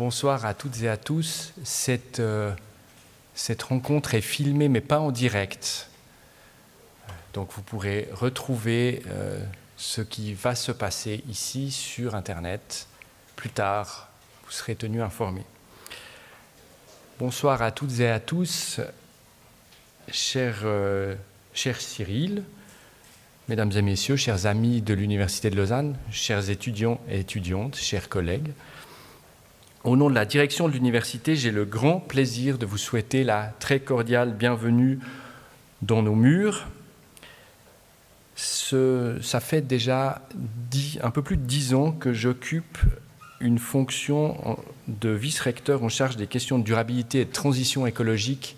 bonsoir à toutes et à tous. Cette, euh, cette rencontre est filmée mais pas en direct. Donc vous pourrez retrouver euh, ce qui va se passer ici sur Internet plus tard. Vous serez tenus informés. Bonsoir à toutes et à tous. Cher, euh, cher Cyril, mesdames et messieurs, chers amis de l'Université de Lausanne, chers étudiants et étudiantes, chers collègues, au nom de la direction de l'université, j'ai le grand plaisir de vous souhaiter la très cordiale bienvenue dans nos murs. Ça fait déjà un peu plus de dix ans que j'occupe une fonction de vice-recteur en charge des questions de durabilité et de transition écologique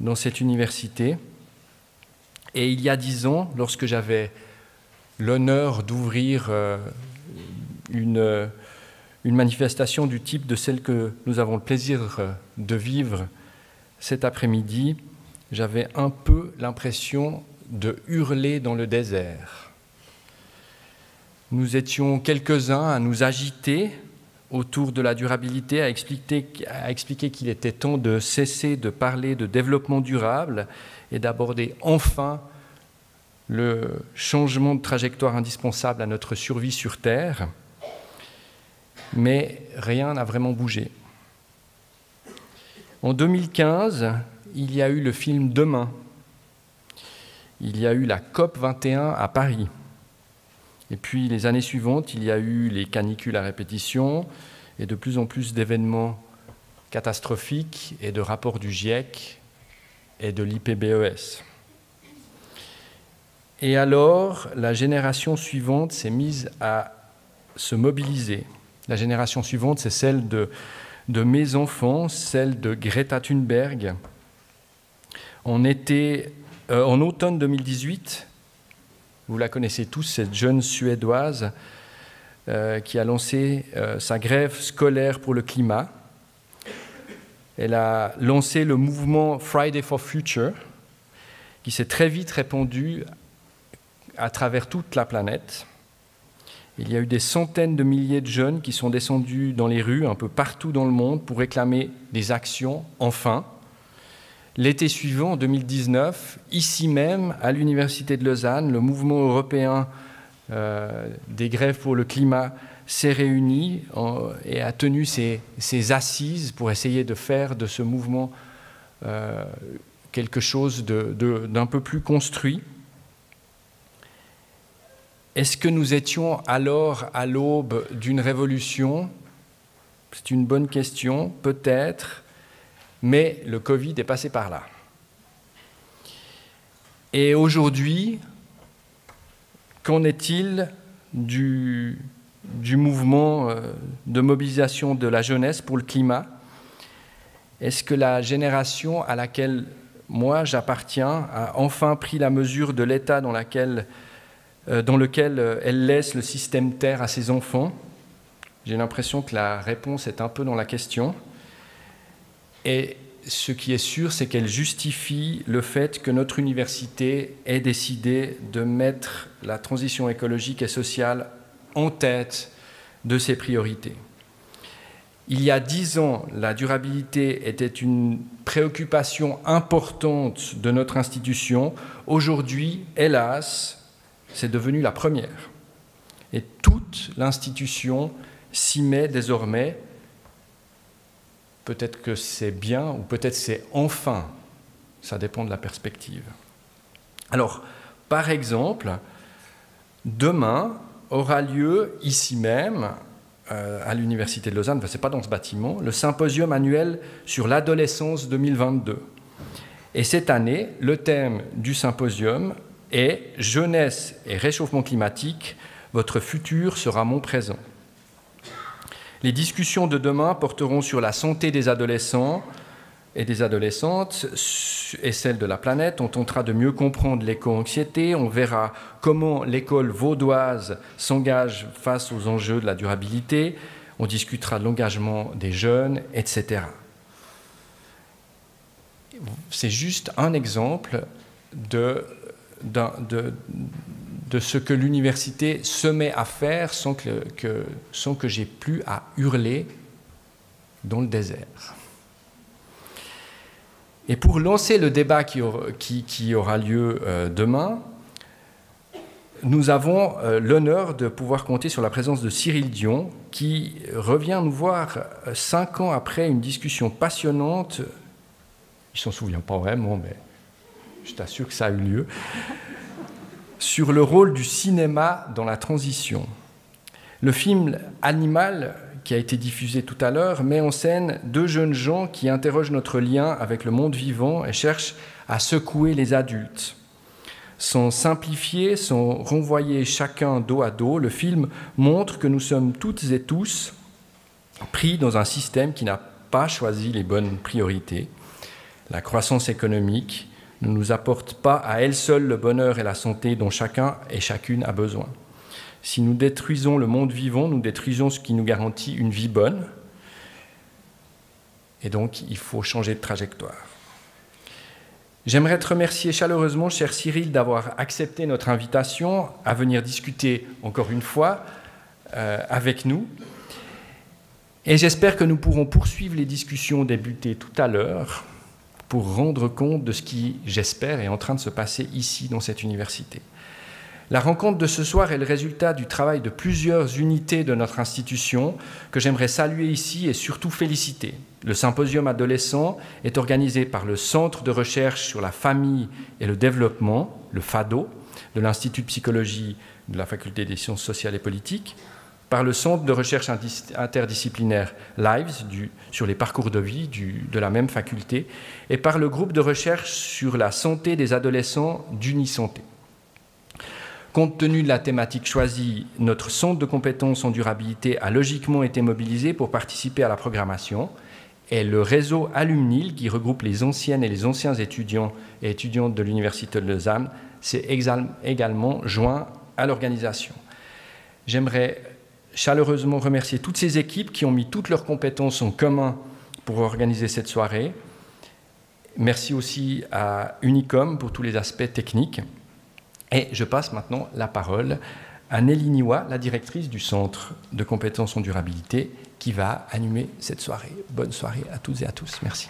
dans cette université. Et il y a dix ans, lorsque j'avais l'honneur d'ouvrir euh, une une manifestation du type de celle que nous avons le plaisir euh, de vivre cet après-midi, j'avais un peu l'impression de hurler dans le désert. Nous étions quelques-uns à nous agiter autour de la durabilité, à expliquer, à expliquer qu'il était temps de cesser de parler de développement durable et d'aborder enfin le changement de trajectoire indispensable à notre survie sur Terre mais rien n'a vraiment bougé. En 2015, il y a eu le film Demain. Il y a eu la COP 21 à Paris. Et puis les années suivantes, il y a eu les canicules à répétition et de plus en plus d'événements catastrophiques et de rapports du GIEC et de l'IPBES. Et alors, la génération suivante s'est mise à se mobiliser la génération suivante, c'est celle de, mes enfants, celle de Greta Thunberg. On était euh, en automne 2018, vous la connaissez tous, cette jeune Suédoise euh, qui a lancé euh, sa grève scolaire pour le climat. Elle a lancé le mouvement Friday for Future, qui s'est très vite répandu à travers toute la planète. Il y a eu des centaines de milliers de jeunes qui sont descendus dans les rues un peu partout dans le monde pour réclamer des actions, enfin. L'été suivant, en 2019, ici même, à l'Université de Lausanne, le mouvement européen euh, des grèves pour le climat s'est réuni et a tenu ses, assises pour essayer de faire de ce mouvement euh, quelque chose d'un peu plus construit. Est-ce que nous étions alors à l'aube d'une révolution? C'est une bonne question, peut-être, mais le Covid est passé par là. Et aujourd'hui, qu'en est-il du, mouvement euh, de mobilisation de la jeunesse pour le climat? Est-ce que la génération à laquelle moi j'appartiens a enfin pris la mesure de l'état dans lequel dans lequel euh, elle laisse le système Terre à ses enfants J'ai l'impression que la réponse est un peu dans la question. Et ce qui est sûr, c'est qu'elle justifie le fait que notre université ait décidé de mettre la transition écologique et sociale en tête de ses priorités. Il y a dix ans, la durabilité était une préoccupation importante de notre institution. Aujourd'hui, hélas, c'est devenu la première. Et toute l'institution s'y met désormais. Peut-être que c'est bien ou peut-être c'est enfin. Ça dépend de la perspective. Alors, par exemple, demain aura lieu ici même, euh, à l'Université de Lausanne, ce n'est pas dans ce bâtiment, le symposium annuel sur l'adolescence 2022. Et cette année, le thème du symposium et jeunesse et réchauffement climatique, votre futur sera mon présent. Les discussions de demain porteront sur la santé des adolescents et des adolescentes et celle de la planète. On tentera de mieux comprendre l'éco-anxiété. On verra comment l'école vaudoise s'engage face aux enjeux de la durabilité. On discutera de l'engagement des jeunes, etc. C'est juste un exemple de de, ce que l'université se met à faire sans que, que, sans que j'ai plus à hurler dans le désert. Et pour lancer le débat qui aura, lieu euh, demain, nous avons euh, l'honneur de pouvoir compter sur la présence de Cyril Dion, qui revient nous voir euh, cinq ans après une discussion passionnante. Il s'en souvient pas vraiment, mais je t'assure que ça a eu lieu. Sur le rôle du cinéma dans la transition. Le film Animal, qui a été diffusé tout à l'heure, met en scène deux jeunes gens qui interrogent notre lien avec le monde vivant et cherchent à secouer les adultes sont simplifiés, sont renvoyés chacun dos à dos. Le film montre que nous sommes toutes et tous pris dans un système qui n'a pas choisi les bonnes priorités. La croissance économique ne nous apporte pas à elle seule le bonheur et la santé dont chacun et chacune a besoin. Si nous détruisons le monde vivant, nous détruisons ce qui nous garantit une vie bonne. Et donc, il faut changer de trajectoire. J'aimerais te remercier chaleureusement, cher Cyril, d'avoir accepté notre invitation à venir discuter encore une fois euh, avec nous. Et j'espère que nous pourrons poursuivre les discussions débutées tout à l'heure pour rendre compte de ce qui, j'espère, est en train de se passer ici dans cette université. La rencontre de ce soir est le résultat du travail de plusieurs unités de notre institution que j'aimerais saluer ici et surtout féliciter. Le symposium adolescent est organisé par le Centre de recherche sur la famille et le développement, le FADO, de l'Institut de psychologie de la Faculté des sciences sociales et politiques, par le Centre de recherche interdisciplinaire LIVES sur les parcours de vie de la même faculté, et par le groupe de recherche sur la santé des adolescents d'Unisanté. Compte tenu de la thématique choisie, notre centre de compétences en durabilité a logiquement été mobilisé pour participer à la programmation et le réseau Alumnil, qui regroupe les anciennes et les anciens étudiants et étudiantes de l'Université de Lausanne, s'est également joint à l'organisation. J'aimerais chaleureusement remercier toutes ces équipes qui ont mis toutes leurs compétences en commun pour organiser cette soirée. Merci aussi à Unicom pour tous les aspects techniques. Et je passe maintenant la parole à Nelly Niwa, la directrice du Centre de compétences en durabilité, qui va animer cette soirée. Bonne soirée à toutes et à tous. Merci.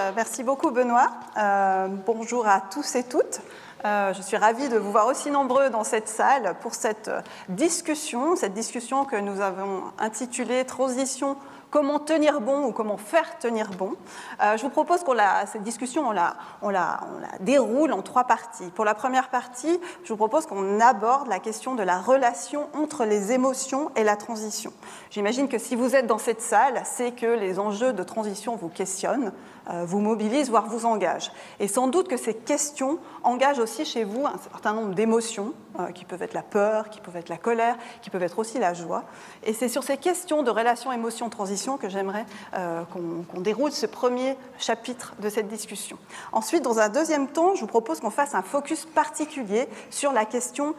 Merci, euh, merci beaucoup Benoît. Euh, bonjour à tous et toutes. Euh, je suis ravie de vous voir aussi nombreux dans cette salle pour cette discussion, cette discussion que nous avons intitulée Transition comment tenir bon ou comment faire tenir bon. Euh, je vous propose qu'on la, cette discussion, on la, on, la, on la, déroule en trois parties. Pour la première partie, je vous propose qu'on aborde la question de la relation entre les émotions et la transition. J'imagine que si vous êtes dans cette salle, c'est que les enjeux de transition vous questionnent, euh, vous mobilisent, voire vous engagent. Et sans doute que ces questions engagent aussi chez vous un certain nombre d'émotions, qui peuvent être la peur, qui peuvent être la colère, qui peuvent être aussi la joie. Et c'est sur ces questions de relation émotion-transition que j'aimerais euh, qu'on déroule ce premier chapitre de cette discussion. Ensuite, dans un deuxième temps, je vous propose qu'on fasse un focus particulier sur la question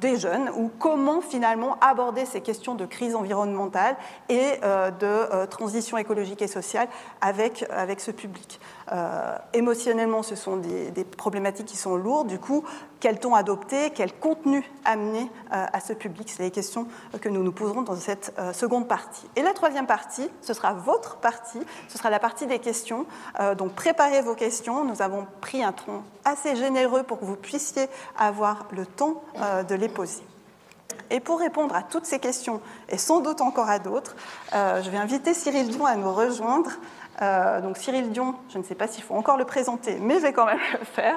des jeunes, ou comment finalement aborder ces questions de crise environnementale et de transition écologique et sociale avec, avec ce public. Euh, émotionnellement, ce sont des, problématiques qui sont lourdes. Du coup, quel ton adopter, quel contenu amener euh, à ce public? C'est les questions que nous nous poserons dans cette euh, seconde partie. Et la troisième partie, ce sera votre partie, ce sera la partie des questions. donc préparez vos questions. Nous avons pris un tronc assez généreux pour que vous puissiez avoir le temps de les poser. Et pour répondre à toutes ces questions, et sans doute encore à d'autres, je vais inviter Cyril Dion à nous rejoindre. Euh, donc Cyril Dion, je ne sais pas s'il faut encore le présenter, mais je vais quand même le faire.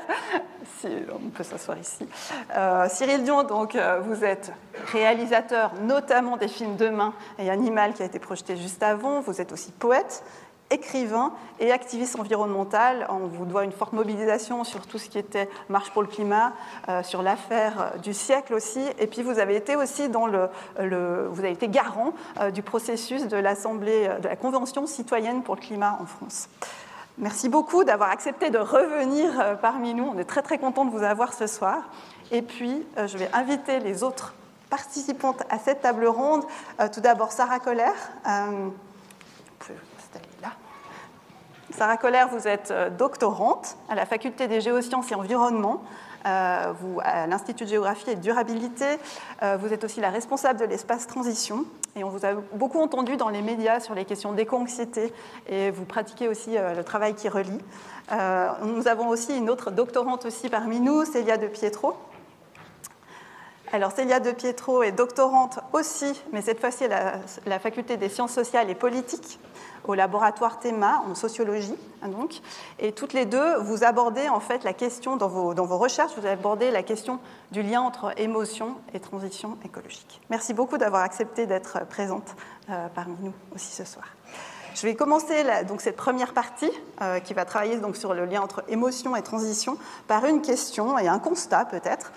Si on peut s'asseoir ici. Euh, Cyril Dion, donc euh, vous êtes réalisateur notamment des films Demain et Animal qui a été projeté juste avant. Vous êtes aussi poète écrivain et activiste environnemental. On vous doit une forte mobilisation sur tout ce qui était marche pour le climat, euh, sur l'affaire du siècle aussi. Et puis vous avez été aussi dans le, vous avez été garant euh, du processus de l'Assemblée, de la Convention citoyenne pour le climat en France. Merci beaucoup d'avoir accepté de revenir euh, parmi nous. On est très très content de vous avoir ce soir. Et puis je vais inviter les autres participantes à cette table ronde. Tout d'abord Sarah Colère. Sarah Colère, vous êtes euh, doctorante à la faculté des géosciences et environnement. vous, à l'Institut de géographie et de durabilité. vous êtes aussi la responsable de l'espace transition. Et on vous a beaucoup entendu dans les médias sur les questions d'éco-anxiété. Et vous pratiquez aussi le travail qui relie. nous avons aussi une autre doctorante aussi parmi nous, Célia de Pietro, alors Célia De Pietro est doctorante aussi, mais cette fois-ci à la, faculté des sciences sociales et politiques au laboratoire Théma en sociologie. Hein, donc. Et toutes les deux, vous abordez en fait la question, dans vos, dans vos recherches, vous abordez la question du lien entre émotion et transition écologique. Merci beaucoup d'avoir accepté d'être présente euh, parmi nous aussi ce soir. Je vais commencer donc cette première partie euh, qui va travailler donc sur le lien entre émotion et transition par une question et un constat peut-être.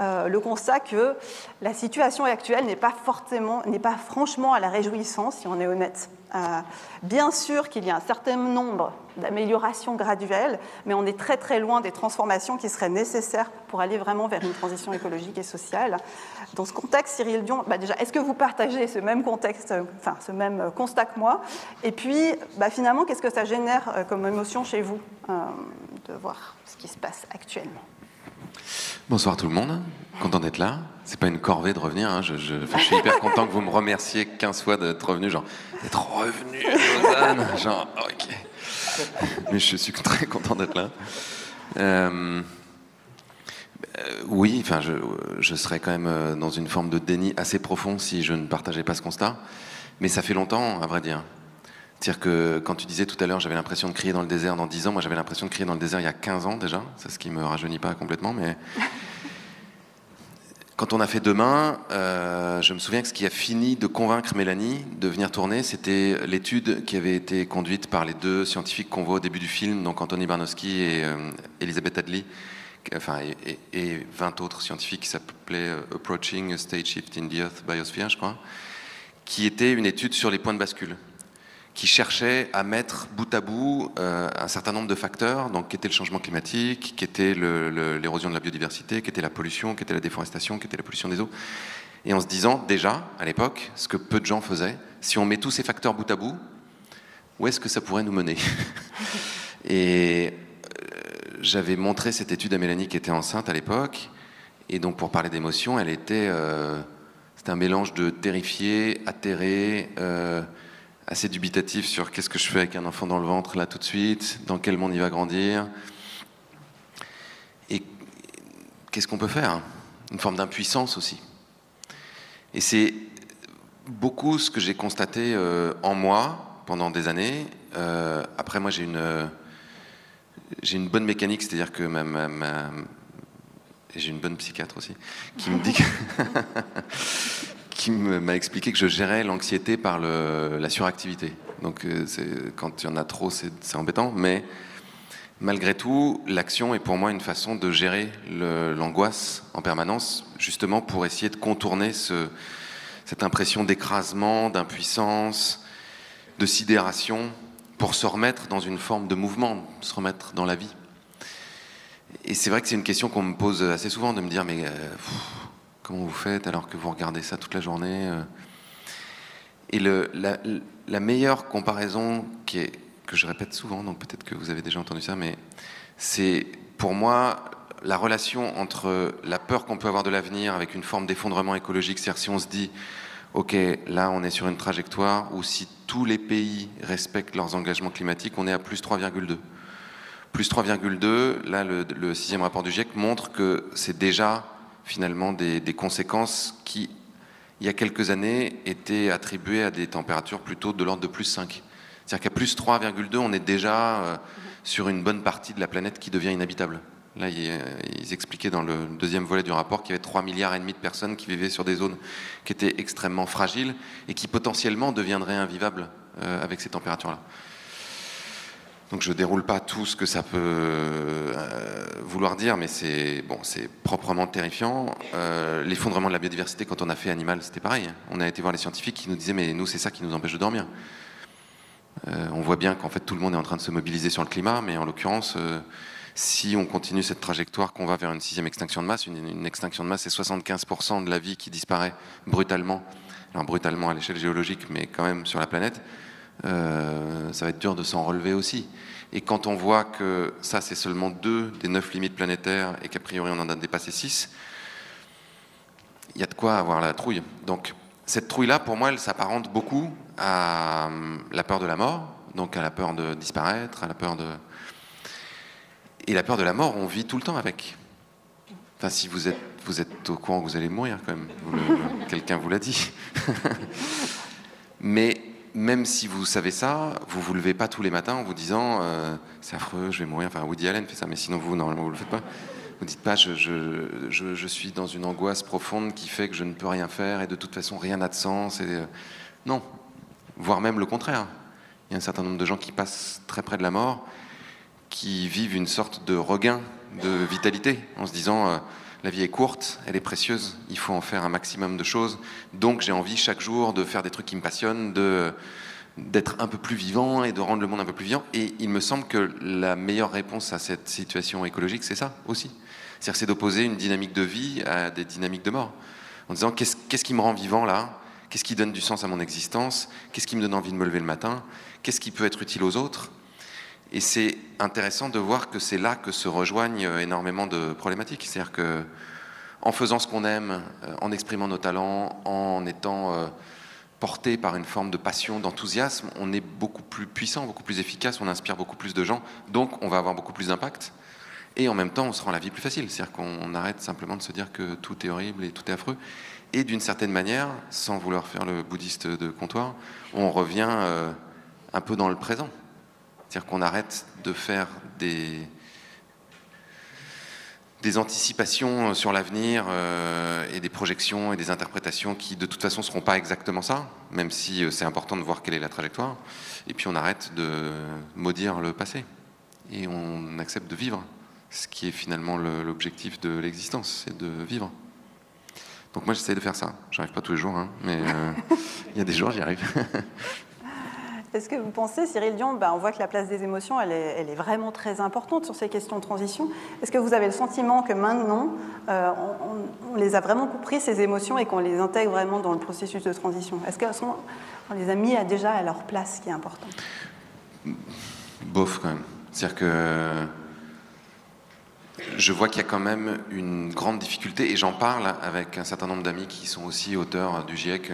Euh, le constat que la situation actuelle n'est pas, n'est pas franchement à la réjouissance, si on est honnête. Euh, bien sûr qu'il y a un certain nombre d'améliorations graduelles, mais on est très très loin des transformations qui seraient nécessaires pour aller vraiment vers une transition écologique et sociale. Dans ce contexte, Cyril Dion, bah déjà, est-ce que vous partagez ce même contexte, enfin ce même constat que moi? Et puis, bah finalement, qu'est-ce que ça génère euh, comme émotion chez vous de voir ce qui se passe actuellement? Bonsoir tout le monde, content d'être là. C'est pas une corvée de revenir, hein. je, suis hyper content que vous me remerciez 15 fois d'être revenu, genre d'être revenu, Lausanne, genre ok. Mais je suis très content d'être là. Euh, euh, oui, enfin, je, je, serais quand même euh, dans une forme de déni assez profond si je ne partageais pas ce constat. Mais ça fait longtemps, à vrai dire. C'est-à-dire que quand tu disais tout à l'heure, j'avais l'impression de crier dans le désert dans 10 ans, moi j'avais l'impression de crier dans le désert il y a 15 ans déjà, c'est ce qui me rajeunit pas complètement, mais quand on a fait Demain, euh, je me souviens que ce qui a fini de convaincre Mélanie de venir tourner, c'était l'étude qui avait été conduite par les deux scientifiques qu'on voit au début du film, donc Anthony Barnowski et euh, Elisabeth Hadley, enfin, et, et, 20 autres scientifiques qui s'appelait euh, Approaching a Stage Shift in the Earth Biosphere, je crois, qui était une étude sur les points de bascule qui cherchait à mettre bout à bout euh, un certain nombre de facteurs, donc qui était le changement climatique, qui était l'érosion de la biodiversité, qui était la pollution, qui était la déforestation, qui était la pollution des eaux. Et en se disant déjà, à l'époque, ce que peu de gens faisaient, si on met tous ces facteurs bout à bout, où est-ce que ça pourrait nous mener? Et euh, j'avais montré cette étude à Mélanie qui était enceinte à l'époque, et donc pour parler d'émotion, elle était... Euh, c'était un mélange de terrifié, atterré, assez dubitatif sur qu'est-ce que je fais avec un enfant dans le ventre là tout de suite, dans quel monde il va grandir, et qu'est-ce qu'on peut faire? Une forme d'impuissance aussi. Et c'est beaucoup ce que j'ai constaté euh, en moi pendant des années. Euh, après, moi, j'ai une, j'ai une bonne mécanique, c'est-à-dire que ma, j'ai une bonne psychiatre aussi, qui me dit que qui m'a expliqué que je gérais l'anxiété par la suractivité. Donc euh, quand il y en a trop, c'est embêtant, mais malgré tout, l'action est pour moi une façon de gérer l'angoisse en permanence, justement pour essayer de contourner ce, cette impression d'écrasement, d'impuissance, de sidération, pour se remettre dans une forme de mouvement, se remettre dans la vie. Et c'est vrai que c'est une question qu'on me pose assez souvent, de me dire, mais... Euh, Comment vous faites alors que vous regardez ça toute la journée euh Et la, meilleure comparaison que je répète souvent, donc peut-être que vous avez déjà entendu ça, mais c'est pour moi la relation entre la peur qu'on peut avoir de l'avenir avec une forme d'effondrement écologique, c'est-à-dire si on se dit, OK, là on est sur une trajectoire où si tous les pays respectent leurs engagements climatiques, on est à plus 3,2. Plus 3,2, là le sixième rapport du GIEC montre que c'est déjà finalement des, conséquences qui, il y a quelques années, étaient attribuées à des températures plutôt de l'ordre de plus 5. C'est-à-dire qu'à plus 3,2, on est déjà euh, sur une bonne partie de la planète qui devient inhabitable. Là, ils expliquaient dans le deuxième volet du rapport qu'il y avait 3 milliards et demi de personnes qui vivaient sur des zones qui étaient extrêmement fragiles et qui potentiellement deviendraient invivables euh, avec ces températures-là. Donc je déroule pas tout ce que ça peut euh, vouloir dire, mais c'est bon, c'est proprement terrifiant. Euh, l'effondrement de la biodiversité, quand on a fait Animal, c'était pareil. On a été voir les scientifiques qui nous disaient mais nous c'est ça qui nous empêche de dormir. Euh, on voit bien qu'en fait tout le monde est en train de se mobiliser sur le climat, mais en l'occurrence, si on continue cette trajectoire, qu'on va vers une sixième extinction de masse, une, une extinction de masse, c'est 75% de la vie qui disparaît brutalement, alors brutalement à l'échelle géologique, mais quand même sur la planète. Euh, ça va être dur de s'en relever aussi. Et quand on voit que ça, c'est seulement deux des neuf limites planétaires et qu'a priori on en a dépassé six, il y a de quoi avoir la trouille. Donc cette trouille-là, pour moi, elle s'apparente beaucoup à hum, la peur de la mort, donc à la peur de disparaître, à la peur de... Et la peur de la mort, on vit tout le temps avec. Enfin, si vous êtes, vous êtes au courant que vous allez mourir quand même, quelqu'un vous l'a dit. Mais même si vous savez ça, vous vous levez pas tous les matins en vous disant euh, c'est affreux, je vais mourir. Enfin, Woody Allen fait ça, mais sinon vous, normalement, vous le faites pas. Vous dites pas je, je, je, suis dans une angoisse profonde qui fait que je ne peux rien faire et de toute façon rien n'a de sens. Et, euh, non, voire même le contraire. Il y a un certain nombre de gens qui passent très près de la mort, qui vivent une sorte de regain de vitalité en se disant euh, la vie est courte, elle est précieuse, il faut en faire un maximum de choses. Donc j'ai envie chaque jour de faire des trucs qui me passionnent, de d'être un peu plus vivant et de rendre le monde un peu plus vivant. Et il me semble que la meilleure réponse à cette situation écologique, c'est ça aussi. C'est-à-dire c'est d'opposer une dynamique de vie à des dynamiques de mort. En disant qu'est-ce, qu'est-ce qui me rend vivant là? Qu'est-ce qui donne du sens à mon existence? Qu'est-ce qui me donne envie de me lever le matin? Qu'est-ce qui peut être utile aux autres? Et c'est intéressant de voir que c'est là que se rejoignent énormément de problématiques. C'est-à-dire que en faisant ce qu'on aime, en exprimant nos talents, en étant porté par une forme de passion, d'enthousiasme, on est beaucoup plus puissant, beaucoup plus efficace, on inspire beaucoup plus de gens, donc on va avoir beaucoup plus d'impact. Et en même temps, on se rend la vie plus facile. C'est-à-dire qu'on arrête simplement de se dire que tout est horrible et tout est affreux. Et d'une certaine manière, sans vouloir faire le bouddhiste de comptoir, on revient euh, un peu dans le présent. C'est-à-dire qu'on arrête de faire des, des anticipations sur l'avenir euh, et des projections et des interprétations qui de toute façon ne seront pas exactement ça, même si euh, c'est important de voir quelle est la trajectoire. Et puis on arrête de maudire le passé et on accepte de vivre, ce qui est finalement l'objectif de l'existence, c'est de vivre. Donc moi j'essaie de faire ça. J'arrive pas tous les jours, hein, mais euh, il y a des jours j'y arrive. Est-ce que vous pensez, Cyril Dion, ben, on voit que la place des émotions, elle est, vraiment très importante sur ces questions de transition. Est-ce que vous avez le sentiment que maintenant, euh, on, les a vraiment compris, ces émotions, et qu'on les intègre vraiment dans le processus de transition? Est-ce qu'on les a mis à, déjà à leur place, ce qui est important? Bof, quand même. C'est-à-dire que je vois qu'il y a quand même une grande difficulté, et j'en parle avec un certain nombre d'amis qui sont aussi auteurs du GIEC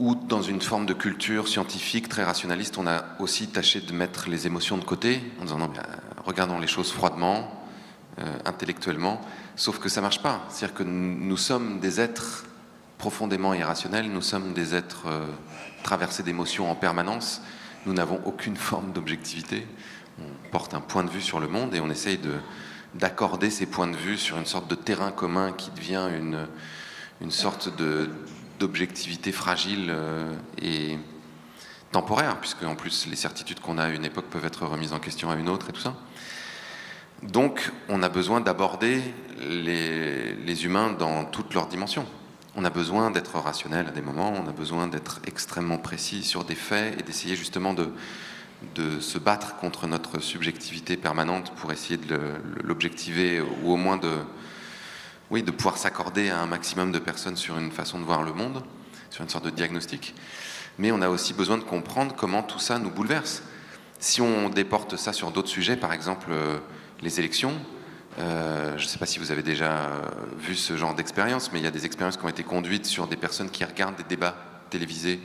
ou dans une forme de culture scientifique très rationaliste, on a aussi tâché de mettre les émotions de côté, en disant non, bien, regardons les choses froidement, euh, intellectuellement, sauf que ça marche pas. C'est-à-dire que nous sommes des êtres profondément irrationnels, nous sommes des êtres euh, traversés d'émotions en permanence, nous n'avons aucune forme d'objectivité, on porte un point de vue sur le monde et on essaye de, d'accorder ces points de vue sur une sorte de terrain commun qui devient une, une sorte de d'objectivité fragile euh, et temporaire, puisque en plus les certitudes qu'on a à une époque peuvent être remises en question à une autre et tout ça. Donc on a besoin d'aborder les, humains dans toutes leurs dimensions. On a besoin d'être rationnel à des moments, on a besoin d'être extrêmement précis sur des faits et d'essayer justement de se battre contre notre subjectivité permanente pour essayer de l'objectiver ou au moins de, oui, de pouvoir s'accorder à un maximum de personnes sur une façon de voir le monde, sur une sorte de diagnostic. Mais on a aussi besoin de comprendre comment tout ça nous bouleverse. Si on déporte ça sur d'autres sujets, par exemple euh, les élections, euh, je ne sais pas si vous avez déjà euh, vu ce genre d'expérience, mais il y a des expériences qui ont été conduites sur des personnes qui regardent des débats télévisés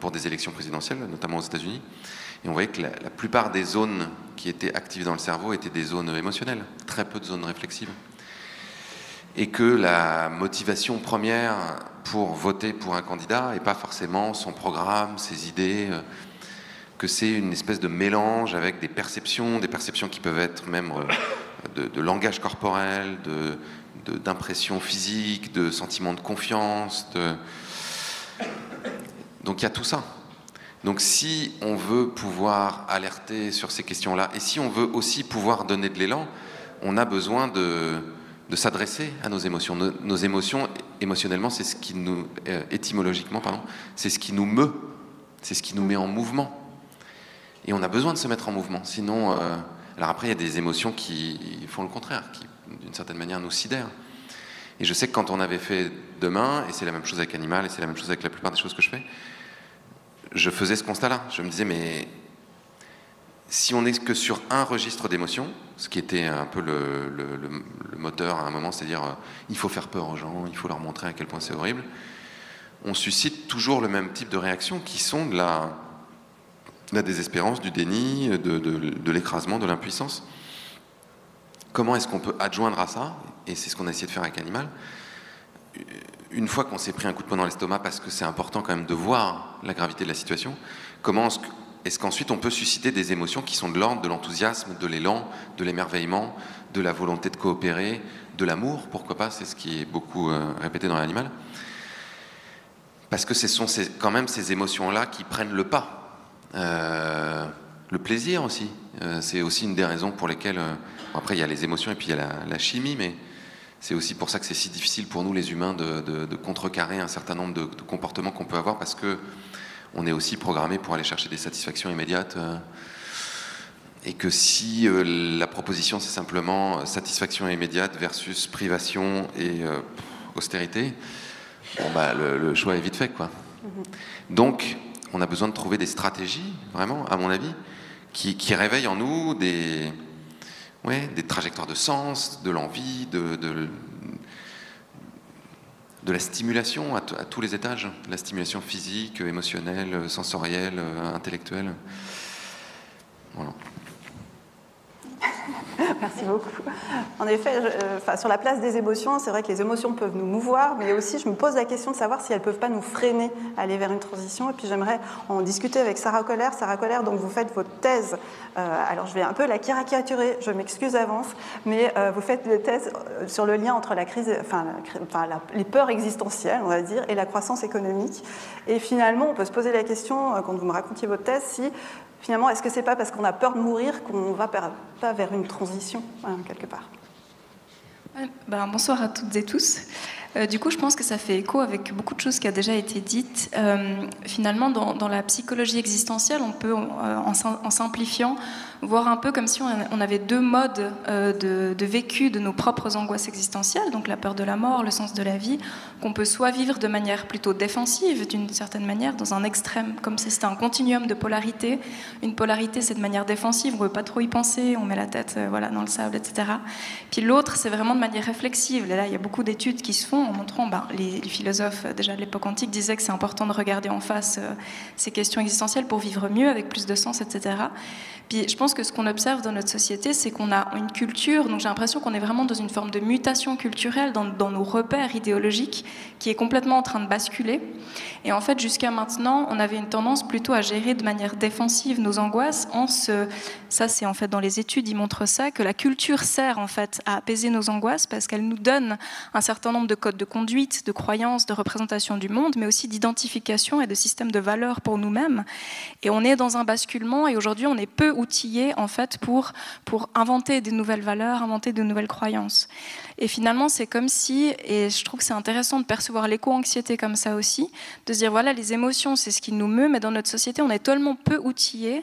pour des élections présidentielles, notamment aux États-Unis. Et on voyait que la, la, plupart des zones qui étaient actives dans le cerveau étaient des zones émotionnelles, très peu de zones réflexives et que la motivation première pour voter pour un candidat n'est pas forcément son programme, ses idées, euh, que c'est une espèce de mélange avec des perceptions, des perceptions qui peuvent être même euh, de, de langage corporel, d'impression de, physique, de sentiments de confiance. De... Donc il y a tout ça. Donc si on veut pouvoir alerter sur ces questions-là, et si on veut aussi pouvoir donner de l'élan, on a besoin de, de s'adresser à nos émotions. Nos, émotions, émotionnellement, c'est ce qui nous, euh, étymologiquement, pardon, c'est ce qui nous meut, c'est ce qui nous met en mouvement. Et on a besoin de se mettre en mouvement. Sinon, euh, alors après, il y a des émotions qui font le contraire, qui, d'une certaine manière, nous sidèrent. Et je sais que quand on avait fait Demain, et c'est la même chose avec Animal, et c'est la même chose avec la plupart des choses que je fais, je faisais ce constat-là. Je me disais, mais si on n'est que sur un registre d'émotions, ce qui était un peu le, moteur à un moment, c'est-à-dire euh, il faut faire peur aux gens, il faut leur montrer à quel point c'est horrible, on suscite toujours le même type de réactions qui sont de la, désespérance, du déni, de, l'écrasement, de l'impuissance. Comment est-ce qu'on peut adjoindre à ça Et c'est ce qu'on a essayé de faire avec Animal. Une fois qu'on s'est pris un coup de poing dans l'estomac, parce que c'est important quand même de voir la gravité de la situation, comment est-ce qu'ensuite on peut susciter des émotions qui sont de l'ordre de l'enthousiasme, de l'élan, de l'émerveillement, de la volonté de coopérer, de l'amour, pourquoi pas, c'est ce qui est beaucoup euh, répété dans l'animal? Parce que ce sont quand même ces émotions-là qui prennent le pas. Euh, le plaisir aussi, euh, c'est aussi une des raisons pour lesquelles... après, il y a les émotions et puis il y a la, chimie, mais c'est aussi pour ça que c'est si difficile pour nous, les humains, de, contrecarrer un certain nombre de, de comportements qu'on peut avoir, parce que on est aussi programmé pour aller chercher des satisfactions immédiates. Euh, et que si euh, la proposition c'est simplement satisfaction immédiate versus privation et euh, austérité, bon bah, le, choix est vite fait. Quoi. Mm-hmm. Donc, on a besoin de trouver des stratégies, vraiment, à mon avis, qui, réveillent en nous des, ouais, des trajectoires de sens, de l'envie, de, de la stimulation à, tous les étages, la stimulation physique, émotionnelle, sensorielle, intellectuelle. Voilà. Merci beaucoup. En effet, euh, sur la place des émotions, c'est vrai que les émotions peuvent nous mouvoir, mais aussi je me pose la question de savoir si elles ne peuvent pas nous freiner à aller vers une transition. Et puis j'aimerais en discuter avec Sarah Colère. Sarah Colère, donc vous faites votre thèse. Euh, alors je vais un peu la caricaturer, je m'excuse d'avance, mais euh, vous faites une thèse sur le lien entre la crise, enfin, les peurs existentielles, on va dire, et la croissance économique. Et finalement, on peut se poser la question, quand vous me racontiez votre thèse, si finalement, est-ce que c'est pas parce qu'on a peur de mourir qu'on va pas vers une transition, hein, quelque part? Ben, Bonsoir à toutes et tous. Euh, du coup, je pense que ça fait écho avec beaucoup de choses qui ont déjà été dites. Euh, finalement, dans, la psychologie existentielle, on peut, euh, en, simplifiant, voir un peu comme si on avait deux modes de, de, vécu de nos propres angoisses existentielles, donc la peur de la mort, le sens de la vie, qu'on peut soit vivre de manière plutôt défensive, d'une certaine manière, dans un extrême, comme si c'était un continuum de polarité. Une polarité, c'est de manière défensive, on ne veut pas trop y penser, on met la tête voilà, dans le sable, etc. Puis l'autre, c'est vraiment de manière réflexive. Là, il y a beaucoup d'études qui se font en montrant, ben, les, philosophes euh, déjà de l'époque antique disaient que c'est important de regarder en face euh, ces questions existentielles pour vivre mieux, avec plus de sens, etc. Puis je pense que ce qu'on observe dans notre société, c'est qu'on a une culture, donc j'ai l'impression qu'on est vraiment dans une forme de mutation culturelle dans, nos repères idéologiques qui est complètement en train de basculer. Et en fait, jusqu'à maintenant, on avait une tendance plutôt à gérer de manière défensive nos angoisses en se... Ça, c'est en fait dans les études, ils montrent ça, que la culture sert en fait à apaiser nos angoisses parce qu'elle nous donne un certain nombre de codes de conduite, de croyances, de représentation du monde, mais aussi d'identification et de systèmes de valeurs pour nous-mêmes. Et on est dans un basculement et aujourd'hui, on est peu outillé en fait pour, pour inventer des nouvelles valeurs, inventer de nouvelles croyances. Et finalement, c'est comme si, et je trouve que c'est intéressant de percevoir l'éco-anxiété comme ça aussi, de se dire voilà, les émotions, c'est ce qui nous meut, mais dans notre société, on est tellement peu outillé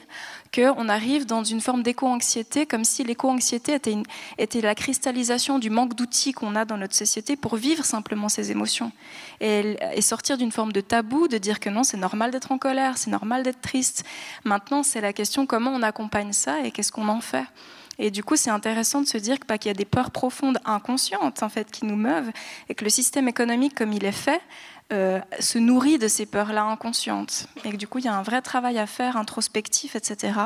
qu'on arrive dans une forme d'éco-anxiété, comme si l'éco-anxiété était, était la cristallisation du manque d'outils qu'on a dans notre société pour vivre simplement ces émotions. Et, sortir d'une forme de tabou, de dire que non, c'est normal d'être en colère, c'est normal d'être triste. Maintenant, c'est la question comment on accompagne ça et qu'est-ce qu'on en fait. Et du coup, c'est intéressant de se dire bah, qu'il y a des peurs profondes inconscientes en fait qui nous meuvent et que le système économique, comme il est fait, euh, se nourrit de ces peurs-là inconscientes. Et que du coup, il y a un vrai travail à faire, introspectif, etc.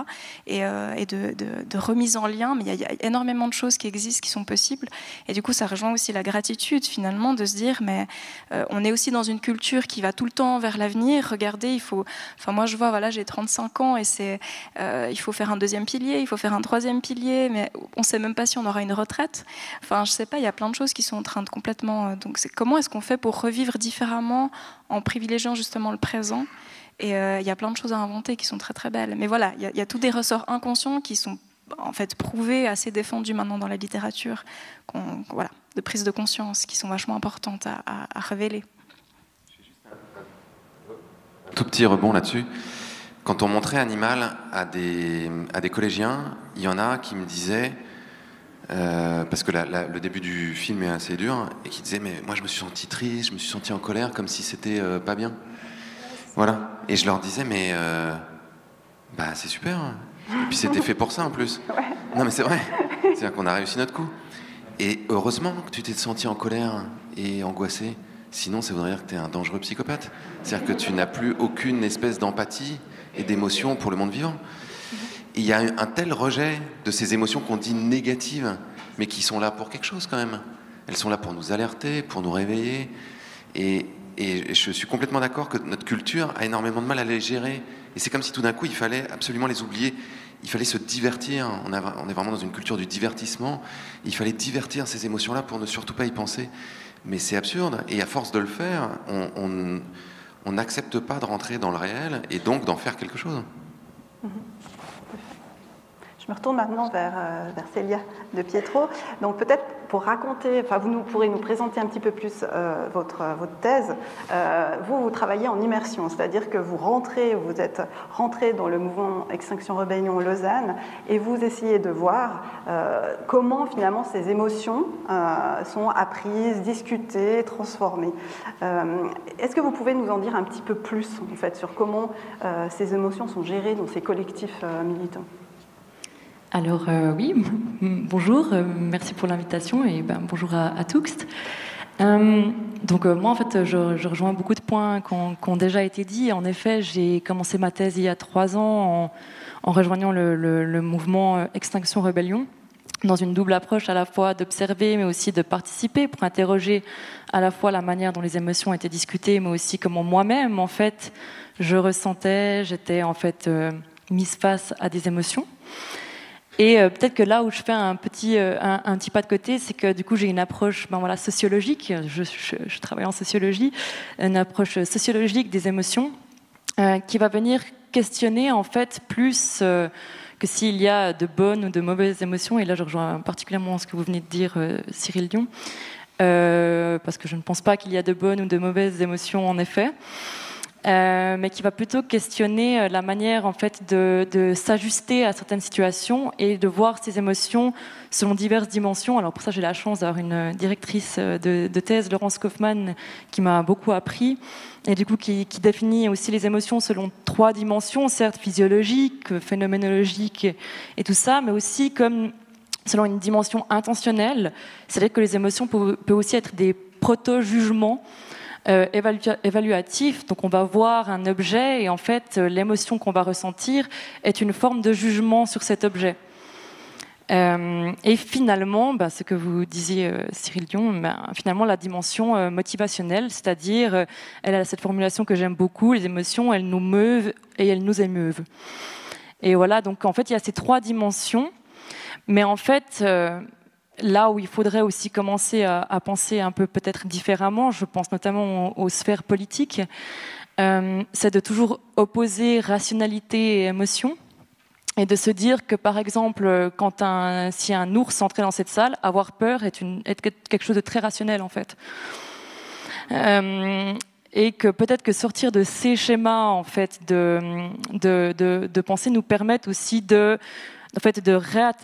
Et, euh, de, remise en lien. Mais il y, a, énormément de choses qui existent, qui sont possibles. Et du coup, ça rejoint aussi la gratitude, finalement, de se dire, mais euh, on est aussi dans une culture qui va tout le temps vers l'avenir. Regardez, il faut... Enfin, moi, je vois, voilà, j'ai 35 ans et c'est... il faut faire un deuxième pilier, il faut faire un troisième pilier, mais on ne sait même pas si on aura une retraite. Enfin, je sais pas, il y a plein de choses qui sont en train de complètement... Donc, comment est-ce qu'on fait pour revivre différemment en privilégiant justement le présent. Et euh, il y a plein de choses à inventer qui sont très très belles. Mais voilà, il y, a tous des ressorts inconscients qui sont en fait prouvés, assez défendus maintenant dans la littérature, de prise de conscience, qui sont vachement importantes à, à révéler. Tout petit rebond là-dessus. Quand on montrait Animal à à des collégiens, il y en a qui me disaient euh, parce que le début du film est assez dur, et qui disait Mais moi, je me suis senti triste, je me suis senti en colère, comme si c'était euh, pas bien. Voilà. Et je leur disais Mais euh, bah, c'est super. Et puis c'était fait pour ça en plus. Non mais c'est vrai. C'est-à-dire qu'on a réussi notre coup. Et heureusement que tu t'es senti en colère et angoissé. Sinon, ça voudrait dire que tu es un dangereux psychopathe. C'est-à-dire que tu n'as plus aucune espèce d'empathie et d'émotion pour le monde vivant. Il y a un tel rejet de ces émotions qu'on dit négatives, mais qui sont là pour quelque chose quand même. Elles sont là pour nous alerter, pour nous réveiller. Et, je suis complètement d'accord que notre culture a énormément de mal à les gérer. Et c'est comme si tout d'un coup, il fallait absolument les oublier. Il fallait se divertir. On, on est vraiment dans une culture du divertissement. Il fallait divertir ces émotions-là pour ne surtout pas y penser. Mais c'est absurde. Et à force de le faire, on n'accepte pas de rentrer dans le réel et donc d'en faire quelque chose. Mm-hmm. Je me retourne maintenant vers, euh, vers Célia de Pietro. Donc peut-être pour raconter, enfin vous nous, pourrez nous présenter un petit peu plus euh, votre, votre thèse. Euh, vous, vous travaillez en immersion, c'est-à-dire que vous rentrez, vous êtes rentré dans le mouvement Extinction Rebellion Lausanne et vous essayez de voir comment finalement ces émotions sont apprises, discutées, transformées. Est-ce que vous pouvez nous en dire un petit peu plus en fait sur comment ces émotions sont gérées dans ces collectifs militants? Alors euh, oui, bonjour, euh, merci pour l'invitation et ben, bonjour à, à. Euh, donc moi en fait je, rejoins beaucoup de points qui ont, déjà été dits. En effet j'ai commencé ma thèse il y a trois ans en, rejoignant le, mouvement Extinction Rebellion dans une double approche à la fois d'observer mais aussi de participer pour interroger à la fois la manière dont les émotions étaient discutées mais aussi comment moi-même en fait je ressentais, j'étais en fait mise face à des émotions. Et euh, peut-être que là où je fais un petit, euh, un, petit pas de côté, c'est que du coup j'ai une approche ben voilà, sociologique, je, travaille en sociologie, une approche sociologique des émotions euh, qui va venir questionner en fait plus que s'il y a de bonnes ou de mauvaises émotions. Et là je rejoins particulièrement ce que vous venez de dire, Cyril Dion, parce que je ne pense pas qu'il y a de bonnes ou de mauvaises émotions en effet. Euh, mais qui va plutôt questionner euh, la manière en fait de, s'ajuster à certaines situations et de voir ses émotions selon diverses dimensions. Alors pour ça, j'ai la chance d'avoir une directrice euh, de, thèse, Laurence Kaufmann, qui m'a beaucoup appris et du coup qui, définit aussi les émotions selon trois dimensions, certes physiologiques, phénoménologiques et, tout ça, mais aussi comme selon une dimension intentionnelle, c'est-à-dire que les émotions peuvent, peuvent aussi être des proto-jugements euh, évaluatif. Donc on va voir un objet et en fait euh, l'émotion qu'on va ressentir est une forme de jugement sur cet objet. Euh, et finalement, bah, ce que vous disiez, Cyril Dion, bah, finalement la dimension motivationnelle, c'est-à-dire, elle a cette formulation que j'aime beaucoup, les émotions, elles nous meuvent et elles nous émeuvent. Et voilà, donc en fait, il y a ces trois dimensions, mais en fait, là où il faudrait aussi commencer à, penser un peu peut-être différemment, je pense notamment aux, sphères politiques, euh, c'est de toujours opposer rationalité et émotion et de se dire que par exemple, si un ours entrait dans cette salle, avoir peur est, quelque chose de très rationnel en fait. Euh, et que peut-être que sortir de ces schémas en fait de, de, de, pensée nous permettent aussi de en fait, de,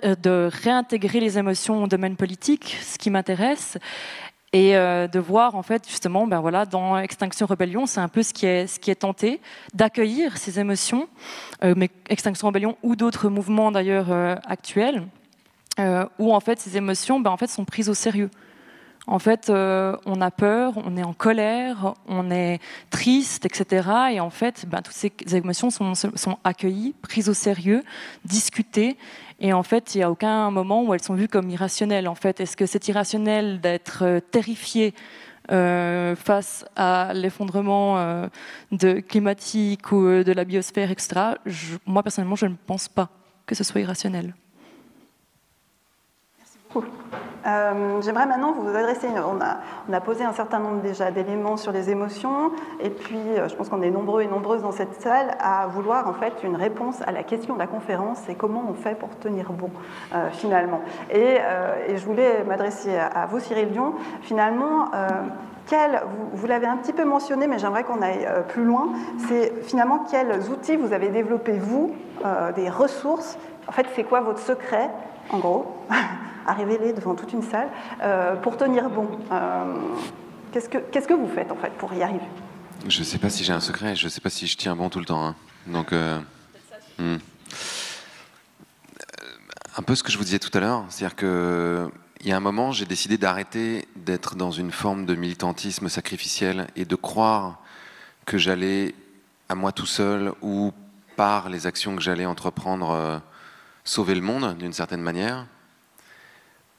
euh, de réintégrer les émotions au domaine politique, ce qui m'intéresse, et euh, de voir en fait justement, ben voilà, dans Extinction Rebellion, c'est un peu ce qui est, ce qui est tenté, d'accueillir ces émotions, euh, mais Extinction Rebellion ou d'autres mouvements d'ailleurs actuels, où en fait ces émotions, ben, en fait, sont prises au sérieux. En fait, euh, on a peur, on est en colère, on est triste, etc. Et en fait, ben, toutes ces émotions sont, accueillies, prises au sérieux, discutées. Et en fait, il n'y a aucun moment où elles sont vues comme irrationnelles. En fait, est-ce que c'est irrationnel d'être euh, terrifié euh, face à l'effondrement climatique ou de la biosphère, etc. moi, personnellement, je ne pense pas que ce soit irrationnel. Merci beaucoup. Euh, j'aimerais maintenant vous adresser, on a, posé un certain nombre déjà d'éléments sur les émotions, et puis euh, je pense qu'on est nombreux et nombreuses dans cette salle à vouloir en fait une réponse à la question de la conférence, c'est comment on fait pour tenir bon euh, finalement. Et, et, je voulais m'adresser à, vous Cyril Dion, finalement, quel, vous, vous l'avez un petit peu mentionné, mais j'aimerais qu'on aille plus loin, c'est finalement quels outils vous avez développés vous, des ressources, en fait c'est quoi votre secret en gros? à révéler devant toute une salle euh, pour tenir bon. Euh, qu'est-ce, que, vous faites en fait pour y arriver? Je ne sais pas si j'ai un secret, je ne sais pas si je tiens bon tout le temps. Hein. Donc, euh, hmm. un peu ce que je vous disais tout à l'heure, c'est-à-dire que il y a un moment, j'ai décidé d'arrêter d'être dans une forme de militantisme sacrificiel et de croire que j'allais, à moi tout seul ou par les actions que j'allais entreprendre, sauver le monde d'une certaine manière,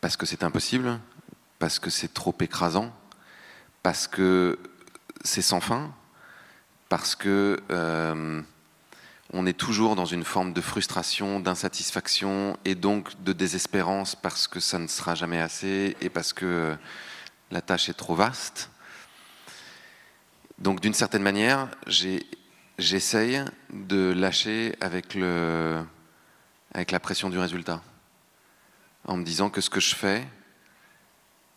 parce que c'est impossible, parce que c'est trop écrasant, parce que c'est sans fin, parce que euh, on est toujours dans une forme de frustration, d'insatisfaction et donc de désespérance parce que ça ne sera jamais assez et parce que la tâche est trop vaste. Donc d'une certaine manière, j'essaye de lâcher avec la pression du résultat, en me disant que ce que je fais,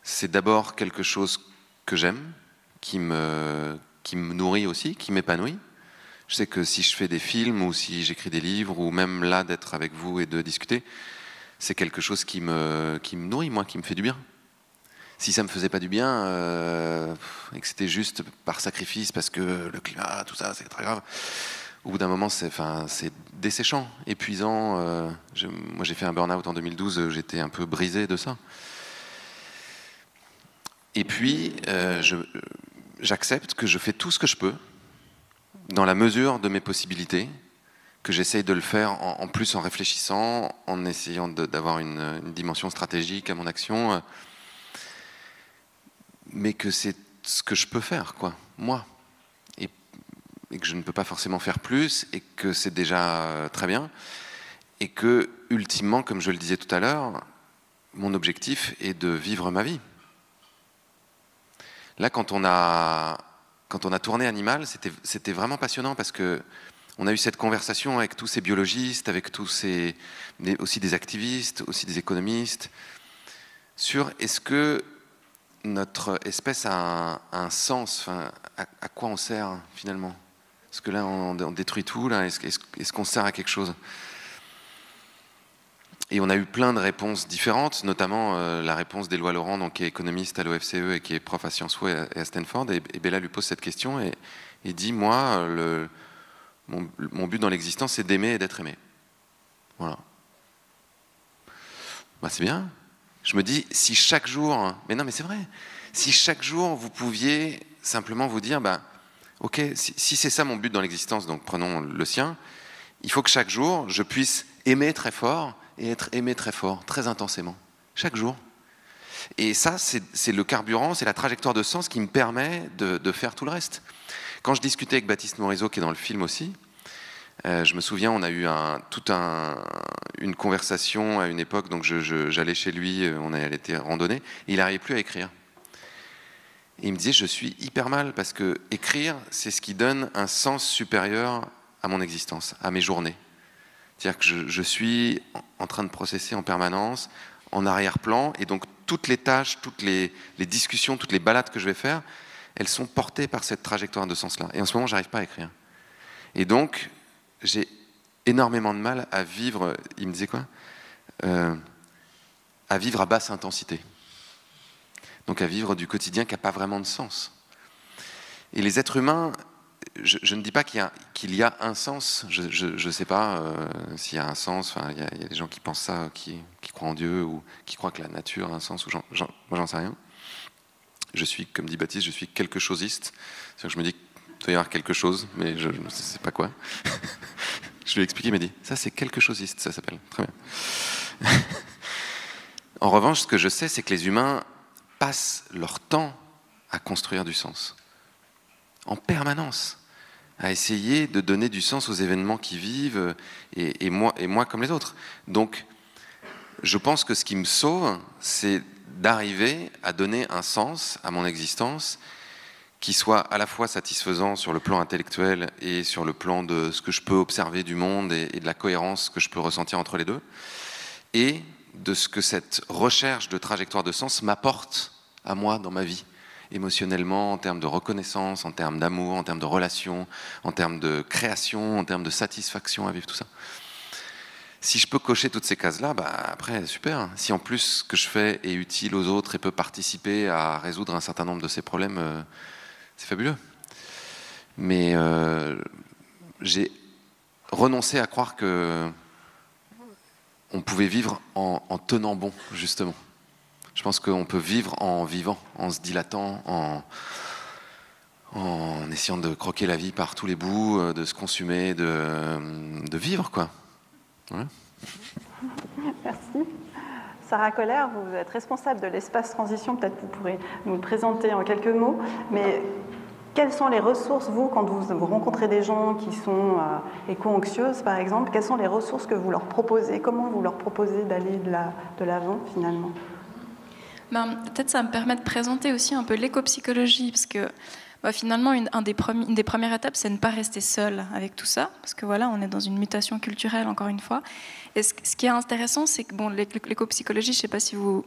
c'est d'abord quelque chose que j'aime, qui me, qui me nourrit aussi, qui m'épanouit, je sais que si je fais des films ou si j'écris des livres ou même là d'être avec vous et de discuter, c'est quelque chose qui me, qui me nourrit, moi, qui me fait du bien. Si ça me faisait pas du bien euh, et que c'était juste par sacrifice parce que le climat, tout ça, c'est très grave, au bout d'un moment, c'est enfin, desséchant, épuisant. Euh, moi, j'ai fait un burn-out en 2012, j'étais un peu brisé de ça. Et puis, euh, j'accepte que je fais tout ce que je peux dans la mesure de mes possibilités, que j'essaye de le faire en, plus en réfléchissant, en essayant d'avoir une, dimension stratégique à mon action, euh, mais que c'est ce que je peux faire, quoi, moi, que je ne peux pas forcément faire plus, et que c'est déjà euh, très bien, et que, ultimement, comme je le disais tout à l'heure, mon objectif est de vivre ma vie. Là, quand on a quand on a tourné Animal, c'était vraiment passionnant parce que on a eu cette conversation avec tous ces biologistes, avec tous ces aussi des activistes, aussi des économistes, sur est-ce que notre espèce a un, sens, à, quoi on sert finalement? Est-ce que là on, détruit tout Est-ce qu'on sert à quelque chose? Et on a eu plein de réponses différentes, notamment euh, la réponse d'Éloi Laurent, donc, qui est économiste à l'OFCE et qui est prof à Sciences Po et à Stanford. Et, Bella lui pose cette question et, dit Moi, mon, but dans l'existence, c'est d'aimer et d'être aimé. Voilà. Bah, c'est bien. Je me dis Si chaque jour, mais non, mais c'est vrai, si chaque jour vous pouviez simplement vous dire bah, Ok, si, c'est ça mon but dans l'existence, donc prenons le sien, il faut que chaque jour, je puisse aimer très fort et être aimé très fort, très intensément, chaque jour. Et ça, c'est le carburant, c'est la trajectoire de sens qui me permet de, faire tout le reste. Quand je discutais avec Baptiste Morisot, qui est dans le film aussi, euh, je me souviens, on a eu toute un, une conversation à une époque, donc j'allais chez lui, euh, on allait été randonnée, et il n'arrivait plus à écrire. Et il me disait, je suis hyper mal, parce que écrire, c'est ce qui donne un sens supérieur à mon existence, à mes journées. C'est-à-dire que je, suis en train de processer en permanence, en arrière-plan, et donc toutes les tâches, toutes les, discussions, toutes les balades que je vais faire, elles sont portées par cette trajectoire de sens-là. Et en ce moment, j'arrive pas à écrire. Et donc, j'ai énormément de mal à vivre, il me disait quoi? Euh, À vivre à basse intensité. Donc à vivre du quotidien qui n'a pas vraiment de sens. Et les êtres humains, je, ne dis pas qu'il y, a un sens, je ne sais pas euh, s'il y a un sens, il, y a, des gens qui pensent ça, qui, croient en Dieu, ou qui croient que la nature a un sens, ou moi j'en sais rien. Je suis, comme dit Baptiste, je suis quelque chosiste, c'est-à-dire que je me dis qu'il doit y avoir quelque chose, mais je ne sais pas quoi. je lui ai expliqué, il m'a dit, ça c'est quelque chosiste, ça s'appelle, très bien. en revanche, ce que je sais, c'est que les humains passent leur temps à construire du sens en permanence à essayer de donner du sens aux événements qui vivent, et, moi, et moi comme les autres. Donc, je pense que ce qui me sauve, c'est d'arriver à donner un sens à mon existence qui soit à la fois satisfaisant sur le plan intellectuel et sur le plan de ce que je peux observer du monde et, et de la cohérence que je peux ressentir entre les deux, et de ce que cette recherche de trajectoire de sens m'apporte à moi dans ma vie émotionnellement, en termes de reconnaissance, en termes d'amour, en termes de relations, en termes de création, en termes de satisfaction à vivre tout ça. Si je peux cocher toutes ces cases-là, bah après, super. Si en plus ce que je fais est utile aux autres et peut participer à résoudre un certain nombre de ces problèmes, euh, c'est fabuleux. Mais euh, j'ai renoncé à croire que on pouvait vivre en, tenant bon, justement. Je pense qu'on peut vivre en vivant, en se dilatant, en, essayant de croquer la vie par tous les bouts, euh, de se consumer, de, vivre, quoi. Merci. Sarah Colère, vous êtes responsable de l'espace transition, peut-être vous pourrez nous le présenter en quelques mots, quelles sont les ressources, vous, quand vous, rencontrez des gens qui sont euh, éco-anxieuses, par exemple, quelles sont les ressources que vous leur proposez? Comment vous leur proposez d'aller de l'avant, finalement? Ben, Peut-être ça me permet de présenter aussi un peu l'éco-psychologie, parce que bah, finalement, une, des des premières étapes, c'est ne pas rester seul avec tout ça, parce que voilà, on est dans une mutation culturelle, encore une fois. Ce, qui est intéressant, c'est que bon, l'éco-psychologie, je ne sais pas si vous.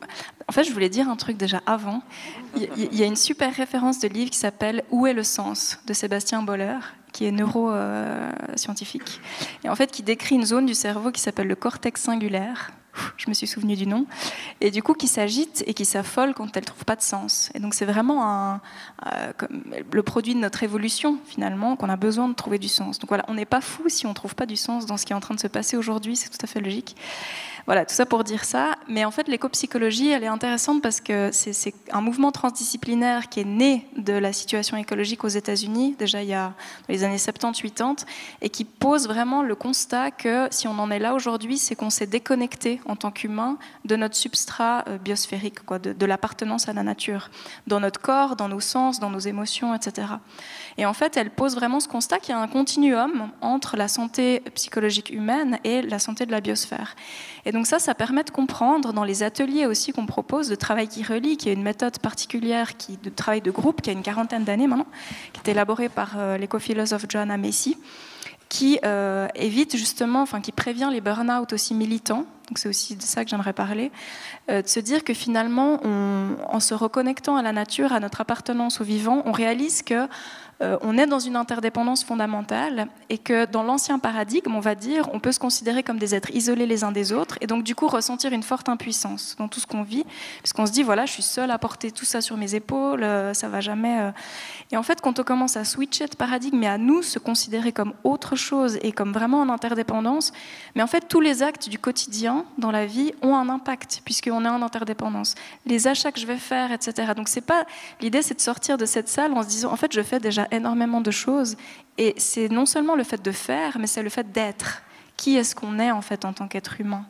En fait, je voulais dire un truc déjà avant. Il, il y a une super référence de livre qui s'appelle Où est le sens? de Sébastien Boller, qui est neuroscientifique, et en fait qui décrit une zone du cerveau qui s'appelle le cortex singulaire, je me suis souvenu du nom, et du coup qui s'agite et qui s'affole quand elle ne trouve pas de sens. Et donc c'est vraiment euh, le produit de notre évolution finalement, qu'on a besoin de trouver du sens. Donc voilà, on n'est pas fou si on ne trouve pas du sens dans ce qui est en train de se passer aujourd'hui, c'est tout à fait logique. Voilà, tout ça pour dire ça. Mais en fait, l'éco-psychologie, elle est intéressante parce que c'est un mouvement transdisciplinaire qui est né de la situation écologique aux États-Unis, déjà il y a les années 70-80, et qui pose vraiment le constat que si on en est là aujourd'hui, c'est qu'on s'est déconnecté en tant qu'humain de notre substrat euh, biosphérique, de l'appartenance à la nature, dans notre corps, dans nos sens, dans nos émotions, etc. Et en fait, elle pose vraiment ce constat qu'il y a un continuum entre la santé psychologique humaine et la santé de la biosphère. Et donc ça, ça permet de comprendre dans les ateliers aussi qu'on propose de travail qui relie, qui est une méthode particulière qui, de travail de groupe qui a une quarantaine d'années maintenant, qui est élaborée par euh, l'éco-philosophe Joanna Macy, qui euh, évite justement, enfin qui prévient les burn-out aussi militants. Donc c'est aussi de ça que j'aimerais parler, euh, de se dire que finalement, en se reconnectant à la nature, à notre appartenance au vivant, on réalise que euh, on est dans une interdépendance fondamentale et que dans l'ancien paradigme, on va dire, on peut se considérer comme des êtres isolés les uns des autres et donc du coup ressentir une forte impuissance dans tout ce qu'on vit, parce qu'on se dit voilà, je suis seule à porter tout ça sur mes épaules, euh, ça va jamais. Euh. Et en fait, quand on commence à switcher de paradigme et à nous se considérer comme autre chose et comme vraiment en interdépendance, mais en fait tous les actes du quotidien dans la vie ont un impact puisqu'on est en interdépendance. Les achats que je vais faire, etc. Donc c'est pas l'idée, c'est de sortir de cette salle en se disant en fait je fais déjà énormément de choses. Et c'est non seulement le fait de faire, mais c'est le fait d'être. Qui est-ce qu'on est en fait en tant qu'être humain?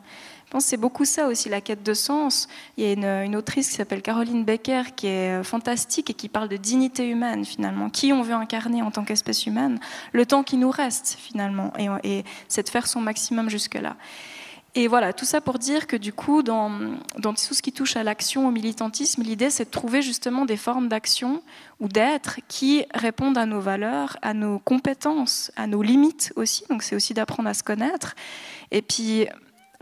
Je pense que c'est beaucoup ça aussi, la quête de sens. Il y a une, autrice qui s'appelle Caroline Becker qui est euh, fantastique et qui parle de dignité humaine finalement. Qui on veut incarner en tant qu'espèce humaine? Le temps qui nous reste finalement. Et, et c'est de faire son maximum jusque-là. Et voilà, tout ça pour dire que du coup, dans, tout ce qui touche à l'action, au militantisme, l'idée c'est de trouver justement des formes d'action ou d'être qui répondent à nos valeurs, à nos compétences, à nos limites aussi. Donc c'est aussi d'apprendre à se connaître. Et puis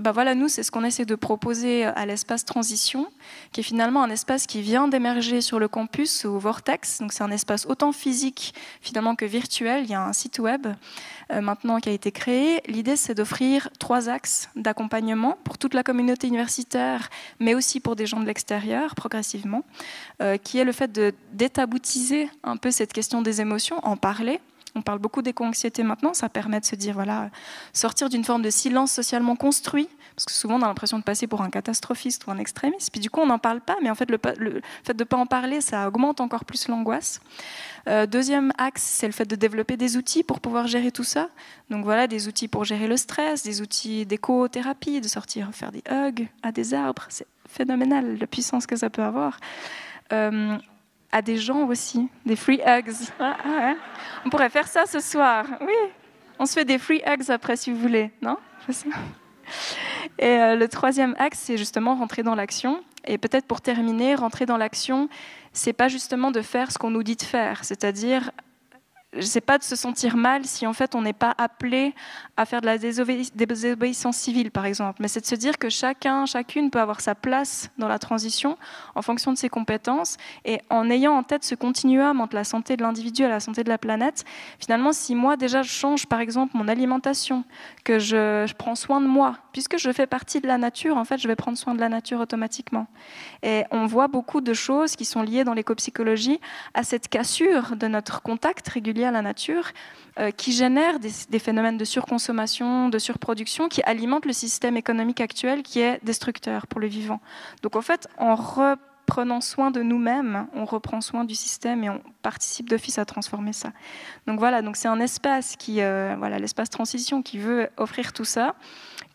bah voilà, nous, c'est ce qu'on essaie de proposer à l'espace Transition, qui est finalement un espace qui vient d'émerger sur le campus au Vortex. Donc c'est un espace autant physique finalement que virtuel. Il y a un site web euh, maintenant qui a été créé. L'idée, c'est d'offrir trois axes d'accompagnement pour toute la communauté universitaire, mais aussi pour des gens de l'extérieur, progressivement, euh, qui est le fait de détaboutiser un peu cette question des émotions, en parler on parle beaucoup d'éco-anxiété maintenant, ça permet de se dire, voilà, sortir d'une forme de silence socialement construit, parce que souvent on a l'impression de passer pour un catastrophiste ou un extrémiste, puis du coup on n'en parle pas, mais en fait le, fait de ne pas en parler, ça augmente encore plus l'angoisse. Euh, deuxième axe, c'est le fait de développer des outils pour pouvoir gérer tout ça. Donc voilà, des outils pour gérer le stress, des outils d'éco-thérapie, de sortir faire des hugs à des arbres, c'est phénoménal la puissance que ça peut avoir. Euh, à des gens aussi, des free hugs. Ah, ah, on pourrait faire ça ce soir. Oui, on se fait des free hugs après si vous voulez, non? Et euh, le troisième axe, c'est justement rentrer dans l'action. Et peut-être pour terminer, rentrer dans l'action, c'est pas justement de faire ce qu'on nous dit de faire, c'est-à-dire sais pas de se sentir mal si en fait on n'est pas appelé à faire de la désobéissance civile, par exemple. Mais c'est de se dire que chacun, chacune peut avoir sa place dans la transition en fonction de ses compétences et en ayant en tête ce continuum entre la santé de l'individu et la santé de la planète. Finalement, si moi déjà je change par exemple mon alimentation, que je, je prends soin de moi, puisque je fais partie de la nature, en fait, je vais prendre soin de la nature automatiquement. Et on voit beaucoup de choses qui sont liées dans l'éco-psychologie à cette cassure de notre contact régulier à la nature, euh, qui génèrent des, phénomènes de surconsommation, de surproduction, qui alimentent le système économique actuel qui est destructeur pour le vivant. Donc en fait, en reprenant soin de nous-mêmes, on reprend soin du système et on participe d'office à transformer ça. Donc voilà, donc c'est un espace qui, euh, voilà, l'espace transition qui veut offrir tout ça,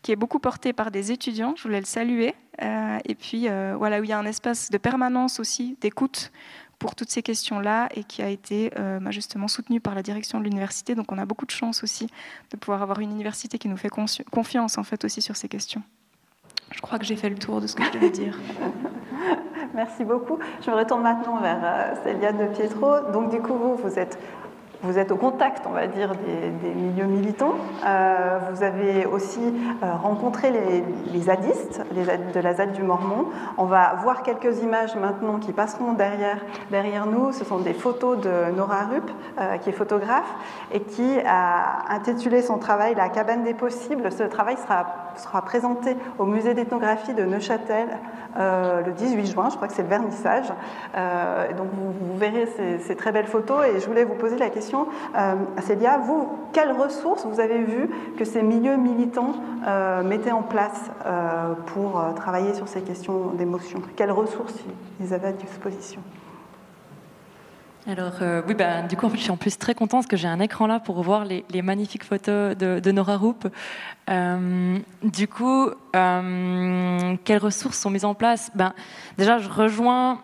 qui est beaucoup porté par des étudiants. Je voulais le saluer. Euh, et puis voilà, où il y a un espace de permanence aussi, d'écoute pour toutes ces questions-là et qui a été euh, bah, justement soutenu par la direction de l'université. Donc on a beaucoup de chance aussi de pouvoir avoir une université qui nous fait confiance en fait aussi sur ces questions. Je crois que j'ai fait le tour de ce que je devais dire. Merci beaucoup. Je me retourne maintenant vers euh, Célia de Pietro. Donc du coup, vous, vous êtes vous êtes au contact, on va dire, des, milieux militants. Euh, vous avez aussi euh, rencontré les, les zadistes les, de la ZAD du Mormon. On va voir quelques images maintenant qui passeront derrière, derrière nous. Ce sont des photos de Nora Rupp, euh, qui est photographe et qui a intitulé son travail La cabane des possibles. Ce travail sera, sera présenté au musée d'ethnographie de Neuchâtel le 18 juin. Je crois que c'est le vernissage. donc vous, verrez ces, ces très belles photos et je voulais vous poser la question euh, Célia, vous, quelles ressources vous avez vu que ces milieux militants euh, mettaient en place euh, pour travailler sur ces questions d'émotion? Quelles ressources ils avaient à disposition? Alors oui, ben, du coup, je suis en plus très contente parce que j'ai un écran là pour voir les, magnifiques photos de, Nora Roop. du coup, quelles ressources sont mises en place? Ben, Déjà, je rejoins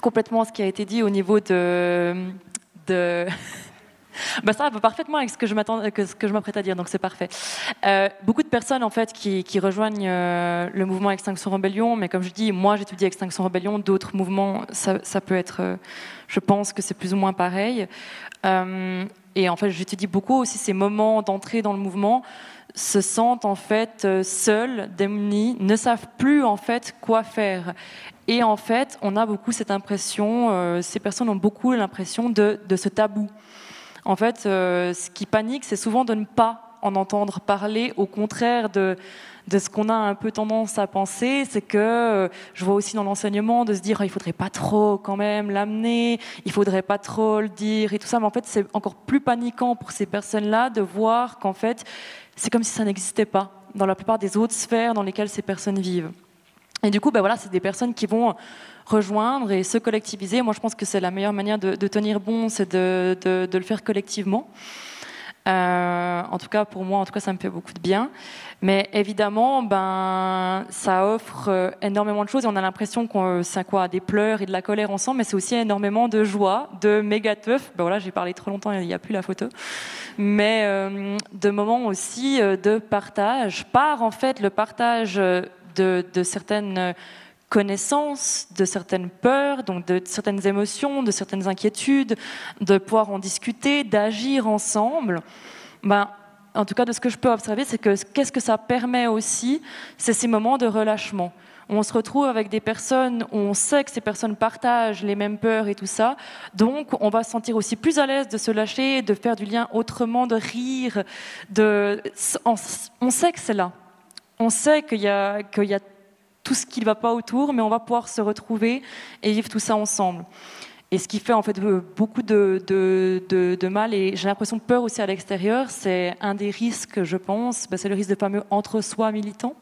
complètement ce qui a été dit au niveau de, bah ça va parfaitement avec ce que je m'apprête à dire, donc c'est parfait. Euh, beaucoup de personnes en fait qui, rejoignent euh, le mouvement Extinction Rebellion, mais comme je dis, moi j'étudie Extinction Rebellion, d'autres mouvements, ça, peut être, euh, je pense que c'est plus ou moins pareil. et en fait, j'étudie beaucoup aussi ces moments d'entrée dans le mouvement se sentent en fait seuls, démunis, ne savent plus en fait quoi faire. Et en fait, on a beaucoup cette impression, euh, ces personnes ont beaucoup l'impression de, ce tabou. En fait, euh, ce qui panique, c'est souvent de ne pas en entendre parler, au contraire de, ce qu'on a un peu tendance à penser, c'est que euh, je vois aussi dans l'enseignement de se dire il faudrait pas trop quand même l'amener, il faudrait pas trop le dire et tout ça, mais en fait c'est encore plus paniquant pour ces personnes-là de voir qu'en fait c'est comme si ça n'existait pas dans la plupart des autres sphères dans lesquelles ces personnes vivent. Et du coup, ben voilà, c'est des personnes qui vont rejoindre et se collectiviser. Moi, je pense que c'est la meilleure manière de, tenir bon, c'est de, le faire collectivement. Euh, en tout cas, pour moi, en tout cas, ça me fait beaucoup de bien. Mais évidemment, ben, ça offre euh, énormément de choses et on a l'impression qu'on c'est quoi, des pleurs et de la colère ensemble, mais c'est aussi énormément de joie, de méga teuf. Ben voilà, j'ai parlé trop longtemps, il n'y a plus la photo. Mais euh, de moments aussi de partage, par en fait le partage de, certaines connaissances, de certaines peurs, donc de certaines émotions, de certaines inquiétudes, de pouvoir en discuter, d'agir ensemble. Ben, en tout cas, de ce que je peux observer, c'est que qu'est-ce que ça permet aussi, c'est ces moments de relâchement. On se retrouve avec des personnes, on sait que ces personnes partagent les mêmes peurs et tout ça, donc on va se sentir aussi plus à l'aise de se lâcher, de faire du lien autrement, de rire, de... on sait que c'est là on sait qu'il y, a tout ce qui ne va pas autour, mais on va pouvoir se retrouver et vivre tout ça ensemble. Et ce qui fait en fait beaucoup de, mal, et j'ai l'impression peur aussi à l'extérieur, c'est un des risques, je pense, ben, c'est le risque de fameux entre-soi militant,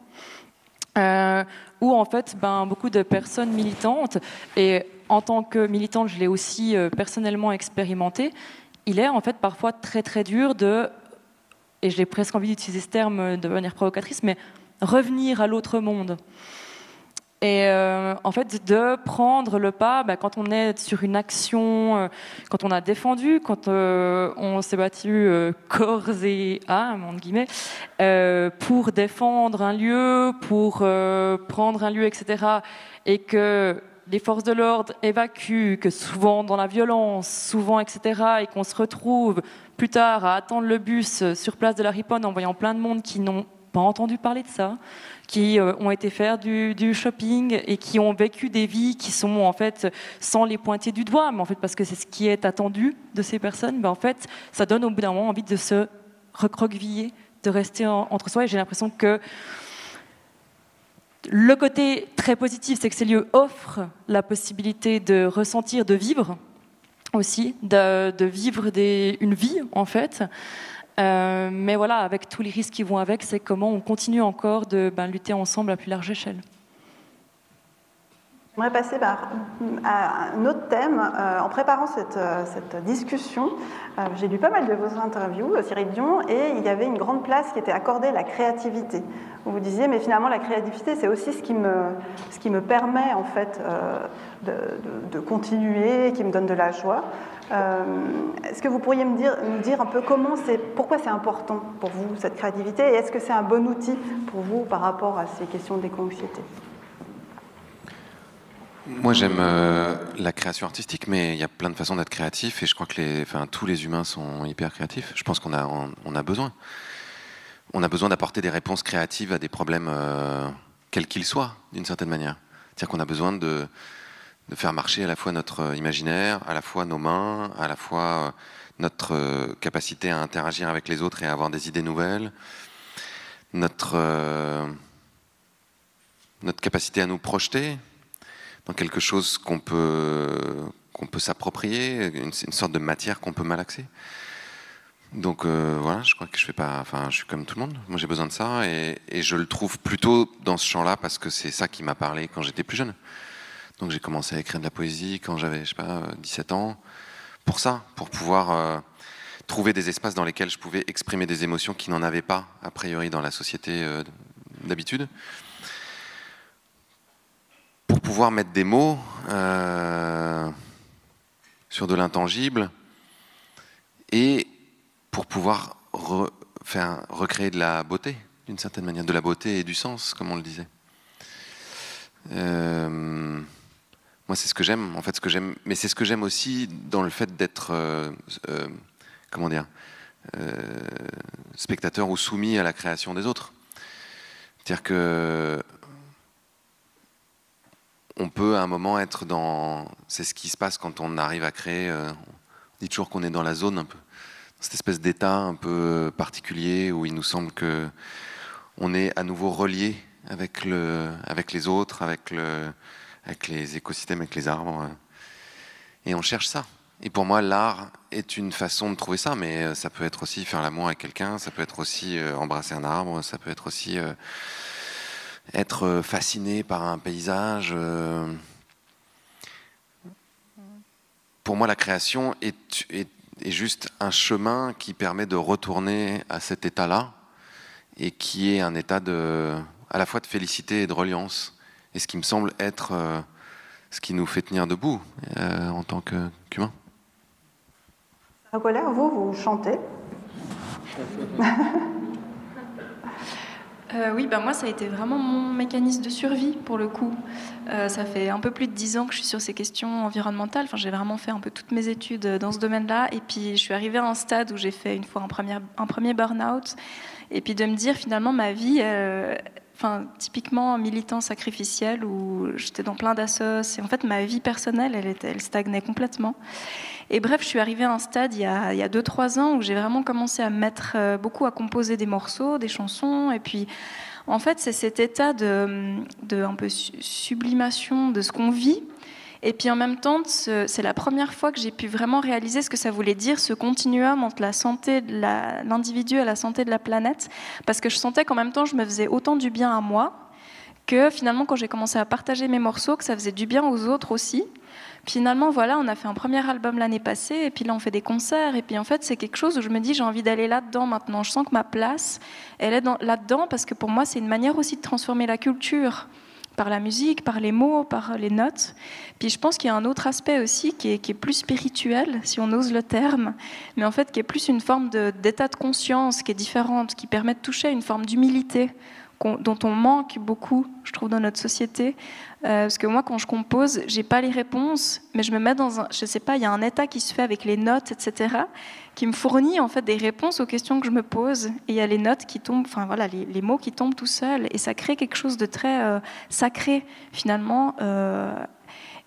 euh, où en fait ben, beaucoup de personnes militantes, et en tant que militante, je l'ai aussi euh, personnellement expérimenté, il est en fait parfois très très dur de, et j'ai presque envie d'utiliser ce terme de manière provocatrice, mais revenir à l'autre monde. Et euh, en fait, de prendre le pas bah, quand on est sur une action, euh, quand on a défendu, quand euh, on s'est battu corps et âme, entre guillemets, pour défendre un lieu, pour prendre un lieu, etc. Et que les forces de l'ordre évacuent, que souvent dans la violence, souvent, etc., et qu'on se retrouve plus tard à attendre le bus sur place de la Riponne en voyant plein de monde qui n'ont entendu parler de ça, qui euh, ont été faire du, shopping et qui ont vécu des vies qui sont en fait sans les pointer du doigt, mais en fait parce que c'est ce qui est attendu de ces personnes, ben en fait ça donne au bout d'un moment envie de se recroqueviller, de rester entre soi. Et j'ai l'impression que le côté très positif, c'est que ces lieux offrent la possibilité de ressentir, de vivre, aussi, de, vivre une vie en fait. Euh, mais voilà, avec tous les risques qui vont avec, c'est comment on continue encore de ben, lutter ensemble à plus large échelle. J'aimerais passer à un autre thème. Euh, en préparant cette, euh, discussion, j'ai lu pas mal de vos interviews, Cyril Dion, et il y avait une grande place qui était accordée à la créativité. Vous disiez, mais finalement, la créativité, c'est aussi ce qui, me, ce qui me permet, en fait, de, continuer, qui me donne de la joie. Euh, est-ce que vous pourriez me dire, nous dire un peu comment c'est, pourquoi c'est important pour vous cette créativité et est-ce que c'est un bon outil pour vous par rapport à ces questions d'éco-anxiété? Moi j'aime euh, la création artistique, mais il y a plein de façons d'être créatif et je crois que tous les humains sont hyper créatifs. Je pense qu'on a, on, a besoin. On a besoin d'apporter des réponses créatives à des problèmes, euh, quels qu'ils soient, d'une certaine manière. C'est-à-dire qu'on a besoin de, de faire marcher à la fois notre imaginaire, à la fois nos mains, à la fois euh, notre euh, capacité à interagir avec les autres et à avoir des idées nouvelles, notre, euh, notre capacité à nous projeter dans quelque chose qu'on peut, qu'on peut s'approprier, une, sorte de matière qu'on peut malaxer. Donc voilà, je crois que je fais pas, enfin, je suis comme tout le monde. Moi, j'ai besoin de ça et je le trouve plutôt dans ce champ-là parce que c'est ça qui m'a parlé quand j'étais plus jeune. Donc j'ai commencé à écrire de la poésie quand j'avais, je sais pas, 17 ans, pour ça, pour pouvoir euh, trouver des espaces dans lesquels je pouvais exprimer des émotions qui n'en avaient pas, a priori, dans la société euh, d'habitude. Pour pouvoir mettre des mots euh, sur de l'intangible et pour pouvoir recréer de la beauté, d'une certaine manière, de la beauté et du sens, comme on le disait. Moi, c'est ce que j'aime. En fait, ce que j'aime, mais c'est ce que j'aime aussi dans le fait d'être, euh, euh, comment dire, euh, spectateur ou soumis à la création des autres. C'est-à-dire que on peut à un moment être dans. C'est ce qui se passe quand on arrive à créer. on dit toujours qu'on est dans la zone un peu, cette espèce d'état un peu particulier où il nous semble que on est à nouveau relié avec avec les autres, avec le avec les écosystèmes, avec les arbres. Euh. Et on cherche ça. Et pour moi, l'art est une façon de trouver ça, mais euh, ça peut être aussi faire l'amour avec quelqu'un, ça peut être aussi euh, embrasser un arbre, ça peut être aussi être fasciné par un paysage. Pour moi, la création est, juste un chemin qui permet de retourner à cet état-là et qui est un état de, à la fois de félicité et de reliance et ce qui me semble être euh, ce qui nous fait tenir debout euh, en tant qu'humains. Sarah vous, vous chantez? Euh, oui, ben moi, ça a été vraiment mon mécanisme de survie pour le coup. ça fait un peu plus de dix ans que je suis sur ces questions environnementales. Enfin, j'ai vraiment fait un peu toutes mes études dans ce domaine-là. Et puis, je suis arrivée à un stade où j'ai fait une fois un premier, un premier burn-out. Et puis de me dire, finalement, ma vie, enfin, typiquement militant sacrificiel où j'étais dans plein d'assos. Et en fait, ma vie personnelle, elle, stagnait complètement. Et bref, je suis arrivée à un stade il y a 2-3 ans où j'ai vraiment commencé à mettre euh, beaucoup à composer des morceaux, des chansons. Et puis, en fait, c'est cet état de, de un peu sublimation de ce qu'on vit et puis en même temps, c'est la première fois que j'ai pu vraiment réaliser ce que ça voulait dire, ce continuum entre la santé de l'individu et la santé de la planète, parce que je sentais qu'en même temps, je me faisais autant du bien à moi, que finalement, quand j'ai commencé à partager mes morceaux, que ça faisait du bien aux autres aussi. Finalement, voilà, on a fait un premier album l'année passée, et puis là, on fait des concerts, et puis en fait, c'est quelque chose où je me dis, j'ai envie d'aller là-dedans maintenant. Je sens que ma place, elle est là-dedans, parce que pour moi, c'est une manière aussi de transformer la culture par la musique, par les mots, par les notes. Puis je pense qu'il y a un autre aspect aussi qui est, plus spirituel, si on ose le terme, mais en fait qui est plus une forme d'état de, conscience qui est différente, qui permet de toucher à une forme d'humilité dont on manque beaucoup, je trouve, dans notre société. Euh, parce que moi, quand je compose, j'ai pas les réponses, mais je me mets dans un, je sais pas, il y a un état qui se fait avec les notes, etc qui me fournit en fait des réponses aux questions que je me pose. Et il y a les notes qui tombent, enfin voilà, les, mots qui tombent tout seuls, et ça crée quelque chose de très euh, sacré finalement. Euh,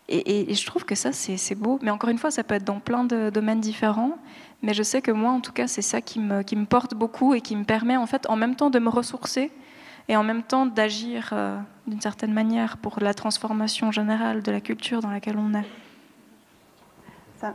et, je trouve que ça c'est beau. Mais encore une fois, ça peut être dans plein de domaines différents. Mais je sais que moi, en tout cas, c'est ça qui me, qui me porte beaucoup et qui me permet en fait, en même temps, de me ressourcer et en même temps d'agir euh, d'une certaine manière pour la transformation générale de la culture dans laquelle on est. Ça,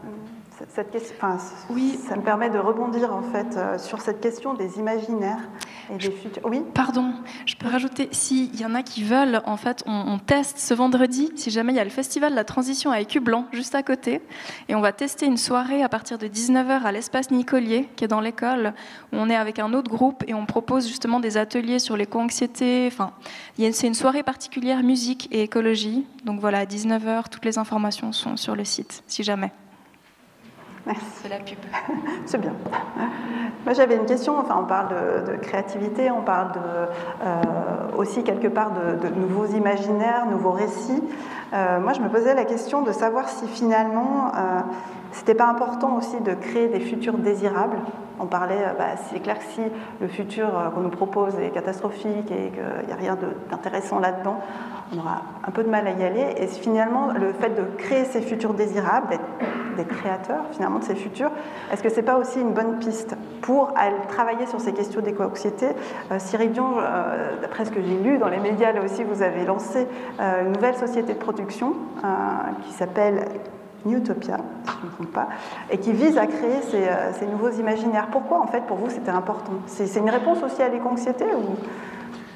cette question, enfin, oui. ça me permet de rebondir en fait euh, sur cette question des imaginaires et des futurs. Oui? Pardon, je peux rajouter s'il y en a qui veulent, en fait, on, teste ce vendredi. Si jamais il y a le festival de la transition à Écu Blanc juste à côté, et on va tester une soirée à partir de 19h à l'espace Nicolier, qui est dans l'école, où on est avec un autre groupe et on propose justement des ateliers sur l'éco-anxiété. Enfin, c'est une soirée particulière musique et écologie. Donc voilà, à 19h, toutes les informations sont sur le site, si jamais. Merci. la pub. C'est bien. Moi, j'avais une question. Enfin, on parle de, créativité, on parle de, euh, aussi quelque part de, nouveaux imaginaires, nouveaux récits. Euh, moi, je me posais la question de savoir si finalement, euh, c'était pas important aussi de créer des futurs désirables. On parlait, bah, c'est clair que si le futur qu'on nous propose est catastrophique et qu'il n'y a rien d'intéressant là-dedans, on aura un peu de mal à y aller. Et finalement, le fait de créer ces futurs désirables, d'être créateur finalement de ces futurs, est-ce que c'est pas aussi une bonne piste pour aller travailler sur ces questions d'éco-anxiété? Euh, Cyril Dion, euh, d'après ce que j'ai lu dans les médias, là aussi, vous avez lancé euh, une nouvelle société de production qui s'appelle Newtopia, si je ne me trompe pas, et qui vise à créer ces, ces, nouveaux imaginaires. Pourquoi, en fait, pour vous, c'était important? C'est une réponse aussi à l'éco-anxiété.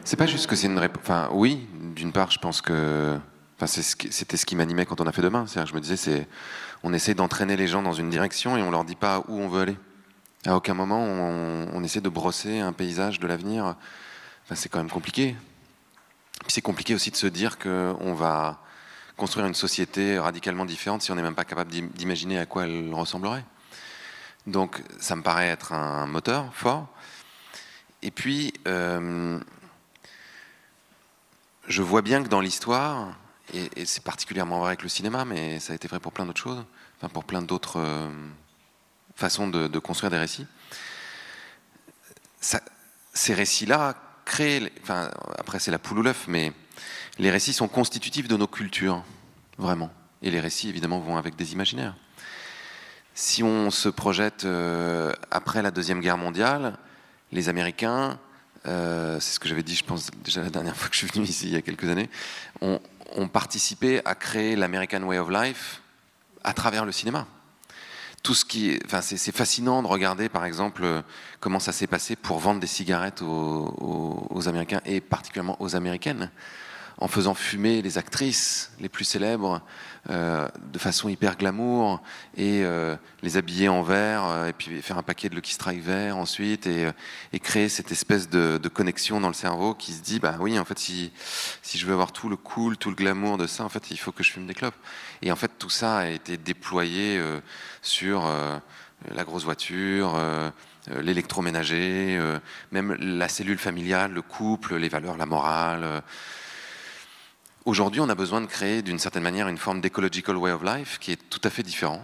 C'est pas juste que c'est une réponse. Enfin, oui, d'une part, je pense que. C'était ce qui m'animait quand on a fait demain. C'est-à-dire, je me disais, on essaie d'entraîner les gens dans une direction et on leur dit pas où on veut aller. À aucun moment, on, essaie de brosser un paysage de l'avenir. C'est quand même compliqué. Puis c'est compliqué aussi de se dire qu'on va construire une société radicalement différente si on n'est même pas capable d'imaginer à quoi elle ressemblerait. Donc, ça me paraît être un moteur fort. Et puis, euh, je vois bien que dans l'histoire, et, c'est particulièrement vrai avec le cinéma, mais ça a été vrai pour plein d'autres choses, enfin pour plein d'autres euh, façons de, construire des récits, ces récits-là créent, enfin après c'est la poule ou l'œuf, mais les récits sont constitutifs de nos cultures, vraiment. Et les récits, évidemment, vont avec des imaginaires. Si on se projette euh, après la Deuxième Guerre mondiale, les Américains euh, c'est ce que j'avais dit, je pense, déjà la dernière fois que je suis venu ici, il y a quelques années, ont, participé à créer l'American Way of Life à travers le cinéma. Tout ce qui, enfin, c'est fascinant de regarder, par exemple, comment ça s'est passé pour vendre des cigarettes aux Américains et particulièrement aux Américaines en faisant fumer les actrices les plus célèbres euh, de façon hyper glamour et euh, les habiller en vert euh, et puis faire un paquet de Lucky Strike vert ensuite et, créer cette espèce de, connexion dans le cerveau qui se dit bah oui en fait si, si je veux avoir tout le cool tout le glamour de ça en fait il faut que je fume des clopes. Et en fait tout ça a été déployé sur la grosse voiture l'électroménager, même la cellule familiale, le couple, les valeurs, la morale, Aujourd'hui, on a besoin de créer d'une certaine manière une forme d'ecological way of life qui est tout à fait différent.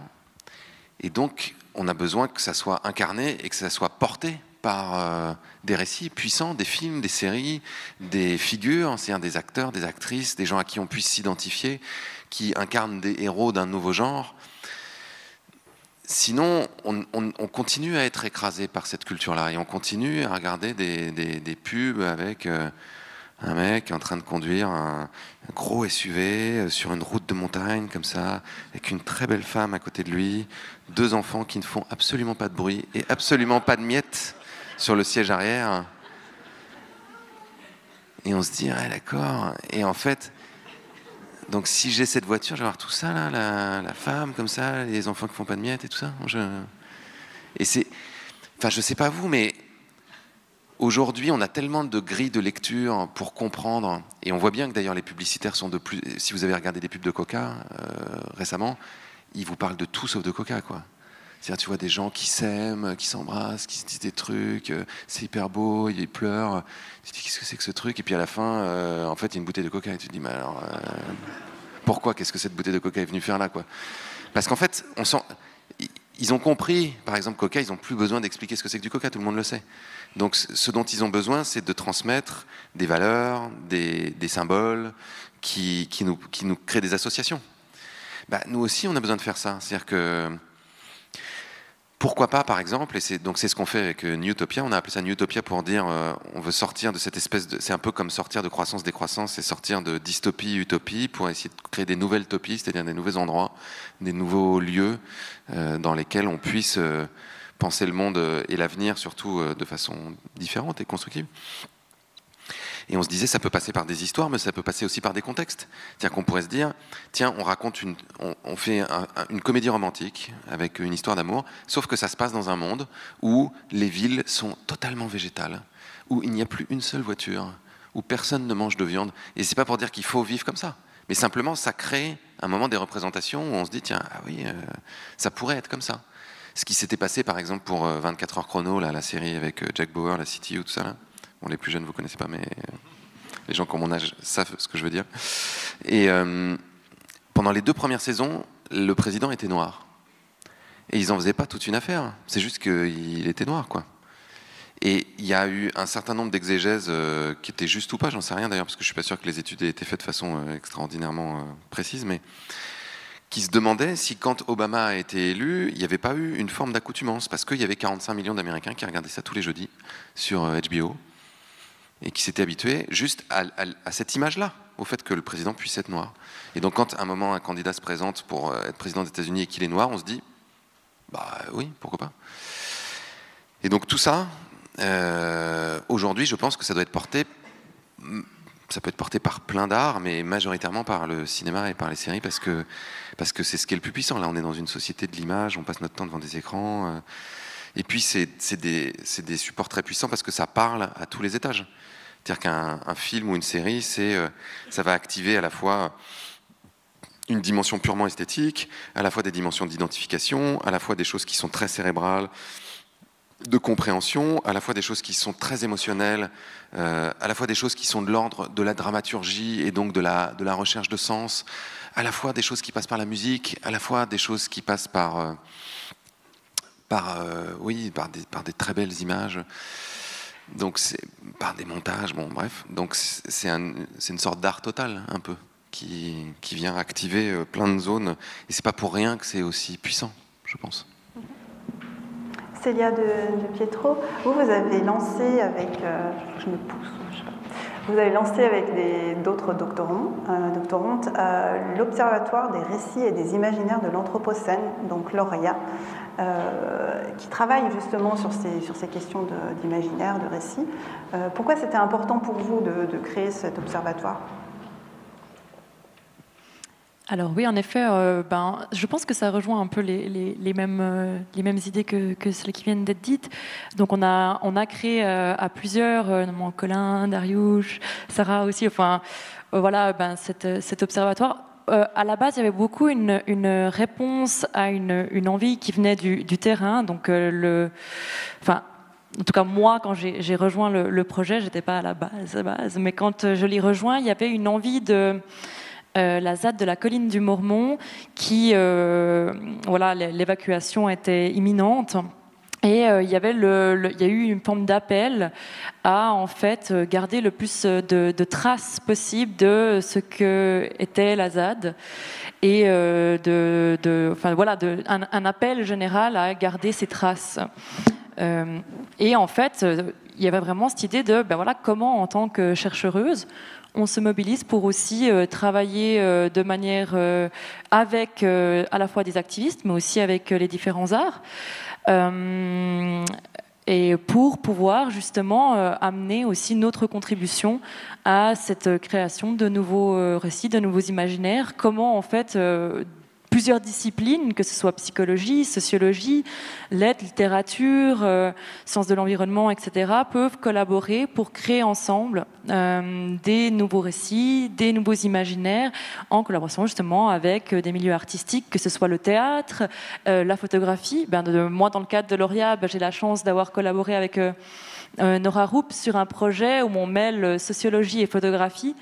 Et donc, on a besoin que ça soit incarné et que ça soit porté par euh, des récits puissants, des films, des séries, des figures, c'est-à-dire des acteurs, des actrices, des gens à qui on puisse s'identifier, qui incarnent des héros d'un nouveau genre. Sinon, on, continue à être écrasé par cette culture-là et on continue à regarder des, pubs avec... Euh, un mec en train de conduire un, gros SUV euh, sur une route de montagne comme ça, avec une très belle femme à côté de lui, deux enfants qui ne font absolument pas de bruit et absolument pas de miettes sur le siège arrière. Et on se dit, d'accord. Et en fait, donc si j'ai cette voiture, je vais avoir tout ça, là, la, femme comme ça, les enfants qui font pas de miettes et tout ça. Et c'est, enfin, je sais pas vous, mais Aujourd'hui, on a tellement de grilles de lecture pour comprendre, et on voit bien que d'ailleurs les publicitaires sont de plus. Si vous avez regardé des pubs de Coca euh, récemment, ils vous parlent de tout sauf de Coca, quoi. C'est-à-dire, tu vois des gens qui s'aiment, qui s'embrassent, qui se disent des trucs, euh, c'est hyper beau, ils pleurent. Tu te dis, qu'est-ce que c'est que ce truc Et puis à la fin, euh, en fait, il y a une bouteille de Coca, et tu te dis, mais alors, pourquoi Qu'est-ce que cette bouteille de Coca est venue faire là, quoi? Parce qu'en fait. Ils ont compris, par exemple, Coca, ils n'ont plus besoin d'expliquer ce que c'est que du Coca, tout le monde le sait. Donc ce dont ils ont besoin, c'est de transmettre des valeurs, des, symboles qui, nous, créent des associations. Bah, nous aussi, on a besoin de faire ça. C'est-à-dire que pourquoi pas, par exemple, et c'est donc c'est ce qu'on fait avec euh, Newtopia. On a appelé ça Newtopia pour dire euh, on veut sortir de cette espèce de, c'est un peu comme sortir de croissance décroissance et sortir de dystopie utopie pour essayer de créer des nouvelles topies, c'est-à-dire des nouveaux endroits, des nouveaux lieux euh, dans lesquels on puisse penser le monde et l'avenir surtout de façon différente et constructive. Et on se disait, ça peut passer par des histoires, mais ça peut passer aussi par des contextes. C'est-à-dire qu'on pourrait se dire, tiens, on raconte une, on, fait une comédie romantique avec une histoire d'amour, sauf que ça se passe dans un monde où les villes sont totalement végétales, où il n'y a plus une seule voiture, où personne ne mange de viande. Et c'est pas pour dire qu'il faut vivre comme ça, mais simplement ça crée un moment des représentations où on se dit, tiens, ah oui, euh, ça pourrait être comme ça. Ce qui s'était passé par exemple pour 24 euh, heures chrono, là, la série avec euh, Jack Bauer, la City ou tout ça. Là Bon, les plus jeunes, vous connaissez pas, mais euh, les gens qui ont mon âge savent ce que je veux dire. Et pendant les deux premières saisons, le président était noir. Et ils en faisaient pas toute une affaire. C'est juste qu'il était noir, quoi. Et il y a eu un certain nombre d'exégèses qui étaient justes ou pas, j'en sais rien d'ailleurs, parce que je suis pas sûr que les études aient été faites de façon extraordinairement précise, mais qui se demandaient si quand Obama a été élu, il n'y avait pas eu une forme d'accoutumance, parce qu'il y avait 45 millions d'Américains qui regardaient ça tous les jeudis sur HBO et qui s'était habitué juste à, cette image-là, au fait que le président puisse être noir. Et donc quand à un moment un candidat se présente pour euh, être président des États-Unis et qu'il est noir, on se dit, bah oui, pourquoi pas. Et donc tout ça, euh, aujourd'hui, je pense que ça doit être porté, ça peut être porté par plein d'arts, mais majoritairement par le cinéma et par les séries, parce que parce que c'est ce qui est le plus puissant. Là, on est dans une société de l'image, on passe notre temps devant des écrans. Euh, et puis, c'est des, des, supports très puissants parce que ça parle à tous les étages. C'est-à-dire qu'un film ou une série, euh, ça va activer à la fois une dimension purement esthétique, à la fois des dimensions d'identification, à la fois des choses qui sont très cérébrales, de compréhension, à la fois des choses qui sont très émotionnelles, euh, à la fois des choses qui sont de l'ordre de la dramaturgie et donc de la, de la recherche de sens, à la fois des choses qui passent par la musique, à la fois des choses qui passent par... Euh, par, euh, oui, par des, par des très belles images. Donc par des montages, bon bref. Donc c'est un, une sorte d'art total un peu qui, qui, vient activer plein de zones. Et c'est pas pour rien que c'est aussi puissant, je pense. Célia de, Pietro, vous, avez lancé avec, euh, je me pousse, vous avez lancé avec d'autres doctorants, euh, doctorantes l'Observatoire des récits et des imaginaires de l'Anthropocène, donc l'ORIA, euh, qui travaille justement sur ces, questions d'imaginaire, de, récit. Euh, pourquoi c'était important pour vous de, créer cet observatoire? Alors oui, en effet, euh, ben, je pense que ça rejoint un peu les, mêmes, les mêmes idées que, celles qui viennent d'être dites. Donc on a, on a créé à plusieurs, notamment Colin, Darius, Sarah aussi, enfin voilà, ben, cet observatoire euh, à la base, il y avait beaucoup une, réponse à une, envie qui venait du, terrain. Donc, euh, le, enfin, en tout cas, moi, quand j'ai rejoint le, projet, j'étais pas à la base, base, mais quand je l'ai rejoint, il y avait une envie de euh, la ZAD de la colline du Mormon, qui, voilà, l'évacuation était imminente. Et euh, il, y avait le, y a eu une forme d'appel à en fait euh, garder le plus de, traces possible de ce que était la ZAD et euh, de, de, enfin voilà, un, appel général à garder ces traces. et en fait, il y avait vraiment cette idée de ben voilà comment en tant que chercheuse on se mobilise pour aussi travailler de manière avec à la fois des activistes, mais aussi avec les différents arts. Euh, et pour pouvoir justement euh, amener aussi notre contribution à cette création de nouveaux euh, récits, de nouveaux imaginaires, comment en fait plusieurs disciplines, que ce soit psychologie, sociologie, lettres, littérature, euh, sciences de l'environnement, etc., peuvent collaborer pour créer ensemble euh, des nouveaux récits, des nouveaux imaginaires, en collaboration justement avec euh, des milieux artistiques, que ce soit le théâtre, la photographie. Ben, moi, dans le cadre de L'Oréal, ben, j'ai la chance d'avoir collaboré avec euh, Nora Roup sur un projet où on mêle sociologie et photographie.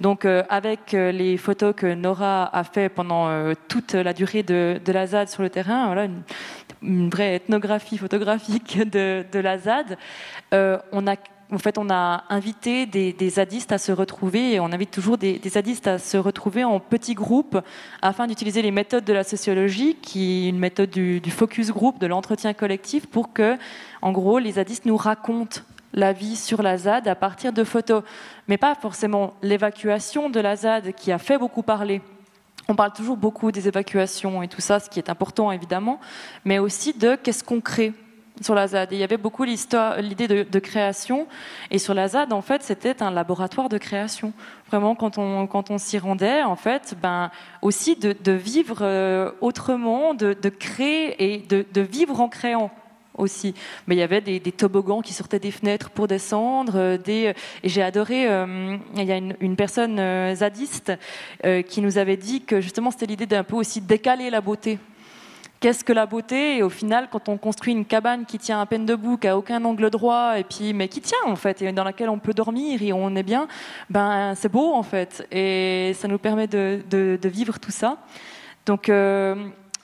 Donc euh, avec euh, les photos que Nora a fait pendant toute la durée de, la ZAD sur le terrain, voilà, une, vraie ethnographie photographique de, la ZAD, on a en fait, on a invité des, zadistes à se retrouver et on invite toujours des, zadistes à se retrouver en petits groupes afin d'utiliser les méthodes de la sociologie, qui est une méthode du, focus group, de l'entretien collectif, pour que, en gros, les zadistes nous racontent la vie sur la ZAD à partir de photos, mais pas forcément l'évacuation de la ZAD qui a fait beaucoup parler. On parle toujours beaucoup des évacuations et tout ça, ce qui est important évidemment, mais aussi de qu'est-ce qu'on crée sur la ZAD. il y avait beaucoup l'idée de, création. Et sur la ZAD, en fait, c'était un laboratoire de création. Vraiment, quand on, quand on s'y rendait, en fait, ben, aussi de, vivre euh, autrement, de, créer et de, vivre en créant aussi. Mais il y avait des, toboggans qui sortaient des fenêtres pour descendre. Euh, des, et j'ai adoré, euh, il y a une personne zadiste qui nous avait dit que justement c'était l'idée d'un peu aussi décaler la beauté qu'est-ce que la beauté? Et au final, quand on construit une cabane qui tient à peine debout, qui a aucun angle droit, et puis mais qui tient en fait, et dans laquelle on peut dormir et on est bien, ben c'est beau en fait, et ça nous permet de, vivre tout ça. Donc euh,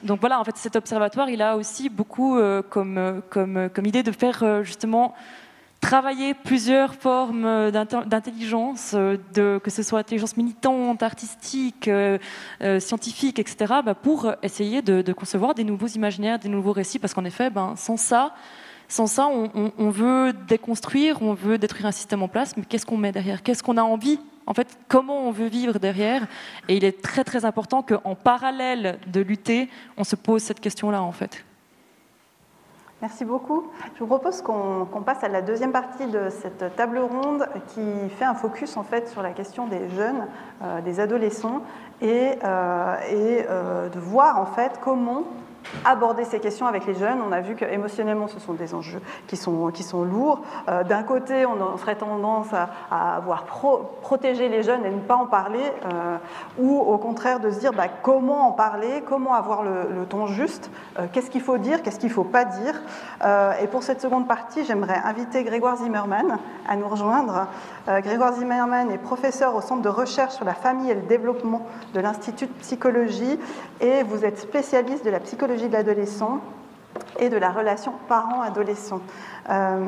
donc voilà, en fait, cet observatoire, il a aussi beaucoup euh, comme, comme, comme idée de faire justement travailler plusieurs formes d'intelligence, euh, que ce soit intelligence militante, artistique, euh, euh, scientifique, etc., bah, pour essayer de, concevoir des nouveaux imaginaires, des nouveaux récits, parce qu'en effet, ben, sans ça, sans ça, on, veut déconstruire, on veut détruire un système en place, mais qu'est-ce qu'on met derrière? Qu'est-ce qu'on a envie? En fait, comment on veut vivre derrière? Et il est très très important qu'en parallèle de lutter, on se pose cette question-là, en fait. Merci beaucoup. Je vous propose qu'on passe à la deuxième partie de cette table ronde qui fait un focus en fait sur la question des jeunes, euh, des adolescents et, euh, euh, de voir en fait comment aborder ces questions avec les jeunes. On a vu qu'émotionnellement, ce sont des enjeux qui sont, qui sont lourds. Euh, d'un côté, on serait tendance à, à avoir les jeunes et ne pas en parler, euh, ou au contraire de se dire bah, comment en parler, comment avoir le, ton juste, euh, qu'est-ce qu'il faut dire, qu'est-ce qu'il ne faut pas dire. et pour cette seconde partie, j'aimerais inviter Grégoire Zimmermann à nous rejoindre. Grégoire Zimmermann est professeur au Centre de recherche sur la famille et le développement de l'Institut de psychologie, et vous êtes spécialiste de la psychologie de l'adolescent et de la relation parent-adolescent. Euh,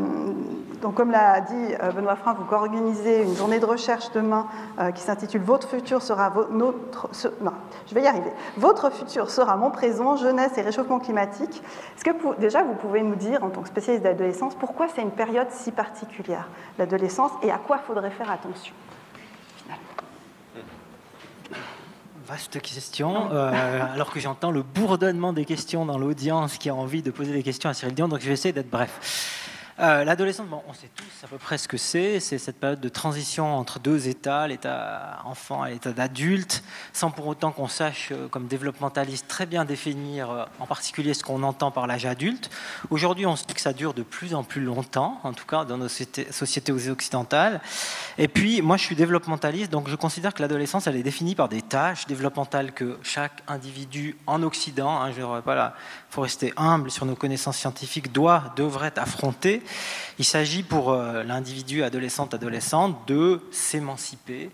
donc, comme l'a dit euh, Benoît Frein, vous organisez une journée de recherche demain euh, qui s'intitule Votre futur sera notre. non, je vais y arriver. Votre futur sera mon présent, jeunesse et réchauffement climatique. Est-ce que déjà vous pouvez nous dire, en tant que spécialiste d'adolescence, pourquoi c'est une période si particulière, l'adolescence, et à quoi faudrait faire attention Vaste question, euh, alors que j'entends le bourdonnement des questions dans l'audience qui a envie de poser des questions à Cyril Dion, donc je vais essayer d'être bref. Euh, l'adolescence, bon, on sait tous à peu près ce que c'est. C'est cette période de transition entre deux états, l'état enfant et l'état d'adulte, sans pour autant qu'on sache, euh, comme développementaliste, très bien définir euh, en particulier ce qu'on entend par l'âge adulte. Aujourd'hui, on sait que ça dure de plus en plus longtemps, en tout cas dans nos sociétés occidentales. Et puis, moi, je suis développementaliste, donc je considère que l'adolescence, elle est définie par des tâches développementales que chaque individu en Occident, hein, je n'aurais pas là, il faut rester humble sur nos connaissances scientifiques, doit, devrait affronter. Il s'agit pour euh, l'individu adolescente-adolescente de s'émanciper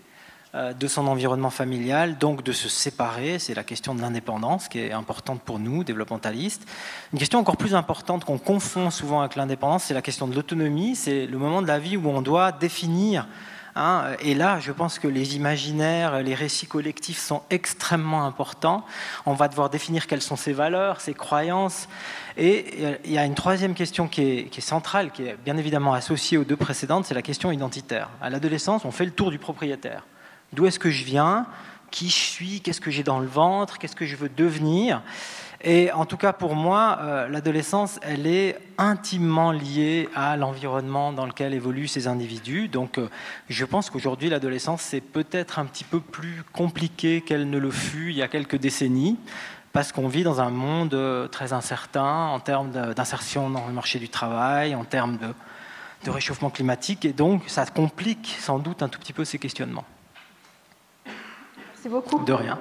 euh, de son environnement familial, donc de se séparer. C'est la question de l'indépendance qui est importante pour nous, développementalistes. Une question encore plus importante qu'on confond souvent avec l'indépendance, c'est la question de l'autonomie. C'est le moment de la vie où on doit définir Hein, et là, je pense que les imaginaires, les récits collectifs sont extrêmement importants. On va devoir définir quelles sont ses valeurs, ses croyances. Et il y a une troisième question qui est, centrale, qui est bien évidemment associée aux deux précédentes, c'est la question identitaire. À l'adolescence, on fait le tour du propriétaire. D'où est-ce que je viens? Qui je suis? Qu'est-ce que j'ai dans le ventre? Qu'est-ce que je veux devenir? Et en tout cas, pour moi, euh, l'adolescence, elle est intimement liée à l'environnement dans lequel évoluent ces individus. Donc, euh, je pense qu'aujourd'hui, l'adolescence, c'est peut-être un petit peu plus compliqué qu'elle ne le fut il y a quelques décennies, parce qu'on vit dans un monde euh, très incertain en termes d'insertion dans le marché du travail, en termes de, de réchauffement climatique, et donc ça complique sans doute un tout petit peu ces questionnements beaucoup. De rien.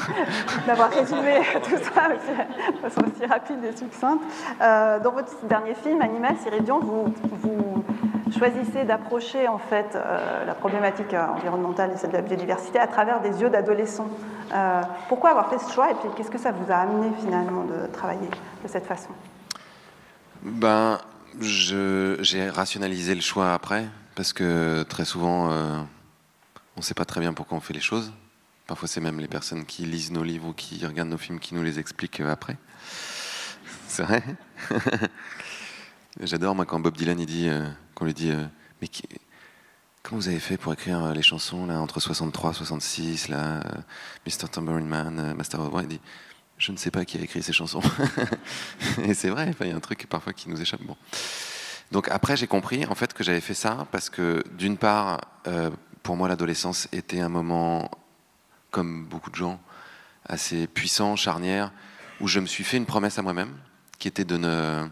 D'avoir résumé tout ça aussi, de façon aussi rapide et succincte. Euh, dans votre dernier film, Animal, Cyril Dion, vous, vous choisissez d'approcher en fait euh, la problématique environnementale et celle de la biodiversité à travers des yeux d'adolescents. Euh, pourquoi avoir fait ce choix et puis qu'est-ce que ça vous a amené finalement de travailler de cette façon? Ben, j'ai rationalisé le choix après, parce que très souvent, euh, on ne sait pas très bien pourquoi on fait les choses. Parfois, c'est même les personnes qui lisent nos livres ou qui regardent nos films qui nous les expliquent euh, après. C'est vrai J'adore, moi, quand Bob Dylan, il dit, euh, qu'on lui dit, mais qui, comment vous avez fait pour écrire les chansons là, entre 63 et 66, là, Mr. Tambourine Man, Master of War Il dit, je ne sais pas qui a écrit ces chansons. et c'est vrai, il y a un truc parfois qui nous échappe. Bon. Donc après, j'ai compris en fait que j'avais fait ça parce que d'une part, euh, pour moi, l'adolescence était un moment, comme beaucoup de gens, assez puissant, charnière, où je me suis fait une promesse à moi-même, qui était de ne,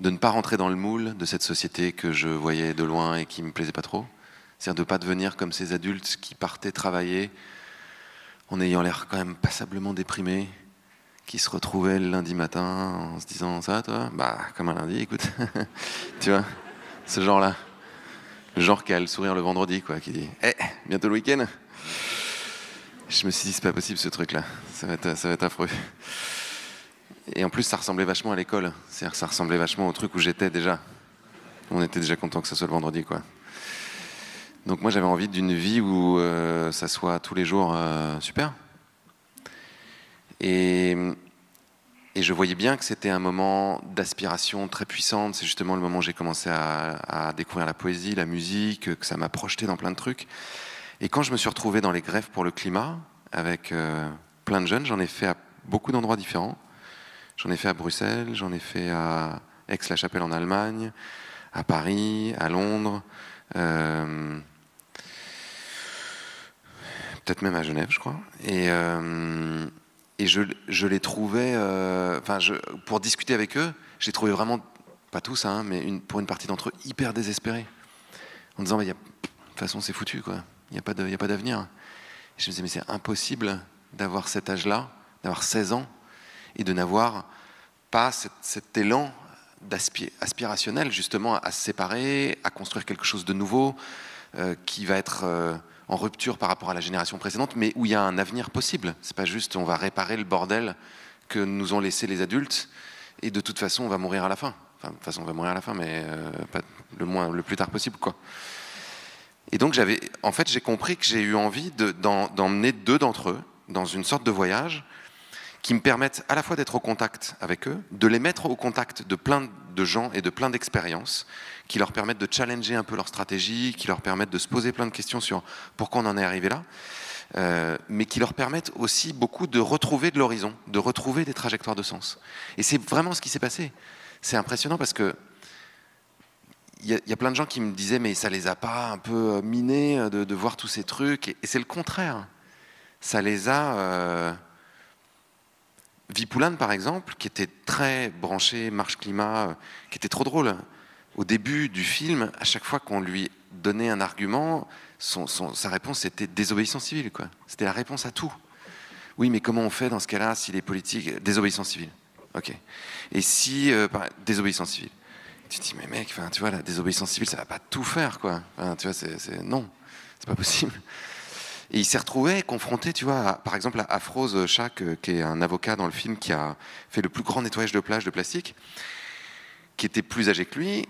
de ne pas rentrer dans le moule de cette société que je voyais de loin et qui me plaisait pas trop. C'est-à-dire de ne pas devenir comme ces adultes qui partaient travailler en ayant l'air quand même passablement déprimés, qui se retrouvait le lundi matin en se disant ça toi? Bah comme un lundi, écoute. tu vois Ce genre-là. Le genre qui a le sourire le vendredi, quoi, qui dit Eh, bientôt le week-end Je me suis dit c'est pas possible ce truc-là. Ça va être, ça va être affreux. Et en plus ça ressemblait vachement à l'école. C'est-à-dire ça ressemblait vachement au truc où j'étais déjà. On était déjà content que ce soit le vendredi, quoi. Donc moi j'avais envie d'une vie où euh, ça soit tous les jours euh, super. Et, je voyais bien que c'était un moment d'aspiration très puissante. C'est justement le moment où j'ai commencé à, découvrir la poésie, la musique, que ça m'a projeté dans plein de trucs. Et quand je me suis retrouvé dans les grèves pour le climat, avec euh, plein de jeunes, j'en ai fait à beaucoup d'endroits différents. J'en ai fait à Bruxelles, j'en ai fait à Aix-la-Chapelle en Allemagne, à Paris, à Londres, euh, peut-être même à Genève, je crois. Et, euh, je, les trouvais, enfin, pour discuter avec eux, j'ai trouvé vraiment, pas tous, hein, mais pour une partie d'entre eux, hyper désespérés. En disant, bah, de toute façon, c'est foutu, quoi. Il n'y a pas d'avenir. Je me disais, mais c'est impossible d'avoir cet âge-là, d'avoir 16 ans, et de n'avoir pas cet, élan aspirationnel, justement, à se séparer, à construire quelque chose de nouveau, euh, qui va être. Euh, en rupture par rapport à la génération précédente, mais où il y a un avenir possible. C'est pas juste on va réparer le bordel que nous ont laissé les adultes, et de toute façon on va mourir à la fin. Enfin, de toute façon on va mourir à la fin, mais euh, le moins, le plus tard possible, quoi. Et donc j'avais, en fait, j'ai compris que j'ai eu envie d'emmener deux d'entre eux dans une sorte de voyage qui me permettent à la fois d'être au contact avec eux, de les mettre au contact de plein de gens et de plein d'expériences, qui leur permettent de challenger un peu leur stratégie, qui leur permettent de se poser plein de questions sur pourquoi on en est arrivé là, euh, mais qui leur permettent aussi beaucoup de retrouver de l'horizon, de retrouver des trajectoires de sens. Et c'est vraiment ce qui s'est passé. C'est impressionnant parce que il y, a plein de gens qui me disaient mais ça les a pas un peu minés de, de voir tous ces trucs et, c'est le contraire. Ça les a euh, Vipoulane, par exemple, qui était très branché marche climat, euh, qui était trop drôle. Au début du film, à chaque fois qu'on lui donnait un argument, sa réponse était désobéissance civile. C'était la réponse à tout. Oui, mais comment on fait dans ce cas-là si les politiques. Désobéissance civile? Ok. Et si. Euh, désobéissance civile. Tu te dis, mais mec, tu vois, la désobéissance civile, ça va pas tout faire, quoi. tu vois, c'est. Non, c'est pas possible. Et il s'est retrouvé confronté, tu vois, par exemple, à Afrose Chak, euh, qui est un avocat dans le film qui a fait le plus grand nettoyage de plage de plastique, qui était plus âgé que lui,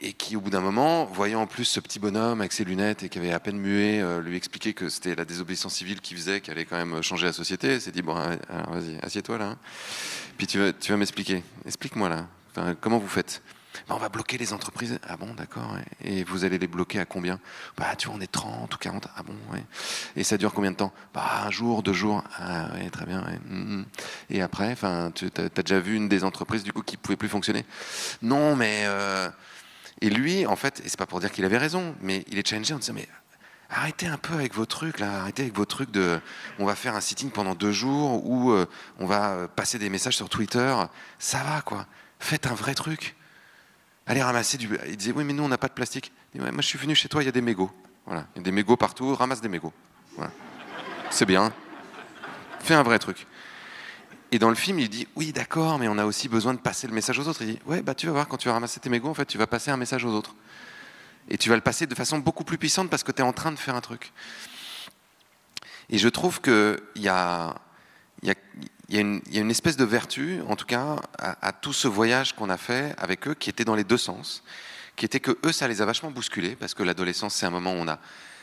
et qui, au bout d'un moment, voyant en plus ce petit bonhomme avec ses lunettes et qui avait à peine mué, euh, lui expliquer que c'était la désobéissance civile qui faisait, qu'il allait quand même changer la société, s'est dit, bon, vas-y, assieds-toi là. Puis tu vas m'expliquer? Explique-moi là. comment vous faites? Bah, on va bloquer les entreprises. Ah bon, d'accord. Et vous allez les bloquer à combien? Bah, tu vois, on est 30 ou 40. Ah bon, ouais. Et ça dure combien de temps? Bah, un jour, deux jours. Ah ouais, très bien. Mm, mm. Et après, enfin, tu as, déjà vu une des entreprises du coup qui pouvait plus fonctionner? Non, mais euh, et lui, en fait, et c'est pas pour dire qu'il avait raison, mais il est challengé en disant mais arrêtez un peu avec vos trucs là, arrêtez avec vos trucs de on va faire un sitting pendant deux jours ou euh, on va passer des messages sur Twitter. Ça va quoi. Faites un vrai truc allez ramasser du. Il disait, oui, mais nous, on n'a pas de plastique. moi, je suis venu chez toi, il y a des mégots. Voilà, il y a des mégots partout, ramasse des mégots. C'est bien. Fais un vrai truc. Et dans le film, il dit, oui, d'accord, mais on a aussi besoin de passer le message aux autres. Il dit, ouais, bah tu vas voir, quand tu vas ramasser tes mégots, en fait, tu vas passer un message aux autres. Et tu vas le passer de façon beaucoup plus puissante parce que tu es en train de faire un truc. Et je trouve qu'il y y, a, il y, a une, espèce de vertu, en tout cas, à, tout ce voyage qu'on a fait avec eux, qui était dans les deux sens, qui était que eux, ça les a vachement bousculés, parce que l'adolescence, c'est un moment où on a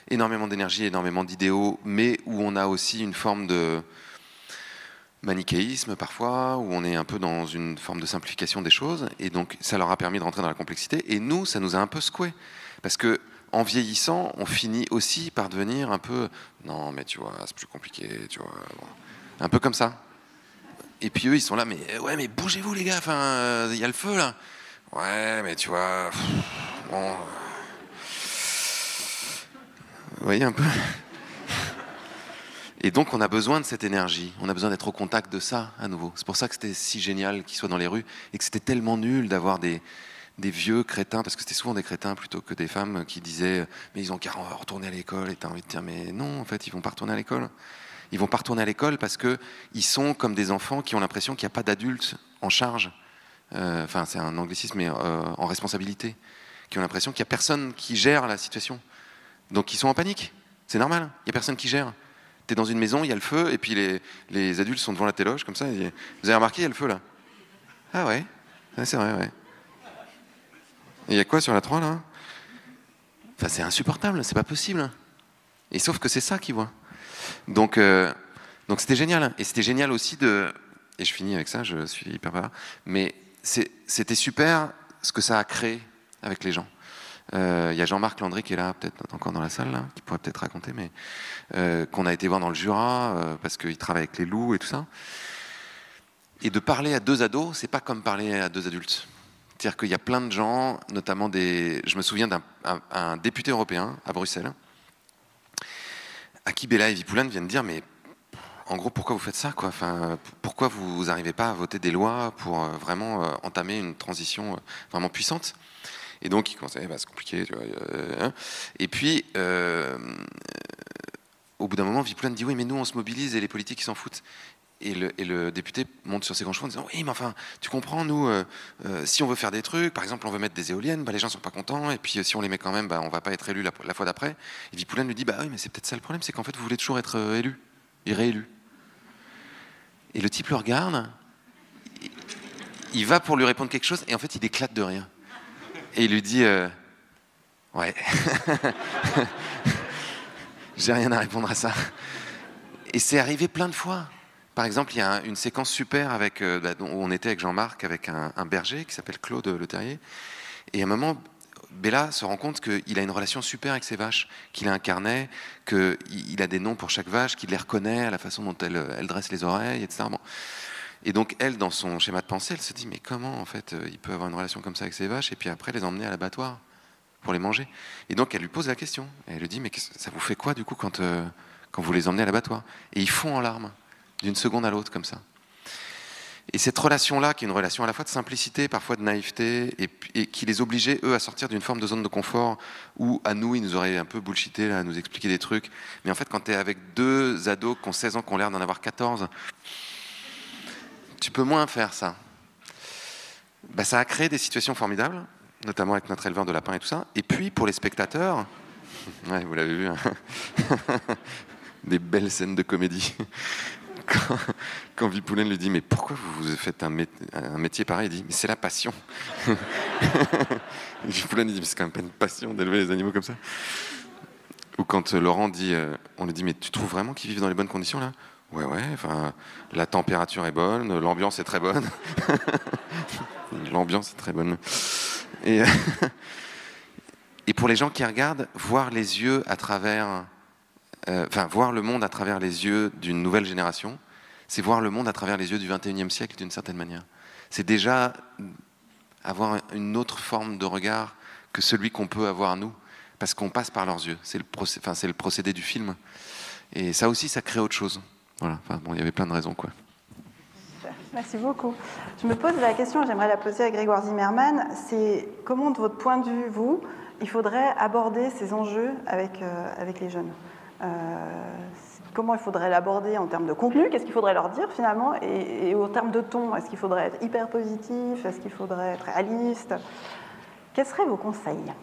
énormément d'énergie, énormément d'idéaux, mais où on a aussi une forme de manichéisme parfois, où on est un peu dans une forme de simplification des choses, et donc ça leur a permis de rentrer dans la complexité, et nous, ça nous a un peu secoué, parce que en vieillissant, on finit aussi par devenir un peu, non mais tu vois, c'est plus compliqué, tu vois, un peu comme ça. Et puis eux, ils sont là, mais ouais, mais bougez-vous les gars, enfin, il y a le feu là. Ouais, mais tu vois, bon. Vous voyez un peu? Et donc on a besoin de cette énergie, on a besoin d'être au contact de ça à nouveau. C'est pour ça que c'était si génial qu'ils soient dans les rues et que c'était tellement nul d'avoir des, des vieux crétins, parce que c'était souvent des crétins plutôt que des femmes qui disaient mais ils ont qu'à retourner à l'école et t'as envie de dire mais non en fait ils vont pas retourner à l'école. Ils vont pas retourner à l'école parce qu'ils sont comme des enfants qui ont l'impression qu'il n'y a pas d'adultes en charge. Euh, enfin, c'est un anglicisme, mais euh, en responsabilité. Qui ont l'impression qu'il n'y a personne qui gère la situation. Donc ils sont en panique. C'est normal. Il n'y a personne qui gère. Tu es dans une maison, il y a le feu, et puis les, les adultes sont devant la téloge, comme ça. vous avez remarqué, il y a le feu là Ah ouais, C'est vrai, ouais. Et il y a quoi sur la 3 là? Enfin, c'est insupportable, c'est pas possible. Et sauf que c'est ça qu'ils voient. Donc, euh, donc c'était génial. Et c'était génial aussi de. Et je finis avec ça, je suis hyper bas. Mais c'était super ce que ça a créé avec les gens. Euh, il y a Jean-Marc Landry qui est là, peut-être encore dans la salle, qui pourrait peut-être raconter, mais euh, qu'on a été voir dans le Jura parce qu'il travaille avec les loups et tout ça. Et de parler à deux ados, c'est pas comme parler à deux adultes. C'est-à-dire qu'il y a plein de gens, notamment des. Je me souviens d'un député européen à Bruxelles, Bella et Vipoulane viennent dire mais en gros pourquoi vous faites ça quoi? Pourquoi vous n'arrivez pas à voter des lois pour euh, vraiment euh, entamer une transition euh, vraiment puissante? Et donc, il commençait, bah, c'est compliqué, tu vois. Hein. Et puis, au bout d'un moment, Vipoulane dit, oui, mais nous, on se mobilise et les politiques, ils s'en foutent. Et le, député monte sur ses grands chevaux en disant Oui, mais enfin, tu comprends, nous, euh, euh, si on veut faire des trucs, par exemple, on veut mettre des éoliennes, bah, les gens sont pas contents, et puis euh, si on les met quand même, bah, on va pas être élu la, fois d'après. Et Vipoulin lui dit Bah oui, mais c'est peut-être ça le problème, c'est qu'en fait, vous voulez toujours être élu et réélu. Et le type le regarde, il va pour lui répondre quelque chose, et en fait, il éclate de rien. Et il lui dit Ouais, j'ai rien à répondre à ça. Et c'est arrivé plein de fois. Par exemple, il y a une séquence super avec, euh, bah, où on était avec Jean-Marc, avec un, berger qui s'appelle Claude Le Terrier. Et à un moment, Bella se rend compte qu'il a une relation super avec ses vaches, qu'il a un carnet, qu'il a des noms pour chaque vache, qu'il les reconnaît à la façon dont elle, elle dresse les oreilles, etc. Et donc, elle, dans son schéma de pensée, elle se dit, mais comment, en fait, euh, il peut avoir une relation comme ça avec ses vaches, et puis après les emmener à l'abattoir pour les manger Et donc, elle lui pose la question. elle lui dit, mais ça vous fait quoi, du coup, quand, euh, quand vous les emmenez à l'abattoir? Et ils font en larmes d'une seconde à l'autre comme ça. Et cette relation-là, qui est une relation à la fois de simplicité, parfois de naïveté, et, qui les obligeait, eux, à sortir d'une forme de zone de confort, où à nous, ils nous auraient un peu bullshité, là, à nous expliquer des trucs. Mais en fait, quand tu es avec deux ados qui ont 16 ans, qui ont l'air d'en avoir 14, tu peux moins faire ça. Bah, ça a créé des situations formidables, notamment avec notre éleveur de lapins et tout ça. Et puis, pour les spectateurs, vous l'avez vu, hein. des belles scènes de comédie quand, quand lui dit Mais pourquoi vous faites un, métier pareil Il dit Mais c'est la passion. Vipoulen dit Mais c'est quand même pas une passion d'élever les animaux comme ça. Ou quand Laurent dit euh, On lui dit Mais tu trouves vraiment qu'ils vivent dans les bonnes conditions là? Ouais, ouais, enfin, la température est bonne, l'ambiance est très bonne. l'ambiance est très bonne. Et, et pour les gens qui regardent, voir les yeux à travers euh, enfin, voir le monde à travers les yeux d'une nouvelle génération, c'est voir le monde à travers les yeux du 21e siècle d'une certaine manière. C'est déjà avoir une autre forme de regard que celui qu'on peut avoir nous, parce qu'on passe par leurs yeux. C'est le, procédé du film. Et ça aussi, ça crée autre chose. Voilà. Bon, il y avait plein de raisons, quoi. Merci beaucoup. Je me pose la question, j'aimerais la poser à Grégoire Zimmermann, c'est comment, de votre point de vue, vous, il faudrait aborder ces enjeux avec, euh, les jeunes? Comment il faudrait l'aborder en termes de contenu, qu'est-ce qu'il faudrait leur dire finalement, et, et au terme de ton, est-ce qu'il faudrait être hyper positif, est-ce qu'il faudrait être réaliste Quels seraient vos conseils?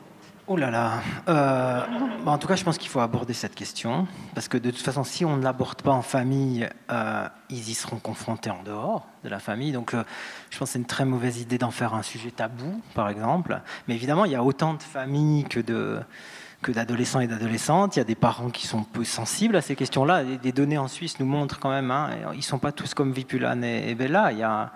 Oh là là. Euh, bah, en tout cas, je pense qu'il faut aborder cette question. Parce que de toute façon, si on ne l'aborde pas en famille, euh, ils y seront confrontés en dehors de la famille. Donc, euh, je pense que c'est une très mauvaise idée d'en faire un sujet tabou, par exemple. Mais évidemment, il y a autant de familles que de que d'adolescents et d'adolescentes. Il y a des parents qui sont peu sensibles à ces questions-là. Des données en Suisse nous montrent quand même, hein, ils ne sont pas tous comme Vipulan et, Bella. Il y a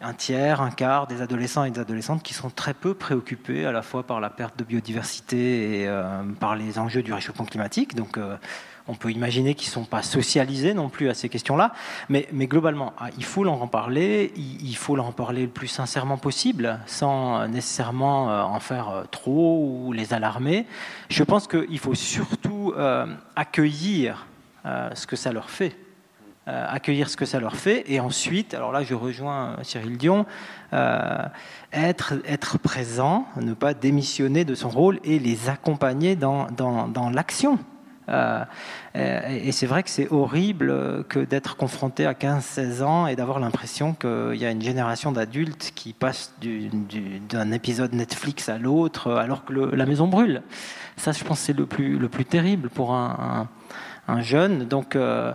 un tiers, un quart des adolescents et des adolescentes qui sont très peu préoccupés à la fois par la perte de biodiversité et euh, par les enjeux du réchauffement climatique. Donc euh, on peut imaginer qu'ils ne sont pas socialisés non plus à ces questions-là. Mais, mais, globalement, ah, il faut leur en parler, il, faut leur en parler le plus sincèrement possible, sans nécessairement euh, en faire trop ou les alarmer. Je pense qu'il faut surtout accueillir ce que ça leur fait euh, accueillir ce que ça leur fait, et ensuite, alors là je rejoins euh, Cyril Dion, euh, être, être présent, ne pas démissionner de son rôle et les accompagner dans, dans, l'action. Et c'est vrai que c'est horrible que d'être confronté à 15-16 ans et d'avoir l'impression qu'il y a une génération d'adultes qui passe d'un épisode Netflix à l'autre alors que la maison brûle. Ça, je pense, c'est le plus, le plus terrible pour un, jeune. Donc, euh,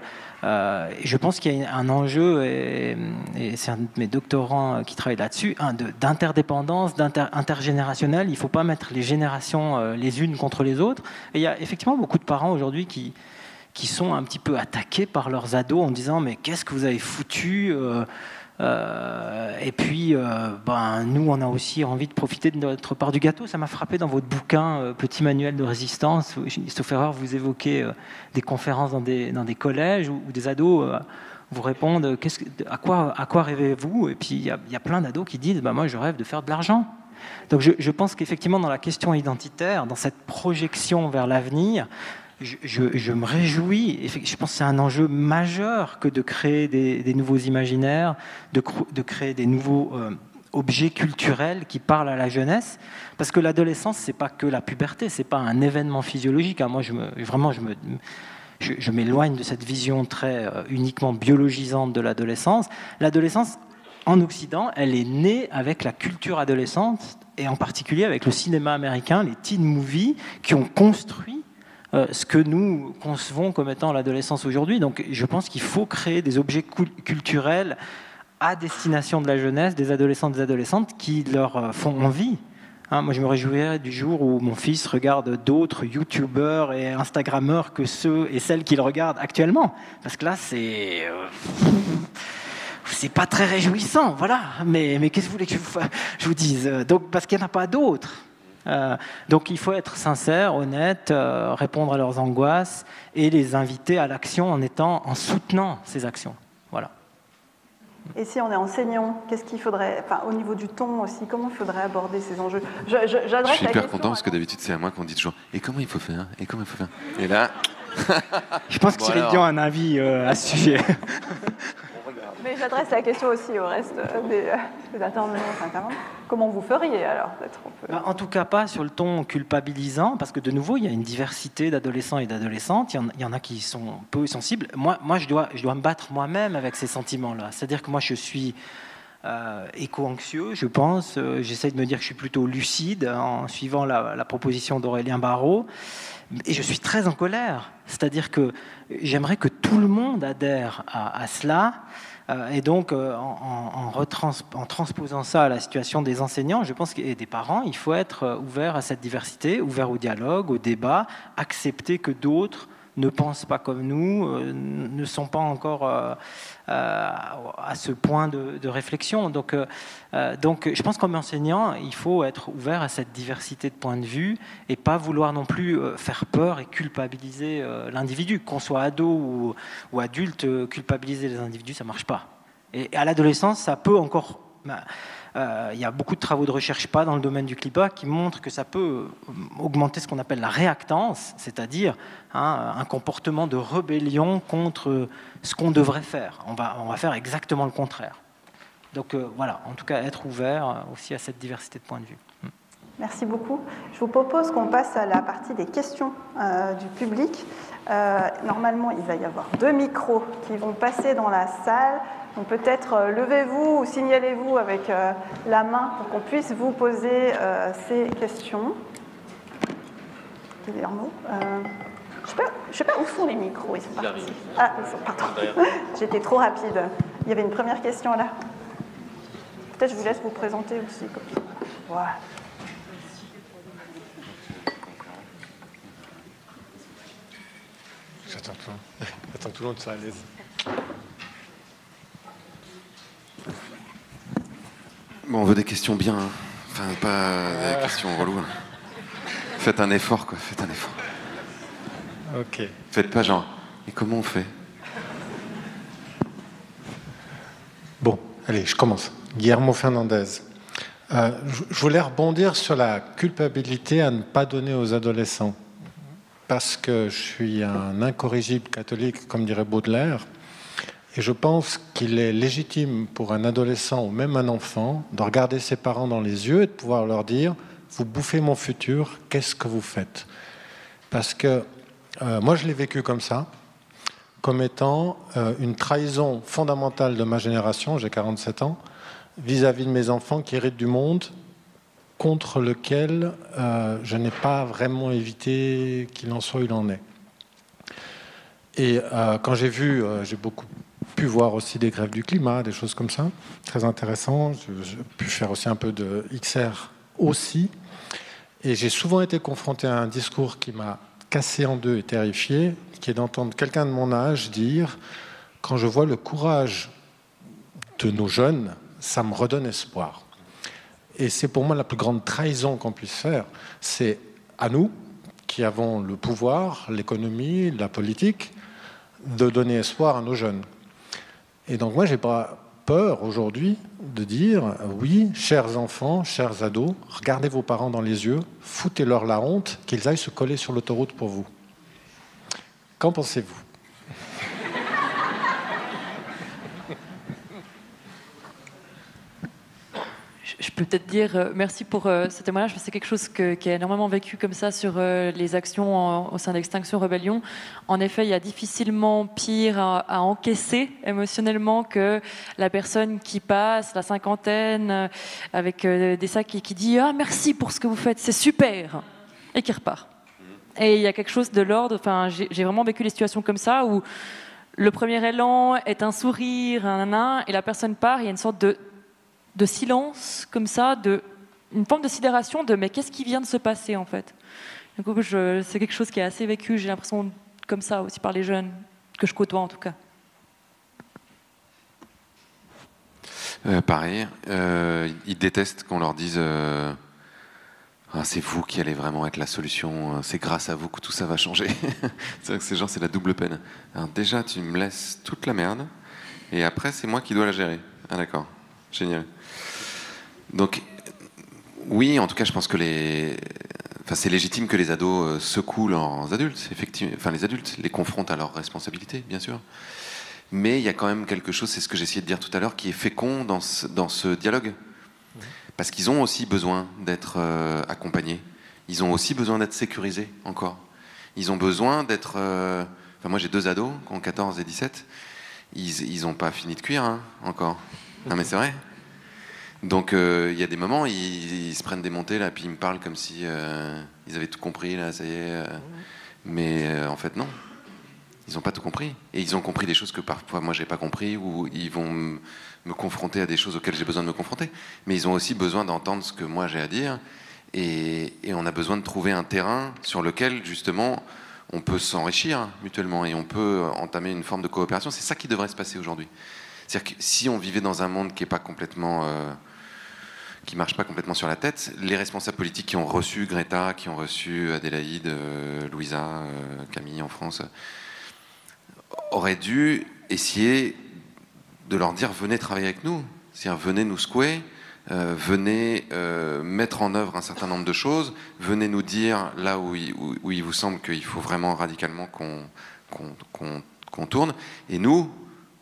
je pense qu'il y a un enjeu, et, c'est un de mes doctorants qui travaille là-dessus, d'interdépendance, d'intergénérationnel. Il ne faut pas mettre les générations euh, les unes contre les autres. Et il y a effectivement beaucoup de parents aujourd'hui qui, qui sont un petit peu attaqués par leurs ados en disant mais qu'est-ce que vous avez foutu euh, euh, et puis, euh, ben, nous, on a aussi envie de profiter de notre part du gâteau. Ça m'a frappé dans votre bouquin, euh, Petit manuel de résistance. Sauf erreur, vous évoquez des conférences dans des, dans des collèges où, des ados vous répondent à quoi, à quoi rêvez-vous? Et puis, il y, a plein d'ados qui disent ben, Moi, je rêve de faire de l'argent. Donc, je, je pense qu'effectivement, dans la question identitaire, dans cette projection vers l'avenir, je, me réjouis, je pense que c'est un enjeu majeur que de créer des, nouveaux imaginaires, de, créer des nouveaux euh, objets culturels qui parlent à la jeunesse, parce que l'adolescence, c'est pas que la puberté, c'est pas un événement physiologique. Hein. Moi, vraiment, je me, je, m'éloigne de cette vision très euh, uniquement biologisante de l'adolescence. L'adolescence, en Occident, elle est née avec la culture adolescente, et en particulier avec le cinéma américain, les teen movies, qui ont construit euh, ce que nous concevons comme étant l'adolescence aujourd'hui. Donc je pense qu'il faut créer des objets culturels à destination de la jeunesse, des adolescents, des adolescentes, qui leur euh, font envie. Hein, moi, je me réjouirais du jour où mon fils regarde d'autres youtubeurs et instagrammeurs que ceux et celles qu'il regarde actuellement. Parce que là, c'est. Euh, c'est pas très réjouissant, voilà. Mais, mais qu'est-ce que vous voulez que je vous dise? Donc, parce qu'il n'y en a pas d'autres. Euh, donc il faut être sincère, honnête, euh, répondre à leurs angoisses et les inviter à l'action en étant, en soutenant ces actions. Voilà. Et si on est enseignant, qu'est-ce qu'il faudrait, enfin, au niveau du ton aussi, comment il faudrait aborder ces enjeux? Je, je suis hyper content parce que d'habitude c'est à moi qu'on dit toujours et comment il faut faire? Et comment il faut faire? Et là, je pense que Cyril Dion a un avis euh, à ce sujet. Mais j'adresse la question aussi au reste des, des intervenants. Comment vous feriez alors bah, En tout cas, pas sur le ton culpabilisant, parce que de nouveau, il y a une diversité d'adolescents et d'adolescentes. Il, y en a qui sont peu sensibles. Moi, moi je, dois, je dois me battre moi-même avec ces sentiments-là. C'est-à-dire que moi, je suis euh, éco-anxieux, je pense. Euh, j'essaie de me dire que je suis plutôt lucide en suivant la, proposition d'Aurélien Barrault. Et je suis très en colère. C'est-à-dire que j'aimerais que tout le monde adhère à, à cela. Euh, et donc, euh, en, transposant ça à la situation des enseignants, je pense et des parents, il faut être euh, ouvert à cette diversité, ouvert au dialogue, au débat, accepter que d'autres ne pensent pas comme nous, ne sont pas encore à ce point de, réflexion. Donc, donc, je pense qu'en enseignant, il faut être ouvert à cette diversité de points de vue et pas vouloir non plus faire peur et culpabiliser l'individu. Qu'on soit ado ou, adulte, culpabiliser les individus, ça marche pas. Et à l'adolescence, ça peut encore. Bah, euh, il y a beaucoup de travaux de recherche pas dans le domaine du climat qui montrent que ça peut euh, augmenter ce qu'on appelle la réactance, c'est-à-dire hein, un comportement de rébellion contre ce qu'on devrait faire. On va, on va faire exactement le contraire. Donc euh, voilà, en tout cas, être ouvert aussi à cette diversité de points de vue. Hmm. Merci beaucoup. Je vous propose qu'on passe à la partie des questions du public. normalement, il va y avoir deux micros qui vont passer dans la salle. Donc peut-être euh, levez-vous ou signalez-vous avec euh, la main pour qu'on puisse vous poser euh, ces questions. Guillermo. Euh, je ne sais, pas où sont les micros. Ils sont partis. Ah, pardon. J'étais trop rapide. Il y avait une première question là. Peut-être je vous laisse vous présenter aussi. Voilà. J'attends tout, J'attends tout le monde soit à l'aise. Bon, on veut des questions bien. Hein. Enfin, pas des ah. questions reloues. Hein. Faites un effort, quoi. Faites un effort. Ok. Faites pas genre. Et comment on fait? Bon, allez, je commence. Guillermo Fernandez. Euh, je voulais rebondir sur la culpabilité à ne pas donner aux adolescents. Parce que je suis un incorrigible catholique, comme dirait Baudelaire. Et je pense qu'il est légitime pour un adolescent ou même un enfant de regarder ses parents dans les yeux et de pouvoir leur dire Vous bouffez mon futur, qu'est-ce que vous faites? Parce que euh, moi, je l'ai vécu comme ça, comme étant euh, une trahison fondamentale de ma génération, j'ai 47 ans, vis-à-vis de mes enfants qui héritent du monde contre lequel euh, je n'ai pas vraiment évité qu'il en soit, il en est. Et quand j'ai vu, j'ai beaucoup pu voir aussi des grèves du climat, des choses comme ça, très intéressant. J'ai pu faire aussi un peu de XR aussi. Et j'ai souvent été confronté à un discours qui m'a cassé en deux et terrifié, qui est d'entendre quelqu'un de mon âge dire Quand je vois le courage de nos jeunes, ça me redonne espoir. Et c'est pour moi la plus grande trahison qu'on puisse faire. C'est à nous, qui avons le pouvoir, l'économie, la politique, de donner espoir à nos jeunes. Et donc moi, j'ai pas peur aujourd'hui de dire oui, chers enfants, chers ados, regardez vos parents dans les yeux, foutez-leur la honte qu'ils aillent se coller sur l'autoroute pour vous. Qu'en pensez-vous? Je peux peut-être dire euh, merci pour euh, ce témoignage, c'est quelque chose qui est énormément vécu comme ça sur euh, les actions au sein d'Extinction Rebellion. En effet, il y a difficilement pire à, encaisser émotionnellement que la personne qui passe la cinquantaine avec des sacs et qui dit Ah, merci pour ce que vous faites, c'est super et qui repart. Et il y a quelque chose de l'ordre, enfin, j'ai vraiment vécu des situations comme ça où le premier élan est un sourire, un, un, et la personne part, il y a une sorte de de silence comme ça, de, une forme de sidération de mais qu'est-ce qui vient de se passer en fait? C'est quelque chose qui est assez vécu, j'ai l'impression comme ça aussi par les jeunes, que je côtoie en tout cas. Euh, pareil, euh, ils détestent qu'on leur dise euh, ah, c'est vous qui allez vraiment être la solution, c'est grâce à vous que tout ça va changer. c'est vrai que ces gens, c'est la double peine. déjà, tu me laisses toute la merde, et après, c'est moi qui dois la gérer. Ah d'accord, génial. Donc, oui, en tout cas, je pense que les. Enfin, c'est légitime que les ados euh, secouent leurs adultes, effectivement. Enfin, les adultes les confrontent à leurs responsabilités, bien sûr. Mais il y a quand même quelque chose, c'est ce que j'essayais de dire tout à l'heure, qui est fécond dans ce, dans ce dialogue. Parce qu'ils ont aussi besoin d'être euh, accompagnés. Ils ont aussi besoin d'être sécurisés encore. Ils ont besoin d'être. Euh, enfin, moi, j'ai deux ados qui ont 14 et 17. Ils n'ont pas fini de cuire hein, encore. Non, mais c'est vrai. Donc euh, il y a des moments, ils, se prennent des montées là, puis ils me parlent comme si euh, ils avaient tout compris là, ça y est. Euh. mais en fait non, ils n'ont pas tout compris. Et ils ont compris des choses que parfois moi j'ai pas compris, ou ils vont me confronter à des choses auxquelles j'ai besoin de me confronter. Mais ils ont aussi besoin d'entendre ce que moi j'ai à dire. Et, et, on a besoin de trouver un terrain sur lequel justement on peut s'enrichir mutuellement et on peut entamer une forme de coopération. C'est ça qui devrait se passer aujourd'hui. C'est-à-dire que si on vivait dans un monde qui n'est pas complètement qui marche pas complètement sur la tête. Les responsables politiques qui ont reçu Greta, qui ont reçu Adélaïde, euh, Louisa, euh, Camille en France, auraient dû essayer de leur dire venez travailler avec nous, c'est-à-dire venez nous secouer, euh, venez mettre en œuvre un certain nombre de choses, venez nous dire là où, il vous semble qu'il faut vraiment radicalement qu'on tourne, et nous,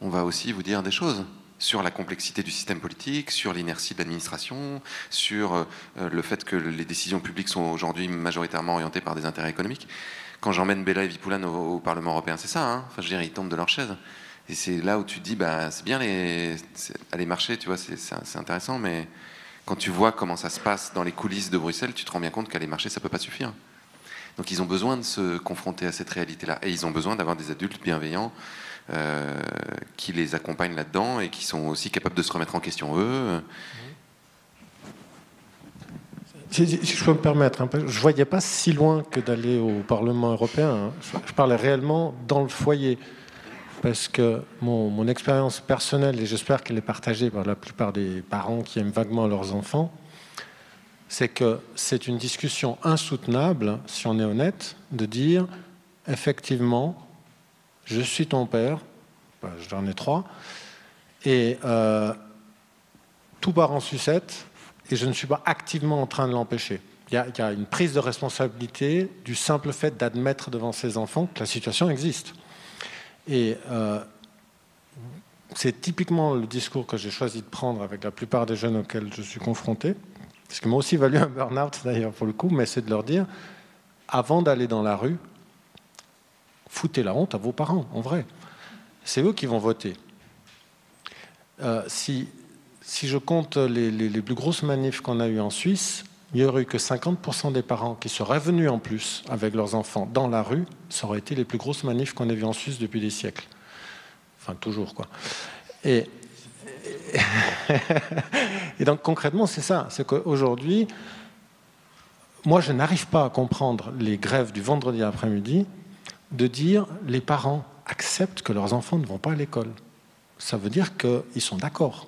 on va aussi vous dire des choses sur la complexité du système politique, sur l'inertie de l'administration, sur euh, le fait que les décisions publiques sont aujourd'hui majoritairement orientées par des intérêts économiques. Quand j'emmène Bella et Vipoulane au, Parlement européen, c'est ça. Hein enfin, je veux dire, ils tombent de leur chaise. Et c'est là où tu te dis, bah, c'est bien les, aller marcher, tu vois, c'est intéressant, mais quand tu vois comment ça se passe dans les coulisses de Bruxelles, tu te rends bien compte qu'aller marcher, ça peut pas suffire. Donc ils ont besoin de se confronter à cette réalité-là. Et ils ont besoin d'avoir des adultes bienveillants euh, qui les accompagnent là-dedans et qui sont aussi capables de se remettre en question eux. Si, je peux me permettre, je ne voyais pas si loin que d'aller au Parlement européen. Hein. Je, parlais réellement dans le foyer. Parce que mon expérience personnelle, et j'espère qu'elle est partagée par la plupart des parents qui aiment vaguement leurs enfants, c'est que c'est une discussion insoutenable, si on est honnête, de dire effectivement, je suis ton père, j'en ai trois, et euh, tout part en sucette, et je ne suis pas activement en train de l'empêcher. Il, y, a une prise de responsabilité du simple fait d'admettre devant ses enfants que la situation existe. Et euh, c'est typiquement le discours que j'ai choisi de prendre avec la plupart des jeunes auxquels je suis confronté, ce qui m'a aussi valu un burn-out d'ailleurs pour le coup, mais c'est de leur dire, avant d'aller dans la rue, foutez la honte à vos parents, en vrai. C'est eux qui vont voter. Euh, si, je compte les, les, plus grosses manifs qu'on a eues en Suisse, il n'y aurait eu que 50% des parents qui seraient venus en plus avec leurs enfants dans la rue. Ça aurait été les plus grosses manifs qu'on ait vues en Suisse depuis des siècles. Enfin, toujours, quoi. Et, et donc, concrètement, c'est ça. C'est qu'aujourd'hui, moi, je n'arrive pas à comprendre les grèves du vendredi après-midi de dire les parents acceptent que leurs enfants ne vont pas à l'école. Ça veut dire qu'ils sont d'accord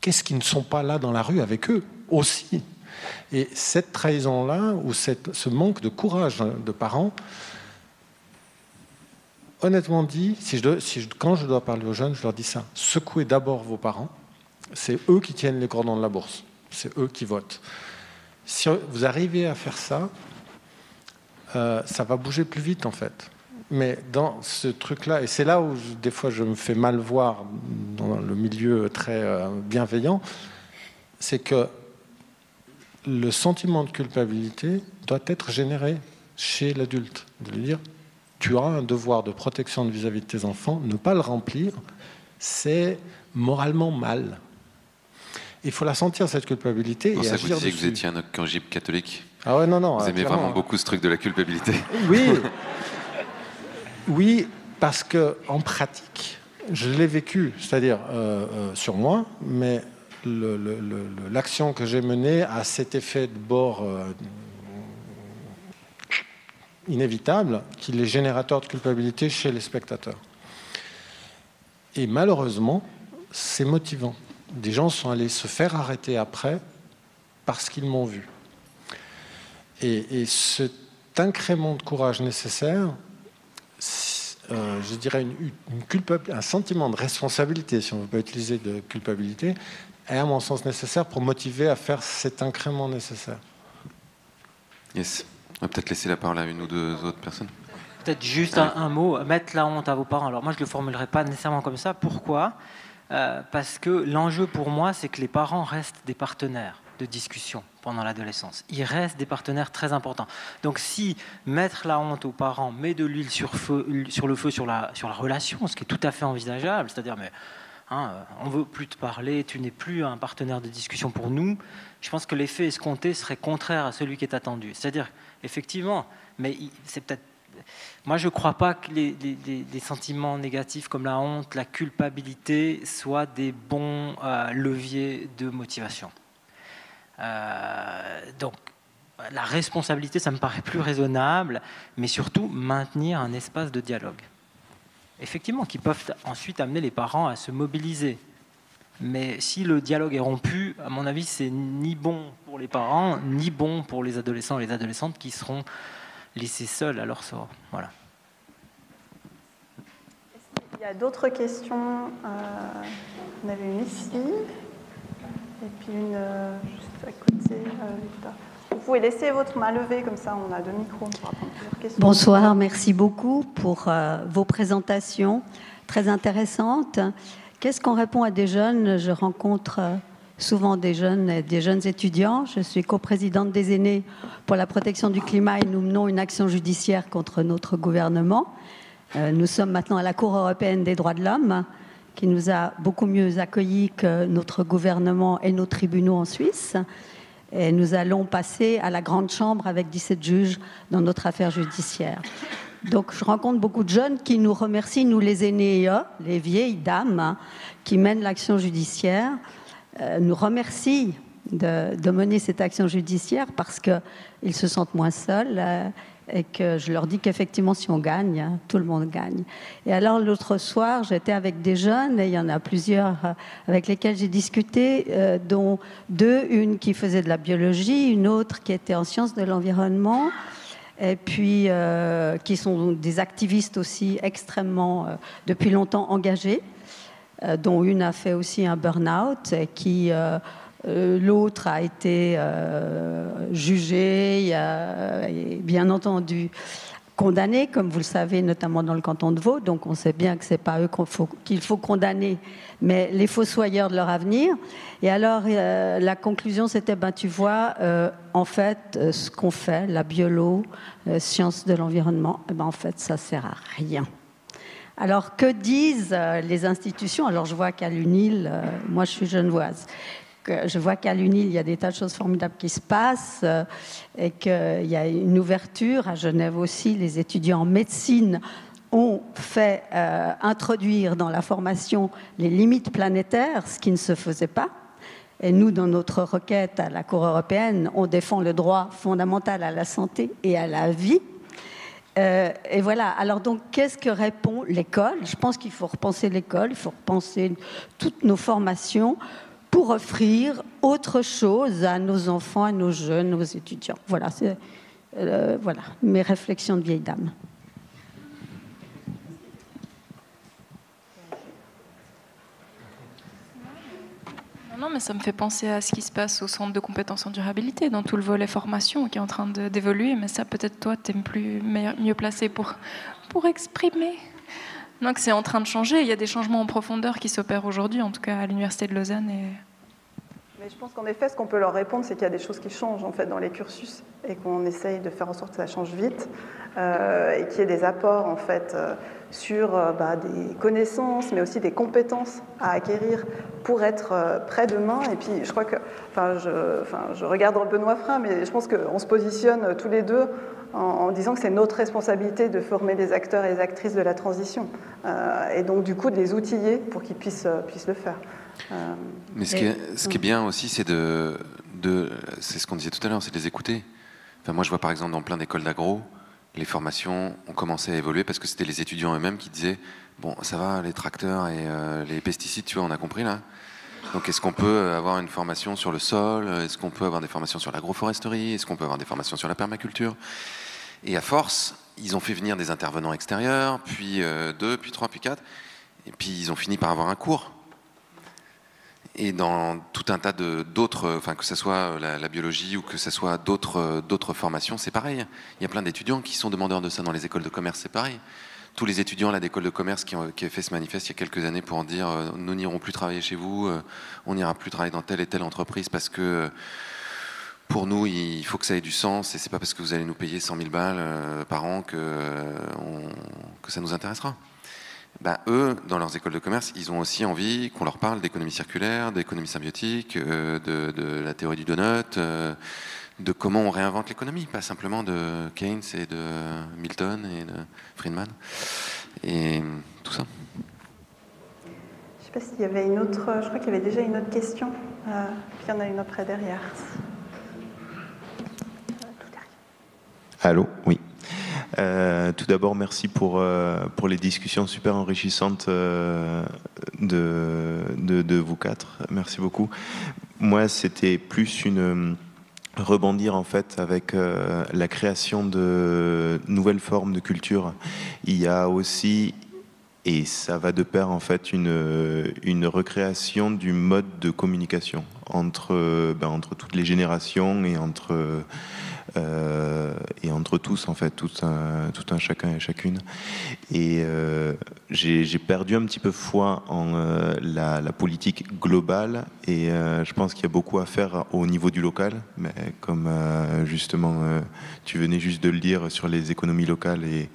qu'est-ce qui ne sont pas là dans la rue avec eux aussi? Et cette trahison-là, ou cette, ce manque de courage de parents, honnêtement dit, quand je dois parler aux jeunes, je leur dis ça. Secouez d'abord vos parents. C'est eux qui tiennent les cordons de la bourse. C'est eux qui votent. Si vous arrivez à faire ça, euh, ça va bouger plus vite en fait. Mais dans ce truc-là, et c'est là où des fois je me fais mal voir dans le milieu très euh, bienveillant, c'est que le sentiment de culpabilité doit être généré chez l'adulte. De lui dire, tu as un devoir de protection vis-à-vis de tes enfants, ne pas le remplir, c'est moralement mal. Il faut la sentir, cette culpabilité. Pour et ça, agir vous disiez que vous étiez un catholique. Ah ouais, non, non. Vous aimez vraiment beaucoup ce truc de la culpabilité. Oui, Oui, parce que en pratique, je l'ai vécu, c'est-à-dire euh, euh, sur moi, mais l'action que j'ai menée a cet effet de bord euh, inévitable qu'il est générateur de culpabilité chez les spectateurs. Et malheureusement, c'est motivant. Des gens sont allés se faire arrêter après parce qu'ils m'ont vu. Et, et cet incrément de courage nécessaire, euh, je dirais, une, un sentiment de responsabilité, si on ne veut pas utiliser de culpabilité, est à mon sens nécessaire pour motiver à faire cet incrément nécessaire. Yes. On va peut-être laisser la parole à une ou deux autres personnes. Peut-être juste un, mot, mettre la honte à vos parents. Alors moi, je ne le formulerai pas nécessairement comme ça. Pourquoi? Euh, Parce que l'enjeu pour moi, c'est que les parents restent des partenaires de discussion pendant l'adolescence. Ils restent des partenaires très importants. Donc si mettre la honte aux parents met de l'huile sur, le feu sur la, sur la relation, ce qui est tout à fait envisageable, c'est-à-dire mais hein, on veut plus te parler, tu n'es plus un partenaire de discussion pour nous, je pense que l'effet escompté serait contraire à celui qui est attendu. C'est-à-dire effectivement, mais c'est peut-être moi, je ne crois pas que les, sentiments négatifs comme la honte, la culpabilité soient des bons euh, leviers de motivation. Euh, donc, la responsabilité, ça me paraît plus raisonnable, mais surtout maintenir un espace de dialogue. Effectivement, qui peuvent ensuite amener les parents à se mobiliser. Mais si le dialogue est rompu, à mon avis, c'est ni bon pour les parents, ni bon pour les adolescents et les adolescentes qui seront laissés seuls à leur sort. Voilà. Il y a d'autres questions. Euh, on avait une ici. Et puis une euh, juste à côté. Euh, Vous pouvez laisser votre main levée, comme ça on a deux micros, on pourra prendre plusieurs questions. Bonsoir, merci beaucoup pour euh, vos présentations très intéressantes. Qu'est-ce qu'on répond à des jeunes? Je rencontre souvent des jeunes, des jeunes étudiants. Je suis coprésidente des aînés pour la protection du climat et nous menons une action judiciaire contre notre gouvernement. Nous sommes maintenant à la Cour européenne des droits de l'homme qui nous a beaucoup mieux accueillis que notre gouvernement et nos tribunaux en Suisse. Et nous allons passer à la grande chambre avec 17 juges dans notre affaire judiciaire. Donc je rencontre beaucoup de jeunes qui nous remercient, nous les aînés, les vieilles dames hein, qui mènent l'action judiciaire, euh, nous remercient de, mener cette action judiciaire parce qu'ils se sentent moins seuls euh, et que je leur dis qu'effectivement, si on gagne, hein, tout le monde gagne. Et alors, l'autre soir, j'étais avec des jeunes, et il y en a plusieurs euh, avec lesquels j'ai discuté, dont deux, une qui faisait de la biologie, une autre qui était en sciences de l'environnement et puis euh, qui sont des activistes aussi extrêmement, euh, depuis longtemps engagés, euh, dont une a fait aussi un burn-out, qui l'autre a été jugée et bien entendu condamné, comme vous le savez, notamment dans le canton de Vaud. Donc on sait bien que ce n'est pas eux qu'il faut, condamner, mais les fossoyeurs de leur avenir. Et alors la conclusion, c'était, ben, tu vois, en fait, ce qu'on fait, la biolo, euh, sciences de l'environnement, eh ben, en fait, ça sert à rien. Alors, que disent euh, les institutions? Alors, je vois qu'à l'UNIL, euh, moi je suis genevoise, je vois qu'à l'UNIL, il y a des tas de choses formidables qui se passent et qu'il y a une ouverture. À Genève aussi, les étudiants en médecine ont fait introduire dans la formation les limites planétaires, ce qui ne se faisait pas. Et nous, dans notre requête à la Cour européenne, on défend le droit fondamental à la santé et à la vie. Euh, et voilà. Alors donc, qu'est-ce que répond l'école? Je pense qu'il faut repenser l'école, il faut repenser toutes nos formations pour offrir autre chose à nos enfants, à nos jeunes, nos étudiants. Voilà, c'est euh, voilà mes réflexions de vieille dame. Non, mais ça me fait penser à ce qui se passe au centre de compétences en durabilité, dans tout le volet formation qui est en train d'évoluer. Mais ça, peut-être toi, tu es plus, mieux placé pour, pour exprimer. Donc c'est en train de changer. Il y a des changements en profondeur qui s'opèrent aujourd'hui, en tout cas à l'Université de Lausanne. Mais je pense qu'en effet, ce qu'on peut leur répondre, c'est qu'il y a des choses qui changent en fait dans les cursus et qu'on essaye de faire en sorte que ça change vite euh, et qu'il y ait des apports en fait. Euh, sur euh, bah, des connaissances, mais aussi des compétences à acquérir pour être près demain. Et puis, je crois que, enfin, je, regarde Benoît Frein, mais je pense qu'on se positionne tous les deux en, disant que c'est notre responsabilité de former les acteurs et les actrices de la transition, et donc du coup de les outiller pour qu'ils puissent le faire. Mais ce, qui est, ce qui est bien aussi, c'est de, de c'est ce qu'on disait tout à l'heure, c'est de les écouter. Enfin, moi, je vois par exemple dans plein d'écoles d'agro, les formations ont commencé à évoluer parce que c'était les étudiants eux-mêmes qui disaient bon ça va les tracteurs et euh, les pesticides tu vois on a compris là. Donc est-ce qu'on peut avoir une formation sur le sol? Est-ce qu'on peut avoir des formations sur l'agroforesterie? Est-ce qu'on peut avoir des formations sur la permaculture et à force ils ont fait venir des intervenants extérieurs puis euh, deux puis trois puis quatre et puis ils ont fini par avoir un cours et dans tout un tas d'autres, enfin que ce soit la, biologie ou que ce soit d'autres formations, c'est pareil. Il y a plein d'étudiants qui sont demandeurs de ça dans les écoles de commerce, c'est pareil. Tous les étudiants là d'école de commerce qui ont, fait ce manifeste il y a quelques années pour en dire euh, nous n'irons plus travailler chez vous, euh, on n'ira plus travailler dans telle et telle entreprise parce que euh, pour nous, il faut que ça ait du sens et c'est pas parce que vous allez nous payer 100 000 balles par an que ça nous intéressera. Bah, eux, dans leurs écoles de commerce, ils ont aussi envie qu'on leur parle d'économie circulaire, d'économie symbiotique, euh, de, la théorie du donut, euh, de comment on réinvente l'économie, pas simplement de Keynes et de Milton et de Friedman, et tout ça. Je ne sais pas s'il y avait une autre, je crois qu'il y avait déjà une autre question, euh, puis il y en a une après derrière. Allô, oui. Euh, tout d'abord, merci pour, euh, pour les discussions super enrichissantes euh, de, de, vous quatre. Merci beaucoup. Moi, c'était plus une rebondir en fait avec la création de nouvelles formes de culture. Il y a aussi et ça va de pair en fait une, une recréation du mode de communication entre, ben, entre toutes les générations et entre et entre tous, en fait, tout un, chacun et chacune. Et euh, j'ai perdu un petit peu foi en euh, la, politique globale, et je pense qu'il y a beaucoup à faire au niveau du local, mais comme justement tu venais juste de le dire sur les économies locales et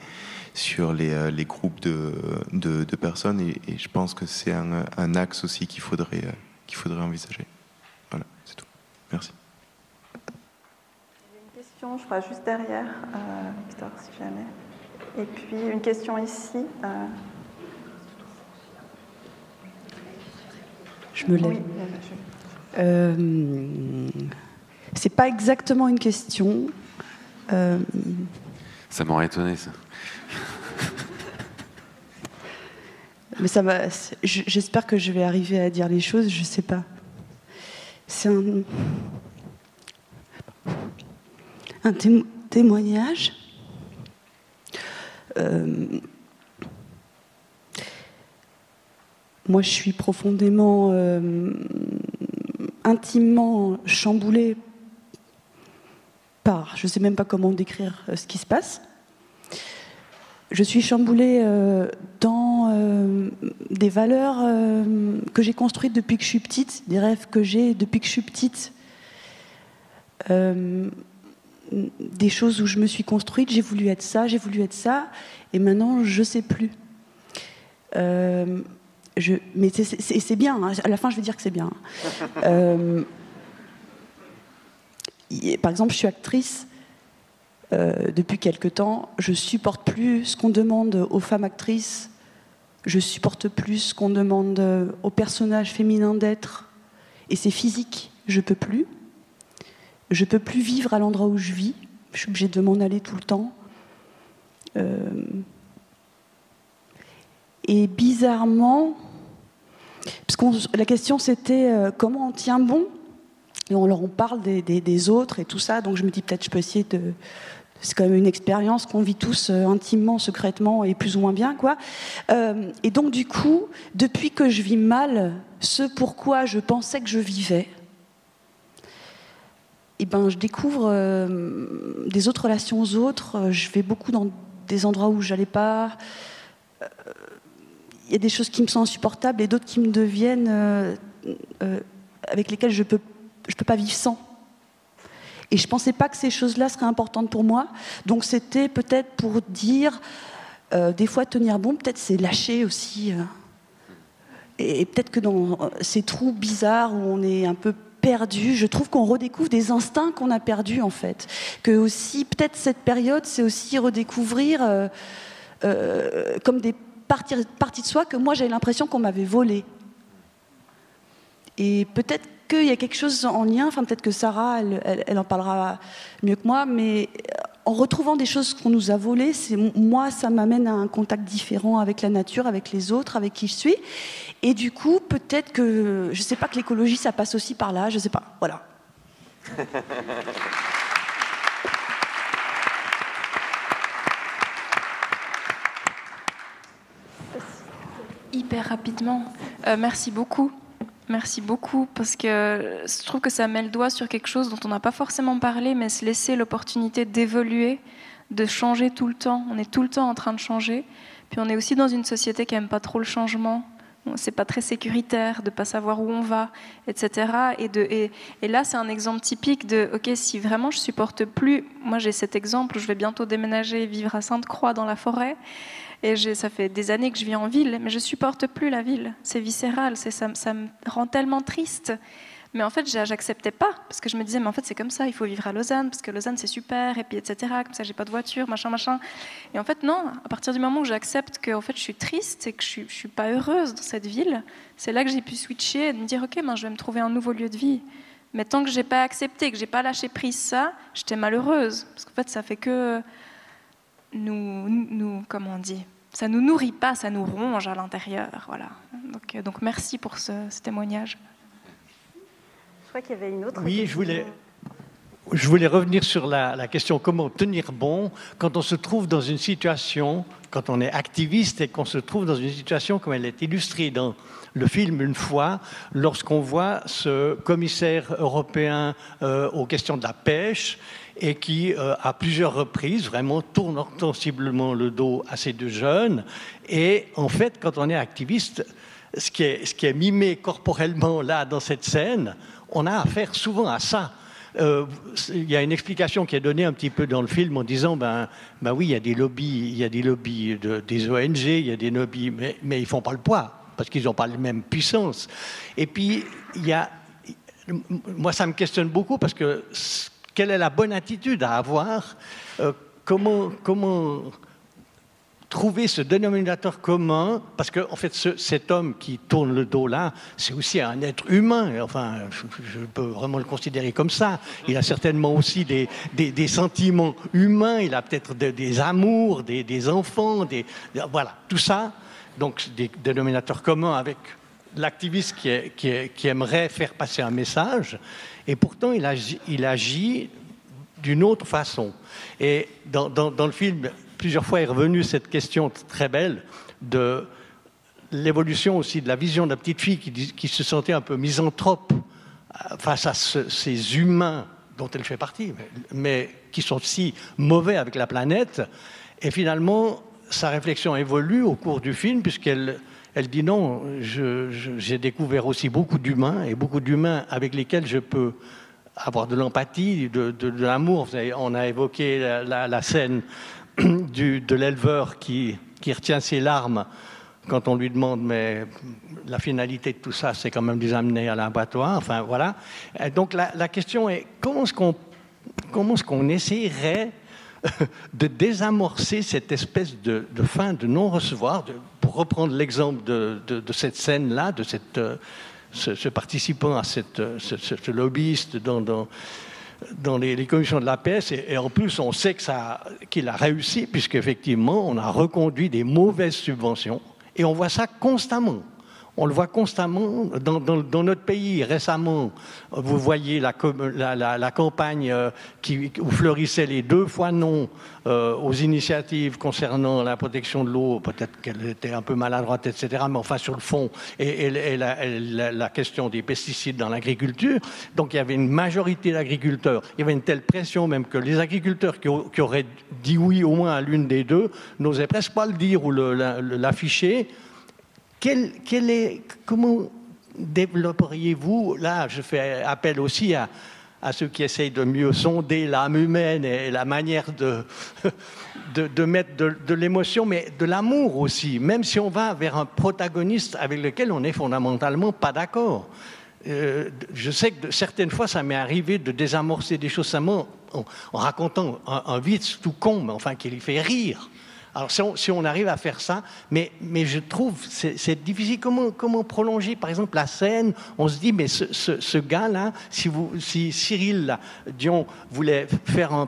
sur les, groupes de, de, personnes, et, je pense que c'est un, un, axe aussi qu'il faudrait, qu'il faudrait envisager. Voilà, c'est tout. Merci. Question, je crois, juste derrière, euh, Victor, si jamais. Et puis une question ici. Euh. Je me lève. Euh, c'est pas exactement une question. Euh, ça m'aurait étonné, ça. Mais ça va. J'espère que je vais arriver à dire les choses. Je sais pas. C'est un, un témoignage. Euh, moi, je suis profondément, euh, intimement chamboulée par, je ne sais même pas comment décrire euh, ce qui se passe. Je suis chamboulée dans des valeurs que j'ai construites depuis que je suis petite, des rêves que j'ai depuis que je suis petite des choses où je me suis construite, j'ai voulu être ça, j'ai voulu être ça, et maintenant je ne sais plus. Euh, je, mais c'est bien, hein. à la fin je vais dire que c'est bien. Euh, par exemple, je suis actrice euh, depuis quelque temps, je supporte plus ce qu'on demande aux femmes actrices, je supporte plus ce qu'on demande aux personnages féminins d'être, et c'est physique, je peux plus. Je peux plus vivre à l'endroit où je vis. Je suis obligée de m'en aller tout le temps. Euh, et bizarrement, parce que la question c'était euh, comment on tient bon? Et on leur on parle des, autres et tout ça, donc je me dis peut-être je peux essayer de. C'est quand même une expérience qu'on vit tous euh, intimement, secrètement et plus ou moins bien, quoi. et donc du coup, depuis que je vis mal, ce pourquoi je pensais que je vivais, eh ben, je découvre euh, des autres relations aux autres. Euh, je vais beaucoup dans des endroits où je n'allais pas. Euh, il y a des choses qui me sont insupportables et d'autres qui me deviennent. avec lesquelles je peux, je peux pas vivre sans. Et je ne pensais pas que ces choses-là seraient importantes pour moi. Donc c'était peut-être pour dire, des fois tenir bon, peut-être c'est lâcher aussi. et peut-être que dans ces trous bizarres où on est un peu Je trouve qu'on redécouvre des instincts qu'on a perdus en fait. Que aussi, peut-être cette période, c'est aussi redécouvrir euh, euh, comme des parties, parties, de soi que moi j'avais l'impression qu'on m'avait volé. Et peut-être qu'il y a quelque chose en lien, enfin peut-être que Sarah, elle, elle, en parlera mieux que moi, mais en retrouvant des choses qu'on nous a volées, moi, ça m'amène à un contact différent avec la nature, avec les autres, avec qui je suis. Et du coup, peut-être que, je ne sais pas que l'écologie, ça passe aussi par là, je ne sais pas. Voilà. Hyper rapidement. Euh, merci beaucoup. Merci beaucoup parce que je trouve que ça met le doigt sur quelque chose dont on n'a pas forcément parlé, mais se laisser l'opportunité d'évoluer, de changer tout le temps. On est tout le temps en train de changer. Puis on est aussi dans une société qui n'aime pas trop le changement. C'est pas très sécuritaire de pas savoir où on va, etc. Et, et, et là, c'est un exemple typique de OK, si vraiment je supporte plus, moi j'ai cet exemple je vais bientôt déménager, vivre à Sainte-Croix dans la forêt. Et ça fait des années que je vis en ville, mais je supporte plus la ville. C'est viscéral, ça, me rend tellement triste. Mais en fait, j'acceptais pas parce que je me disais, mais en fait, c'est comme ça, il faut vivre à Lausanne parce que Lausanne c'est super et puis etc. Comme ça, j'ai pas de voiture, machin, machin. Et en fait, non. À partir du moment où j'accepte que fait, je suis triste et que je suis, suis pas heureuse dans cette ville, c'est là que j'ai pu switcher et me dire, ok, ben, je vais me trouver un nouveau lieu de vie. Mais tant que j'ai pas accepté, que j'ai pas lâché prise ça, j'étais malheureuse parce qu'en fait, ça fait que nous, nous, comment on dit, ça nous nourrit pas, ça nous ronge à l'intérieur. Voilà. Donc, euh, donc merci pour ce, témoignage. Je crois qu'il y avait une autre. Oui, je voulais. Je voulais revenir sur la, la, question comment tenir bon quand on se trouve dans une situation, quand on est activiste et qu'on se trouve dans une situation comme elle est illustrée dans le film une fois, lorsqu'on voit ce commissaire européen euh, aux questions de la pêche et qui, euh, à plusieurs reprises, vraiment tourne ostensiblement le dos à ces deux jeunes. Et en fait, quand on est activiste, ce qui est, ce qui est mimé corporellement là dans cette scène, on a affaire souvent à ça. Euh, il y a une explication qui est donnée un petit peu dans le film en disant ben, ben oui, il y a des lobbies, il y a des lobbies de, des ONG, il y a des lobbies, mais, mais ils font pas le poids parce qu'ils n'ont pas la même puissance. Et puis il y a, moi ça me questionne beaucoup parce que quelle est la bonne attitude à avoir euh, comment, trouver ce dénominateur commun, parce qu'en en fait, cet homme qui tourne le dos là, c'est aussi un être humain. Enfin, je, peux vraiment le considérer comme ça. Il a certainement aussi des, sentiments humains. Il a peut-être des, amours, des, enfants, voilà, tout ça. Donc, des dénominateurs communs avec l'activiste qui, aimerait faire passer un message. Et pourtant, il agit, d'une autre façon. Et dans, le film, plusieurs fois est revenue cette question très belle de l'évolution aussi de la vision de la petite fille qui, se sentait un peu misanthrope euh, face à ces humains dont elle fait partie, mais, qui sont si mauvais avec la planète. Et finalement, sa réflexion évolue au cours du film, puisqu'elle elle dit non, j'ai découvert aussi beaucoup d'humains, et beaucoup d'humains avec lesquels je peux avoir de l'empathie, de, l'amour. On a évoqué la, la scène du, de l'éleveur qui, qui, retient ses larmes quand on lui demande, mais la finalité de tout ça, c'est quand même de les amener à l'abattoir. Enfin, voilà. donc la, la, question est comment est-ce qu'on est-ce qu'on essayerait de désamorcer cette espèce de, de fin de non-recevoir, pour reprendre l'exemple de, cette scène-là, de cette, ce, participant à cette, ce, lobbyiste dans les, commissions de la paix, et, en plus on sait qu'il a réussi, puisqu'effectivement on a reconduit des mauvaises subventions, et on voit ça constamment. On le voit constamment dans, notre pays. Récemment, vous voyez la, campagne euh, qui, où fleurissaient les deux fois non euh, aux initiatives concernant la protection de l'eau. Peut-être qu'elle était un peu maladroite, etc. Mais enfin, sur le fond, et, la, question des pesticides dans l'agriculture. Donc, il y avait une majorité d'agriculteurs. Il y avait une telle pression même que les agriculteurs qui, qui auraient dit oui au moins à l'une des deux n'osaient presque pas le dire ou l'afficher comment développeriez-vous, là je fais appel aussi à, ceux qui essayent de mieux sonder l'âme humaine et la manière de, mettre de, l'émotion, mais de l'amour aussi, même si on va vers un protagoniste avec lequel on n'est fondamentalement pas d'accord. Euh, je sais que certaines fois, ça m'est arrivé de désamorcer des choses en, en racontant un, un, vide tout con, mais enfin qui lui fait rire. Alors si on, arrive à faire ça, mais, mais je trouve c'est difficile. Comment, comment prolonger, par exemple, la scène? On se dit, mais ce, ce, gars-là, si, si Cyril Dion voulait faire un,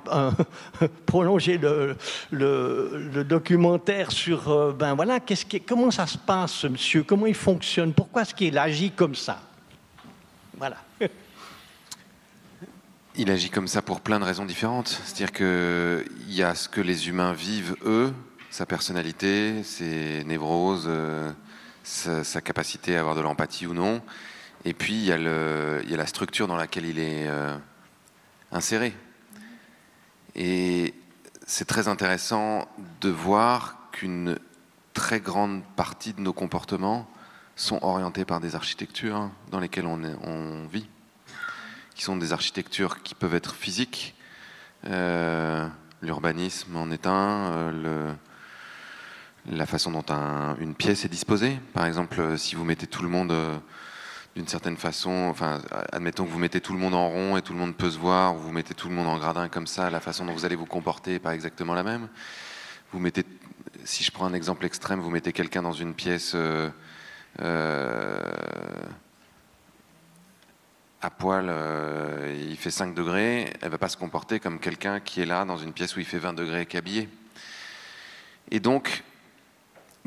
prolonger le, le, documentaire sur, euh, ben voilà, comment ça se passe, ce monsieur? Comment il fonctionne? Pourquoi est-ce qu'il agit comme ça? Voilà. Il agit comme ça pour plein de raisons différentes. C'est-à-dire qu'il y a ce que les humains vivent, eux, sa personnalité, ses névroses, euh, sa, capacité à avoir de l'empathie ou non. Et puis, il y, a la structure dans laquelle il est euh, inséré. Et c'est très intéressant de voir qu'une très grande partie de nos comportements sont orientés par des architectures dans lesquelles on, vit, qui sont des architectures qui peuvent être physiques. Euh, l'urbanisme en est un, le, la façon dont une pièce est disposée. Par exemple, euh, si vous mettez tout le monde euh, d'une certaine façon, enfin, admettons que vous mettez tout le monde en rond et tout le monde peut se voir, ou vous mettez tout le monde en gradin comme ça, la façon dont vous allez vous comporter n'est pas exactement la même. Vous mettez, si je prends un exemple extrême, vous mettez quelqu'un dans une pièce euh, à poil, il fait 5 degrés, elle va pas se comporter comme quelqu'un qui est là dans une pièce où il fait 20 degrés et qui habillé. Et donc,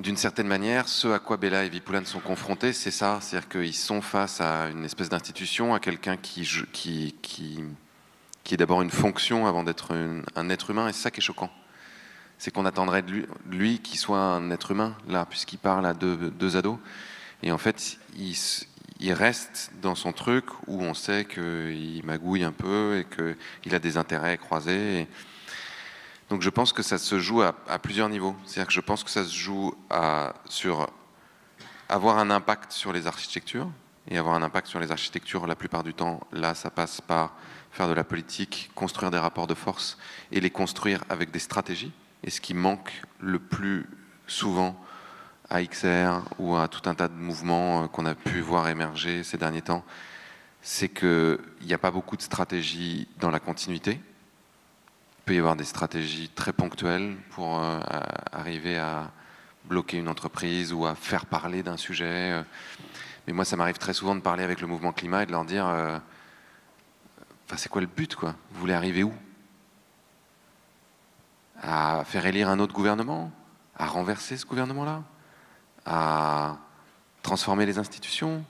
d'une certaine manière, ce à quoi Bella et Vipoulane sont confrontés, c'est ça. C'est-à-dire qu'ils sont face à une espèce d'institution, à quelqu'un qui, qui, qui, est d'abord une fonction avant d'être un être humain. Et c'est ça qui est choquant. C'est qu'on attendrait de lui, qu'il soit un être humain, là, puisqu'il parle à deux, ados. Et en fait, il, reste dans son truc où on sait qu'il magouille un peu et qu'il a des intérêts croisés. Donc je pense que ça se joue à, plusieurs niveaux. C'est-à-dire que je pense que ça se joue à, sur avoir un impact sur les architectures. Et avoir un impact sur les architectures, la plupart du temps, là, ça passe par faire de la politique, construire des rapports de force et les construire avec des stratégies. Et ce qui manque le plus souvent à XR ou à tout un tas de mouvements euh, qu'on a pu voir émerger ces derniers temps, c'est qu'il n'y a pas beaucoup de stratégies dans la continuité. Il peut y avoir des stratégies très ponctuelles pour euh, arriver à bloquer une entreprise ou à faire parler d'un sujet. Mais moi, ça m'arrive très souvent de parler avec le mouvement climat et de leur dire euh, c'est quoi le but quoi? Vous voulez arriver où? À faire élire un autre gouvernement? À renverser ce gouvernement-là? À transformer les institutions?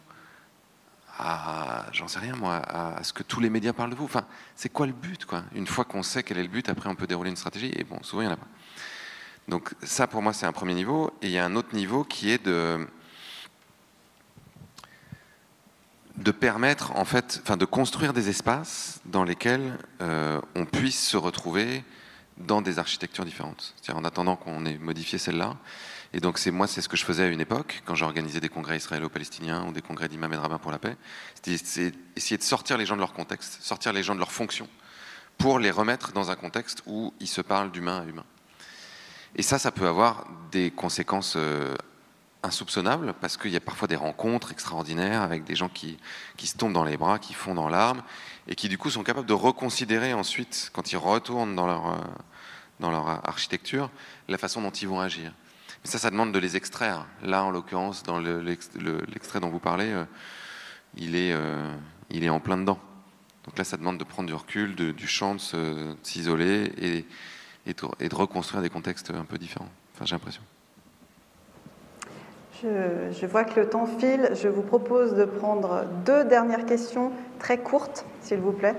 À, j'en sais rien moi, à, ce que tous les médias parlent de vous. Enfin, c'est quoi le but quoi? Une fois qu'on sait quel est le but, après on peut dérouler une stratégie. Et bon, souvent il n'y en a pas. Donc ça, pour moi, c'est un premier niveau. Et il y a un autre niveau qui est de de permettre, en fait, enfin, de construire des espaces dans lesquels euh, on puisse se retrouver dans des architectures différentes. C'est-à-dire en attendant qu'on ait modifié celle-là. Et donc c'est moi, c'est ce que je faisais à une époque, quand j'organisais des congrès israélo-palestiniens ou des congrès d'imams et de rabbins pour la paix. C'était essayer de sortir les gens de leur contexte, sortir les gens de leur fonction, pour les remettre dans un contexte où ils se parlent d'humain à humain. Et ça, ça peut avoir des conséquences euh, insoupçonnables, parce qu'il y a parfois des rencontres extraordinaires avec des gens qui, qui se tombent dans les bras, qui font dans l'arme, et qui du coup sont capables de reconsidérer ensuite, quand ils retournent dans leur, euh, dans leur architecture, la façon dont ils vont agir. Mais ça, ça demande de les extraire. Là, en l'occurrence, dans l'extrait dont vous parlez, euh, il, est, il est en plein dedans. Donc là, ça demande de prendre du recul, du champ, de s'isoler et, et de, reconstruire des contextes un peu différents. Enfin, j'ai l'impression. Je, vois que le temps file. Je vous propose de prendre deux dernières questions très courtes, s'il vous plaît,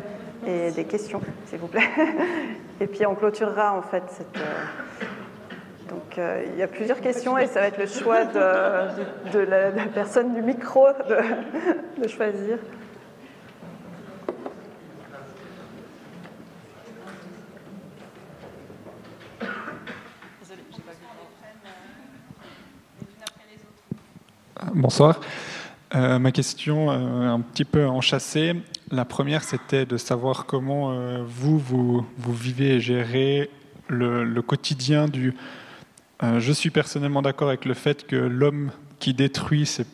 et des questions, s'il vous plaît. Et puis on clôturera en fait cette. Donc euh, il y a plusieurs questions et ça va être le choix de, la, personne du micro de choisir. Bonsoir. Euh, ma question, euh, un petit peu enchâssée. La première, c'était de savoir comment euh, vous, vous, vivez et gérez le, quotidien du... je suis personnellement d'accord avec le fait que l'homme qui détruit, c'est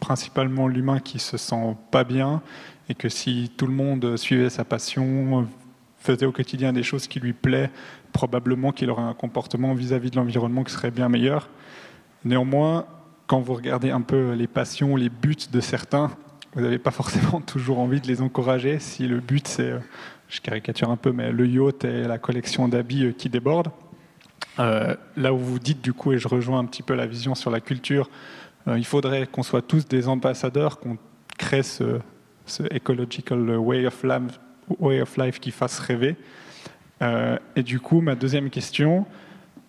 principalement l'humain qui se sent pas bien et que si tout le monde suivait sa passion, faisait au quotidien des choses qui lui plaisent, probablement qu'il aurait un comportement vis-à-vis -vis de l'environnement qui serait bien meilleur. Néanmoins, quand vous regardez un peu les passions, les buts de certains, vous n'avez pas forcément toujours envie de les encourager si le but c'est, euh, je caricature un peu, mais le yacht et la collection d'habits euh, qui débordent. Euh, là où vous dites du coup, et je rejoins un petit peu la vision sur la culture, il faudrait qu'on soit tous des ambassadeurs, qu'on crée ce, ecological way of, life, qui fasse rêver. et du coup, ma deuxième question,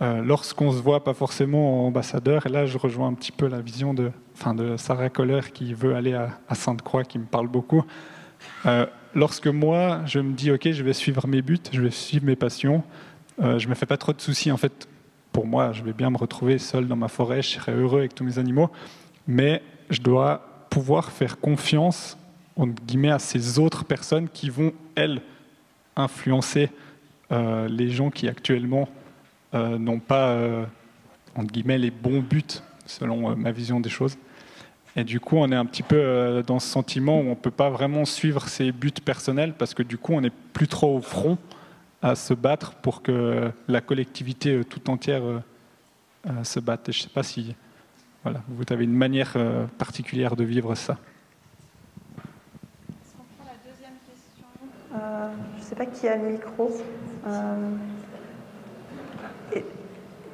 euh, lorsqu'on se voit pas forcément ambassadeur, et là je rejoins un petit peu la vision de, enfin, de Sarah Coller qui veut aller à, Sainte-Croix, qui me parle beaucoup. Euh, lorsque moi je me dis ok, je vais suivre mes buts, je vais suivre mes passions, euh, je me fais pas trop de soucis en fait. Pour moi, je vais bien me retrouver seul dans ma forêt, je serai heureux avec tous mes animaux, mais je dois pouvoir faire confiance entre guillemets à ces autres personnes qui vont elles influencer les gens qui actuellement euh, n'ont pas, euh, entre guillemets, les bons buts, selon euh, ma vision des choses. Et du coup, on est un petit peu dans ce sentiment où on ne peut pas vraiment suivre ses buts personnels parce que du coup, on n'est plus trop au front à se battre pour que la collectivité tout entière se batte. Et je ne sais pas si voilà, vous avez une manière particulière de vivre ça. je ne sais pas qui a le micro.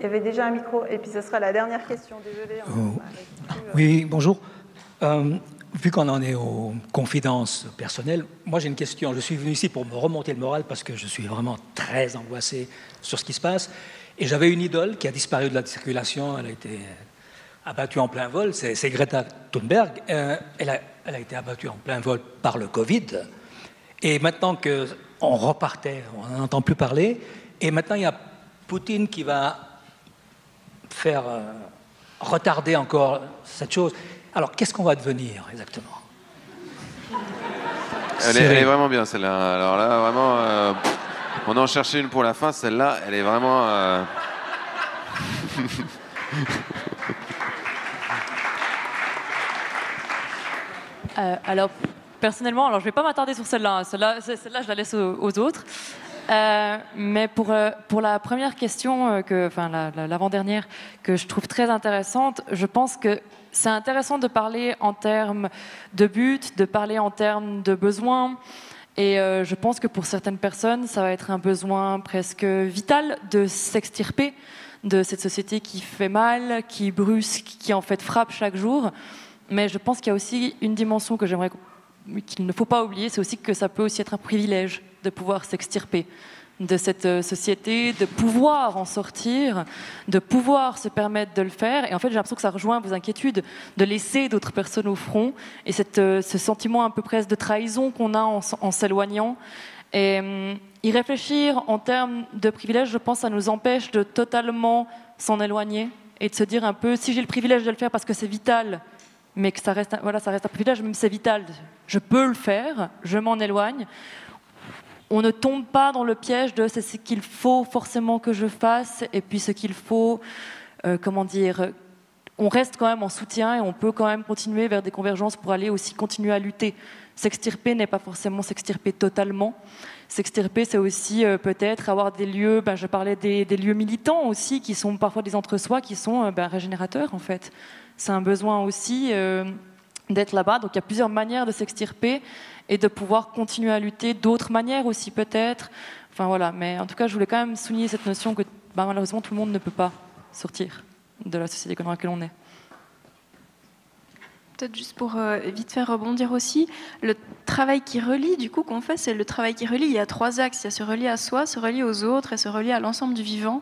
Il y avait déjà un micro, et puis ce sera la dernière question, désolé. Oh. Oui, bonjour. Euh, vu qu'on en est aux confidences personnelles, moi j'ai une question. Je suis venu ici pour me remonter le moral parce que je suis vraiment très angoissé sur ce qui se passe. Et j'avais une idole qui a disparu de la circulation. Elle a été abattue en plein vol. C'est Greta Thunberg. Euh, elle, a, elle, a, été abattue en plein vol par le Covid. Et maintenant qu'on repartait, on n'en entend plus parler. Et maintenant il y a Poutine qui va faire euh, retarder encore cette chose. Alors, qu'est-ce qu'on va devenir exactement? Elle est, vraiment bien celle-là. Alors là, vraiment, euh, on en cherchait une pour la fin. Celle-là, elle est vraiment. Euh, alors, personnellement, alors je ne vais pas m'attarder sur celle-là, hein. celle-là, celle-là je la laisse aux, autres. Euh, mais pour, euh, pour la première question, euh, que, enfin l'avant-dernière, que je trouve très intéressante, je pense que c'est intéressant de parler en termes de but, de parler en termes de besoins. Et je pense que pour certaines personnes, ça va être un besoin presque vital de s'extirper de cette société qui fait mal, qui brusque, qui en fait frappe chaque jour. Mais je pense qu'il y a aussi une dimension que j'aimerais qu'il ne faut pas oublier, c'est aussi que ça peut aussi être un privilège de pouvoir s'extirper de cette euh, société, de pouvoir en sortir, de pouvoir se permettre de le faire. Et en fait, j'ai l'impression que ça rejoint vos inquiétudes de laisser d'autres personnes au front et euh, ce sentiment un peu presque de trahison qu'on a en, s'éloignant. Et hum, y réfléchir en termes de privilèges, je pense, ça nous empêche de totalement s'en éloigner et de se dire un peu, si j'ai le privilège de le faire parce que c'est vital, mais que ça reste, voilà, ça reste un privilège, même c'est vital, je peux le faire, je m'en éloigne on ne tombe pas dans le piège de c'est ce qu'il faut forcément que je fasse et puis ce qu'il faut, euh, comment dire, on reste quand même en soutien et on peut quand même continuer vers des convergences pour aller aussi continuer à lutter. S'extirper n'est pas forcément s'extirper totalement. S'extirper, c'est aussi euh, peut-être avoir des lieux, ben, je parlais des, lieux militants aussi, qui sont parfois des entre-soi, qui sont euh, ben, régénérateurs en fait. C'est un besoin aussi d'être là-bas. Donc il y a plusieurs manières de s'extirper et de pouvoir continuer à lutter d'autres manières aussi peut-être. Enfin voilà, mais en tout cas, je voulais quand même souligner cette notion que bah, malheureusement tout le monde ne peut pas sortir de la société dans laquelle on est. Juste pour euh, vite faire rebondir aussi, le travail qui relie, du coup, qu'on fait, c'est le travail qui relie. Il y a trois axes. Il y a se relier à soi, se relier aux autres et se relier à l'ensemble du vivant.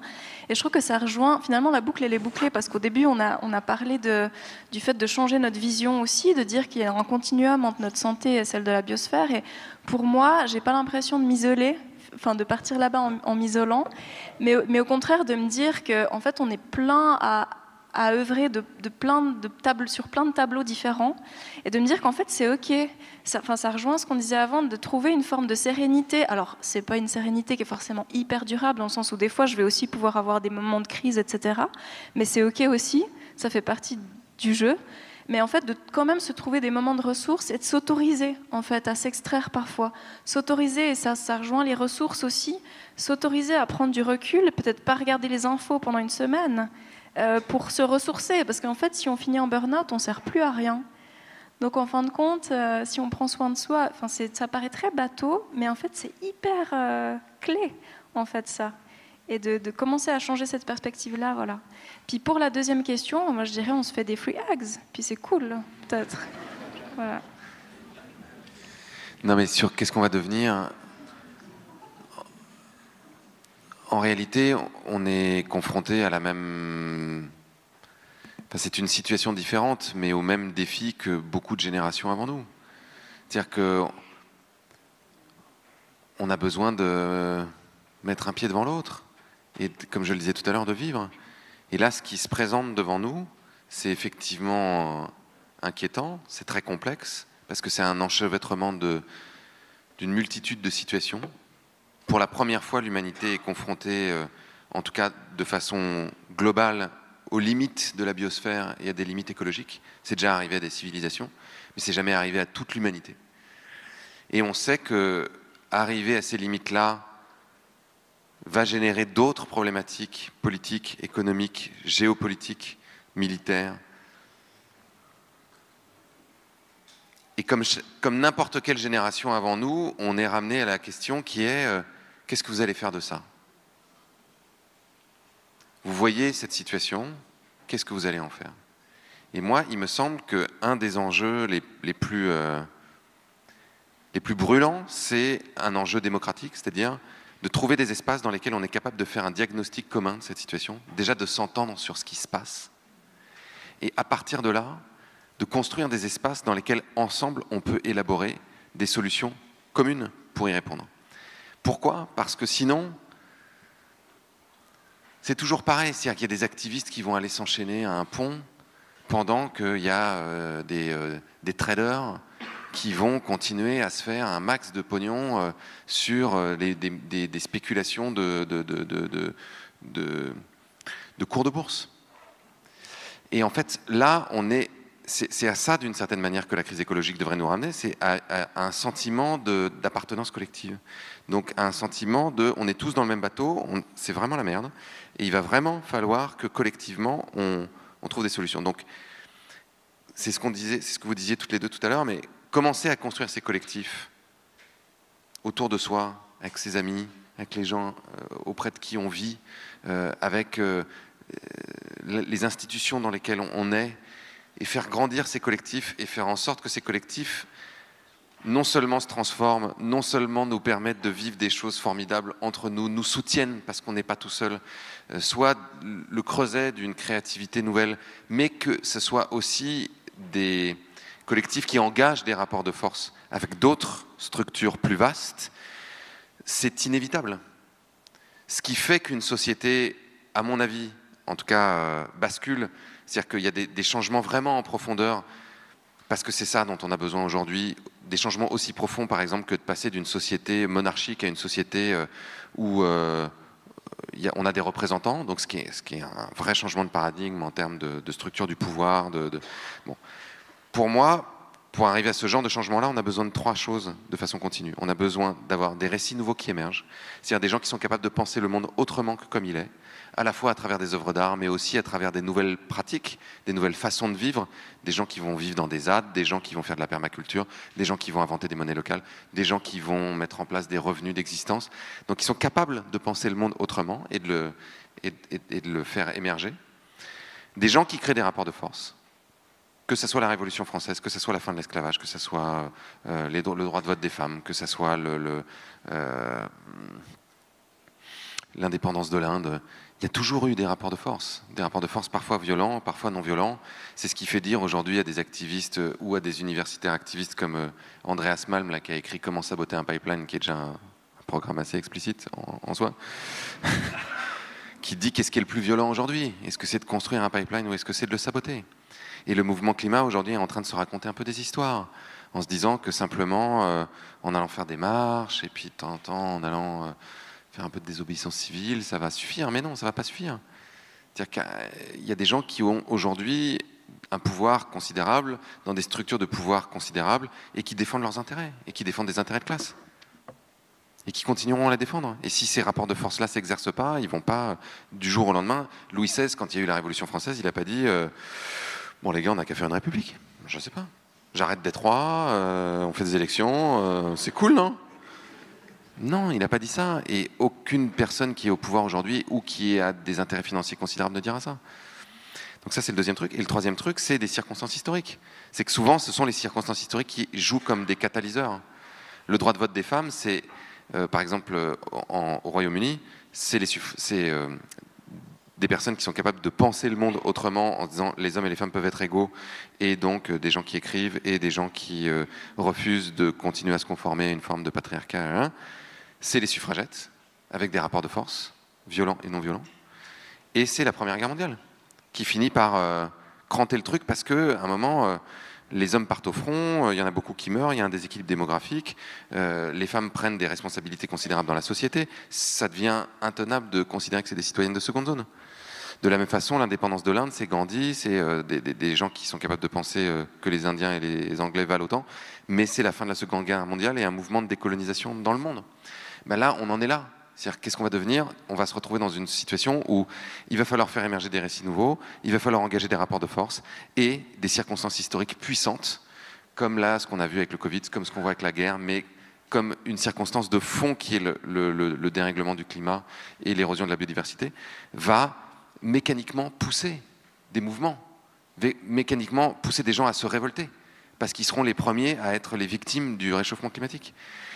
Et je trouve que ça rejoint, finalement, la boucle, elle est bouclée parce qu'au début, on a, on a parlé du fait de changer notre vision aussi, de dire qu'il y a un continuum entre notre santé et celle de la biosphère. Et pour moi, j'ai pas l'impression de m'isoler enfin de partir là-bas en, m'isolant, mais, mais, au contraire de me dire qu'en en fait on est plein à, à œuvrer sur plein de tableaux différents et de me dire qu'en fait c'est ok. Ça, enfin, ça rejoint ce qu'on disait avant, de trouver une forme de sérénité. Alors c'est pas une sérénité qui est forcément hyper durable dans le sens où des fois je vais aussi pouvoir avoir des moments de crise, etc. Mais c'est ok aussi, ça fait partie du jeu. Mais en fait, de quand même se trouver des moments de ressources et de s'autoriser en fait à s'extraire parfois, s'autoriser et ça rejoint les ressources aussi, s'autoriser à prendre du recul, peut-être pas regarder les infos pendant une semaine, euh, pour se ressourcer. Parce qu'en fait, si on finit en burn-out, on ne sert plus à rien. Donc en fin de compte, euh, si on prend soin de soi, ça paraît très bateau, mais en fait c'est hyper euh, clé, en fait ça. Et de, commencer à changer cette perspective-là, voilà. Puis pour la deuxième question, moi je dirais on se fait des free hugs, puis c'est cool, peut-être. Non mais sur qu'est-ce qu'on va devenir? En réalité, on est confronté à la même. c'est une situation différente, mais au même défi que beaucoup de générations avant nous. C'est-à-dire que on a besoin de mettre un pied devant l'autre et, comme je le disais tout à l'heure, de vivre. Et là, ce qui se présente devant nous, c'est effectivement inquiétant, c'est très complexe parce que c'est un enchevêtrement d'une multitude de situations pour la première fois, l'humanité est confrontée, euh, en tout cas de façon globale, aux limites de la biosphère et à des limites écologiques. C'est déjà arrivé à des civilisations, mais c'est jamais arrivé à toute l'humanité. Et on sait que arriver à ces limites-là va générer d'autres problématiques politiques, économiques, géopolitiques, militaires. Et comme, comme n'importe quelle génération avant nous, on est ramené à la question qui est euh, Qu'est-ce que vous allez faire de ça? Vous voyez cette situation, qu'est-ce que vous allez en faire? Et moi, il me semble qu'un des enjeux les, plus, euh, les plus brûlants, c'est un enjeu démocratique, c'est-à-dire de trouver des espaces dans lesquels on est capable de faire un diagnostic commun de cette situation, déjà de s'entendre sur ce qui se passe, et à partir de là, de construire des espaces dans lesquels ensemble on peut élaborer des solutions communes pour y répondre. Pourquoi? Parce que sinon, c'est toujours pareil. C'est-à-dire qu'il y a des activistes qui vont aller s'enchaîner à un pont pendant qu'il y a euh, euh, des, traders qui vont continuer à se faire un max de pognon euh, sur des, spéculations de, de, cours de bourse. Et en fait, là, on est c'est à ça, d'une certaine manière, que la crise écologique devrait nous ramener, c'est à, un sentiment d'appartenance collective. Donc un sentiment de, on est tous dans le même bateau, c'est vraiment la merde, et il va vraiment falloir que collectivement, on, trouve des solutions. Donc c'est ce que vous disiez toutes les deux tout à l'heure, mais commencer à construire ces collectifs autour de soi, avec ses amis, avec les gens euh, auprès de qui on vit, euh, avec euh, les institutions dans lesquelles on est, et faire grandir ces collectifs et faire en sorte que ces collectifs non seulement se transforment, non seulement nous permettent de vivre des choses formidables entre nous, nous soutiennent parce qu'on n'est pas tout seul, soit le creuset d'une créativité nouvelle, mais que ce soit aussi des collectifs qui engagent des rapports de force avec d'autres structures plus vastes, c'est inévitable. Ce qui fait qu'une société, à mon avis, en tout cas, euh, bascule, c'est-à-dire qu'il y a des, changements vraiment en profondeur, parce que c'est ça dont on a besoin aujourd'hui, des changements aussi profonds, par exemple, que de passer d'une société monarchique à une société euh, où euh, on a des représentants, donc ce qui, est, un vrai changement de paradigme en termes de, structure du pouvoir. Pour moi, pour arriver à ce genre de changement-là, on a besoin de trois choses de façon continue. On a besoin d'avoir des récits nouveaux qui émergent, c'est-à-dire des gens qui sont capables de penser le monde autrement que comme il est, à la fois à travers des œuvres d'art, mais aussi à travers des nouvelles pratiques, des nouvelles façons de vivre, des gens qui vont vivre dans des ZAD, des gens qui vont faire de la permaculture, des gens qui vont inventer des monnaies locales, des gens qui vont mettre en place des revenus d'existence. Donc ils sont capables de penser le monde autrement et de le, faire émerger. Des gens qui créent des rapports de force que ce soit la Révolution française, que ce soit la fin de l'esclavage, que ce soit euh, le droit de vote des femmes, que ce soit euh, l'indépendance de l'Inde, il y a toujours eu des rapports de force, des rapports de force parfois violents, parfois non violents. C'est ce qui fait dire aujourd'hui à des activistes ou à des universitaires activistes comme euh, Andreas Malm, qui a écrit Comment saboter un pipeline, qui est déjà un, programme assez explicite en soi, qui dit qu'est-ce qui est le plus violent aujourd'hui Est-ce que c'est de construire un pipeline ou est-ce que c'est de le saboter? Et le mouvement climat aujourd'hui est en train de se raconter un peu des histoires, en se disant que simplement euh, en allant faire des marches, et puis de temps en temps en allant euh, faire un peu de désobéissance civile, ça va suffire. Mais non, ça va pas suffire. C'est-à-dire qu'il y a des gens qui ont aujourd'hui un pouvoir considérable, dans des structures de pouvoir considérables, et qui défendent leurs intérêts, et qui défendent des intérêts de classe et qui continueront à la défendre. Et si ces rapports de force-là ne s'exercent pas, ils vont pas du jour au lendemain. Louis XVI, quand il y a eu la Révolution française, il n'a pas dit euh, Bon, les gars, on n'a qu'à faire une république. Je sais pas. J'arrête d'être roi, euh, on fait des élections, euh, c'est cool, non? Non, il n'a pas dit ça. Et aucune personne qui est au pouvoir aujourd'hui ou qui a des intérêts financiers considérables ne dira ça. Donc ça, c'est le deuxième truc. Et le troisième truc, c'est des circonstances historiques. C'est que souvent, ce sont les circonstances historiques qui jouent comme des catalyseurs. Le droit de vote des femmes, c'est, euh, par exemple, au Royaume-Uni, c'est des personnes qui sont capables de penser le monde autrement en disant les hommes et les femmes peuvent être égaux, et donc euh, des gens qui écrivent et des gens qui euh, refusent de continuer à se conformer à une forme de patriarcat, hein. C'est les suffragettes, avec des rapports de force, violents et non violents, et c'est la Première Guerre mondiale, qui finit par euh, cranter le truc parce qu'à un moment, les hommes partent au front, il y en a beaucoup qui meurent, il y a un déséquilibre démographique, les femmes prennent des responsabilités considérables dans la société, ça devient intenable de considérer que c'est des citoyennes de seconde zone. De la même façon, l'indépendance de l'Inde, c'est Gandhi, c'est euh, des, gens qui sont capables de penser euh, que les Indiens et les Anglais valent autant, mais c'est la fin de la Seconde Guerre mondiale et un mouvement de décolonisation dans le monde. Ben là, on en est là. C'est-à-dire, qu'est-ce qu'on va devenir? On va se retrouver dans une situation où il va falloir faire émerger des récits nouveaux, il va falloir engager des rapports de force et des circonstances historiques puissantes, comme là, ce qu'on a vu avec le Covid, comme ce qu'on voit avec la guerre, mais comme une circonstance de fond qui est le, le dérèglement du climat et l'érosion de la biodiversité, va mécaniquement pousser des mouvements, mécaniquement pousser des gens à se révolter, parce qu'ils seront les premiers à être les victimes du réchauffement climatique.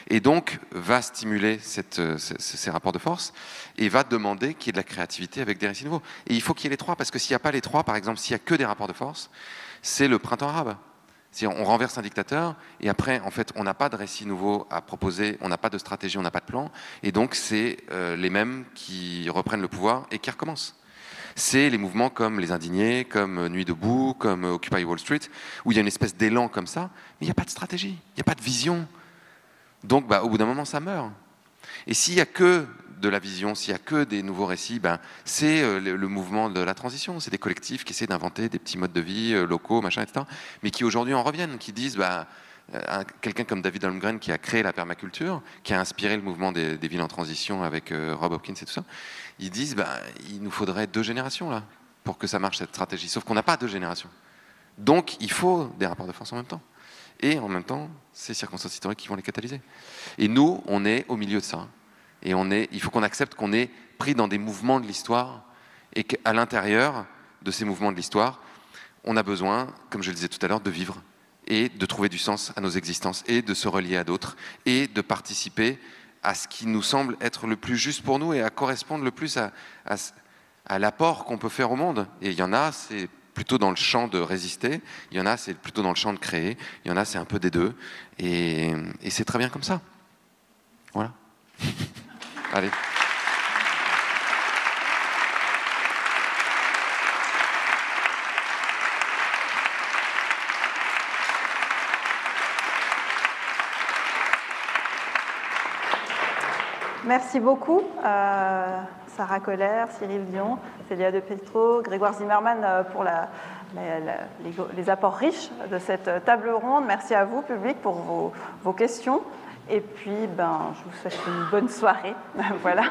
Et donc, va stimuler euh, ces rapports de force et va demander qu'il y ait de la créativité avec des récits nouveaux. Et il faut qu'il y ait les trois, parce que s'il n'y a pas les trois, par exemple, s'il n'y a que des rapports de force, c'est le printemps arabe. Si on renverse un dictateur et après, en fait, on n'a pas de récit nouveau à proposer, on n'a pas de stratégie, on n'a pas de plan, et donc c'est euh, les mêmes qui reprennent le pouvoir et qui recommencent c'est les mouvements comme les Indignés, comme Nuit debout, comme Occupy Wall Street, où il y a une espèce d'élan comme ça, mais il n'y a pas de stratégie, il n'y a pas de vision. Donc, bah, au bout d'un moment, ça meurt. Et s'il n'y a que de la vision, s'il n'y a que des nouveaux récits, ben, c'est euh, le, mouvement de la transition. C'est des collectifs qui essaient d'inventer des petits modes de vie euh, locaux, machin, etc. Mais qui aujourd'hui en reviennent, qui disent, bah, un- quelqu'un comme David Holmgren qui a créé la permaculture, qui a inspiré le mouvement des, villes en transition avec Rob Hopkins et tout ça, ils disent, bah, il nous faudrait deux générations là pour que ça marche cette stratégie. Sauf qu'on n'a pas deux générations. Donc il faut des rapports de force en même temps. Et en même temps, ces circonstances historiques qui vont les catalyser. Et nous, on est au milieu de ça. Et on est, il faut qu'on accepte qu'on est pris dans des mouvements de l'histoire et qu'à l'intérieur de ces mouvements de l'histoire, on a besoin, comme je le disais tout à l'heure, de vivre et de trouver du sens à nos existences et de se relier à d'autres et de participer à ce qui nous semble être le plus juste pour nous et à correspondre le plus à, à l'apport qu'on peut faire au monde. Et il y en a, c'est plutôt dans le champ de résister, il y en a, c'est plutôt dans le champ de créer, il y en a, c'est un peu des deux. Et c'est très bien comme ça. Voilà. Allez. Merci beaucoup, euh, Sarah Colère, Cyril Dion, Célia De Petro, Grégoire Zimmermann euh, pour les, apports riches de cette table ronde. Merci à vous, public, pour vos, vos questions. Et puis, ben, je vous souhaite une bonne soirée. voilà.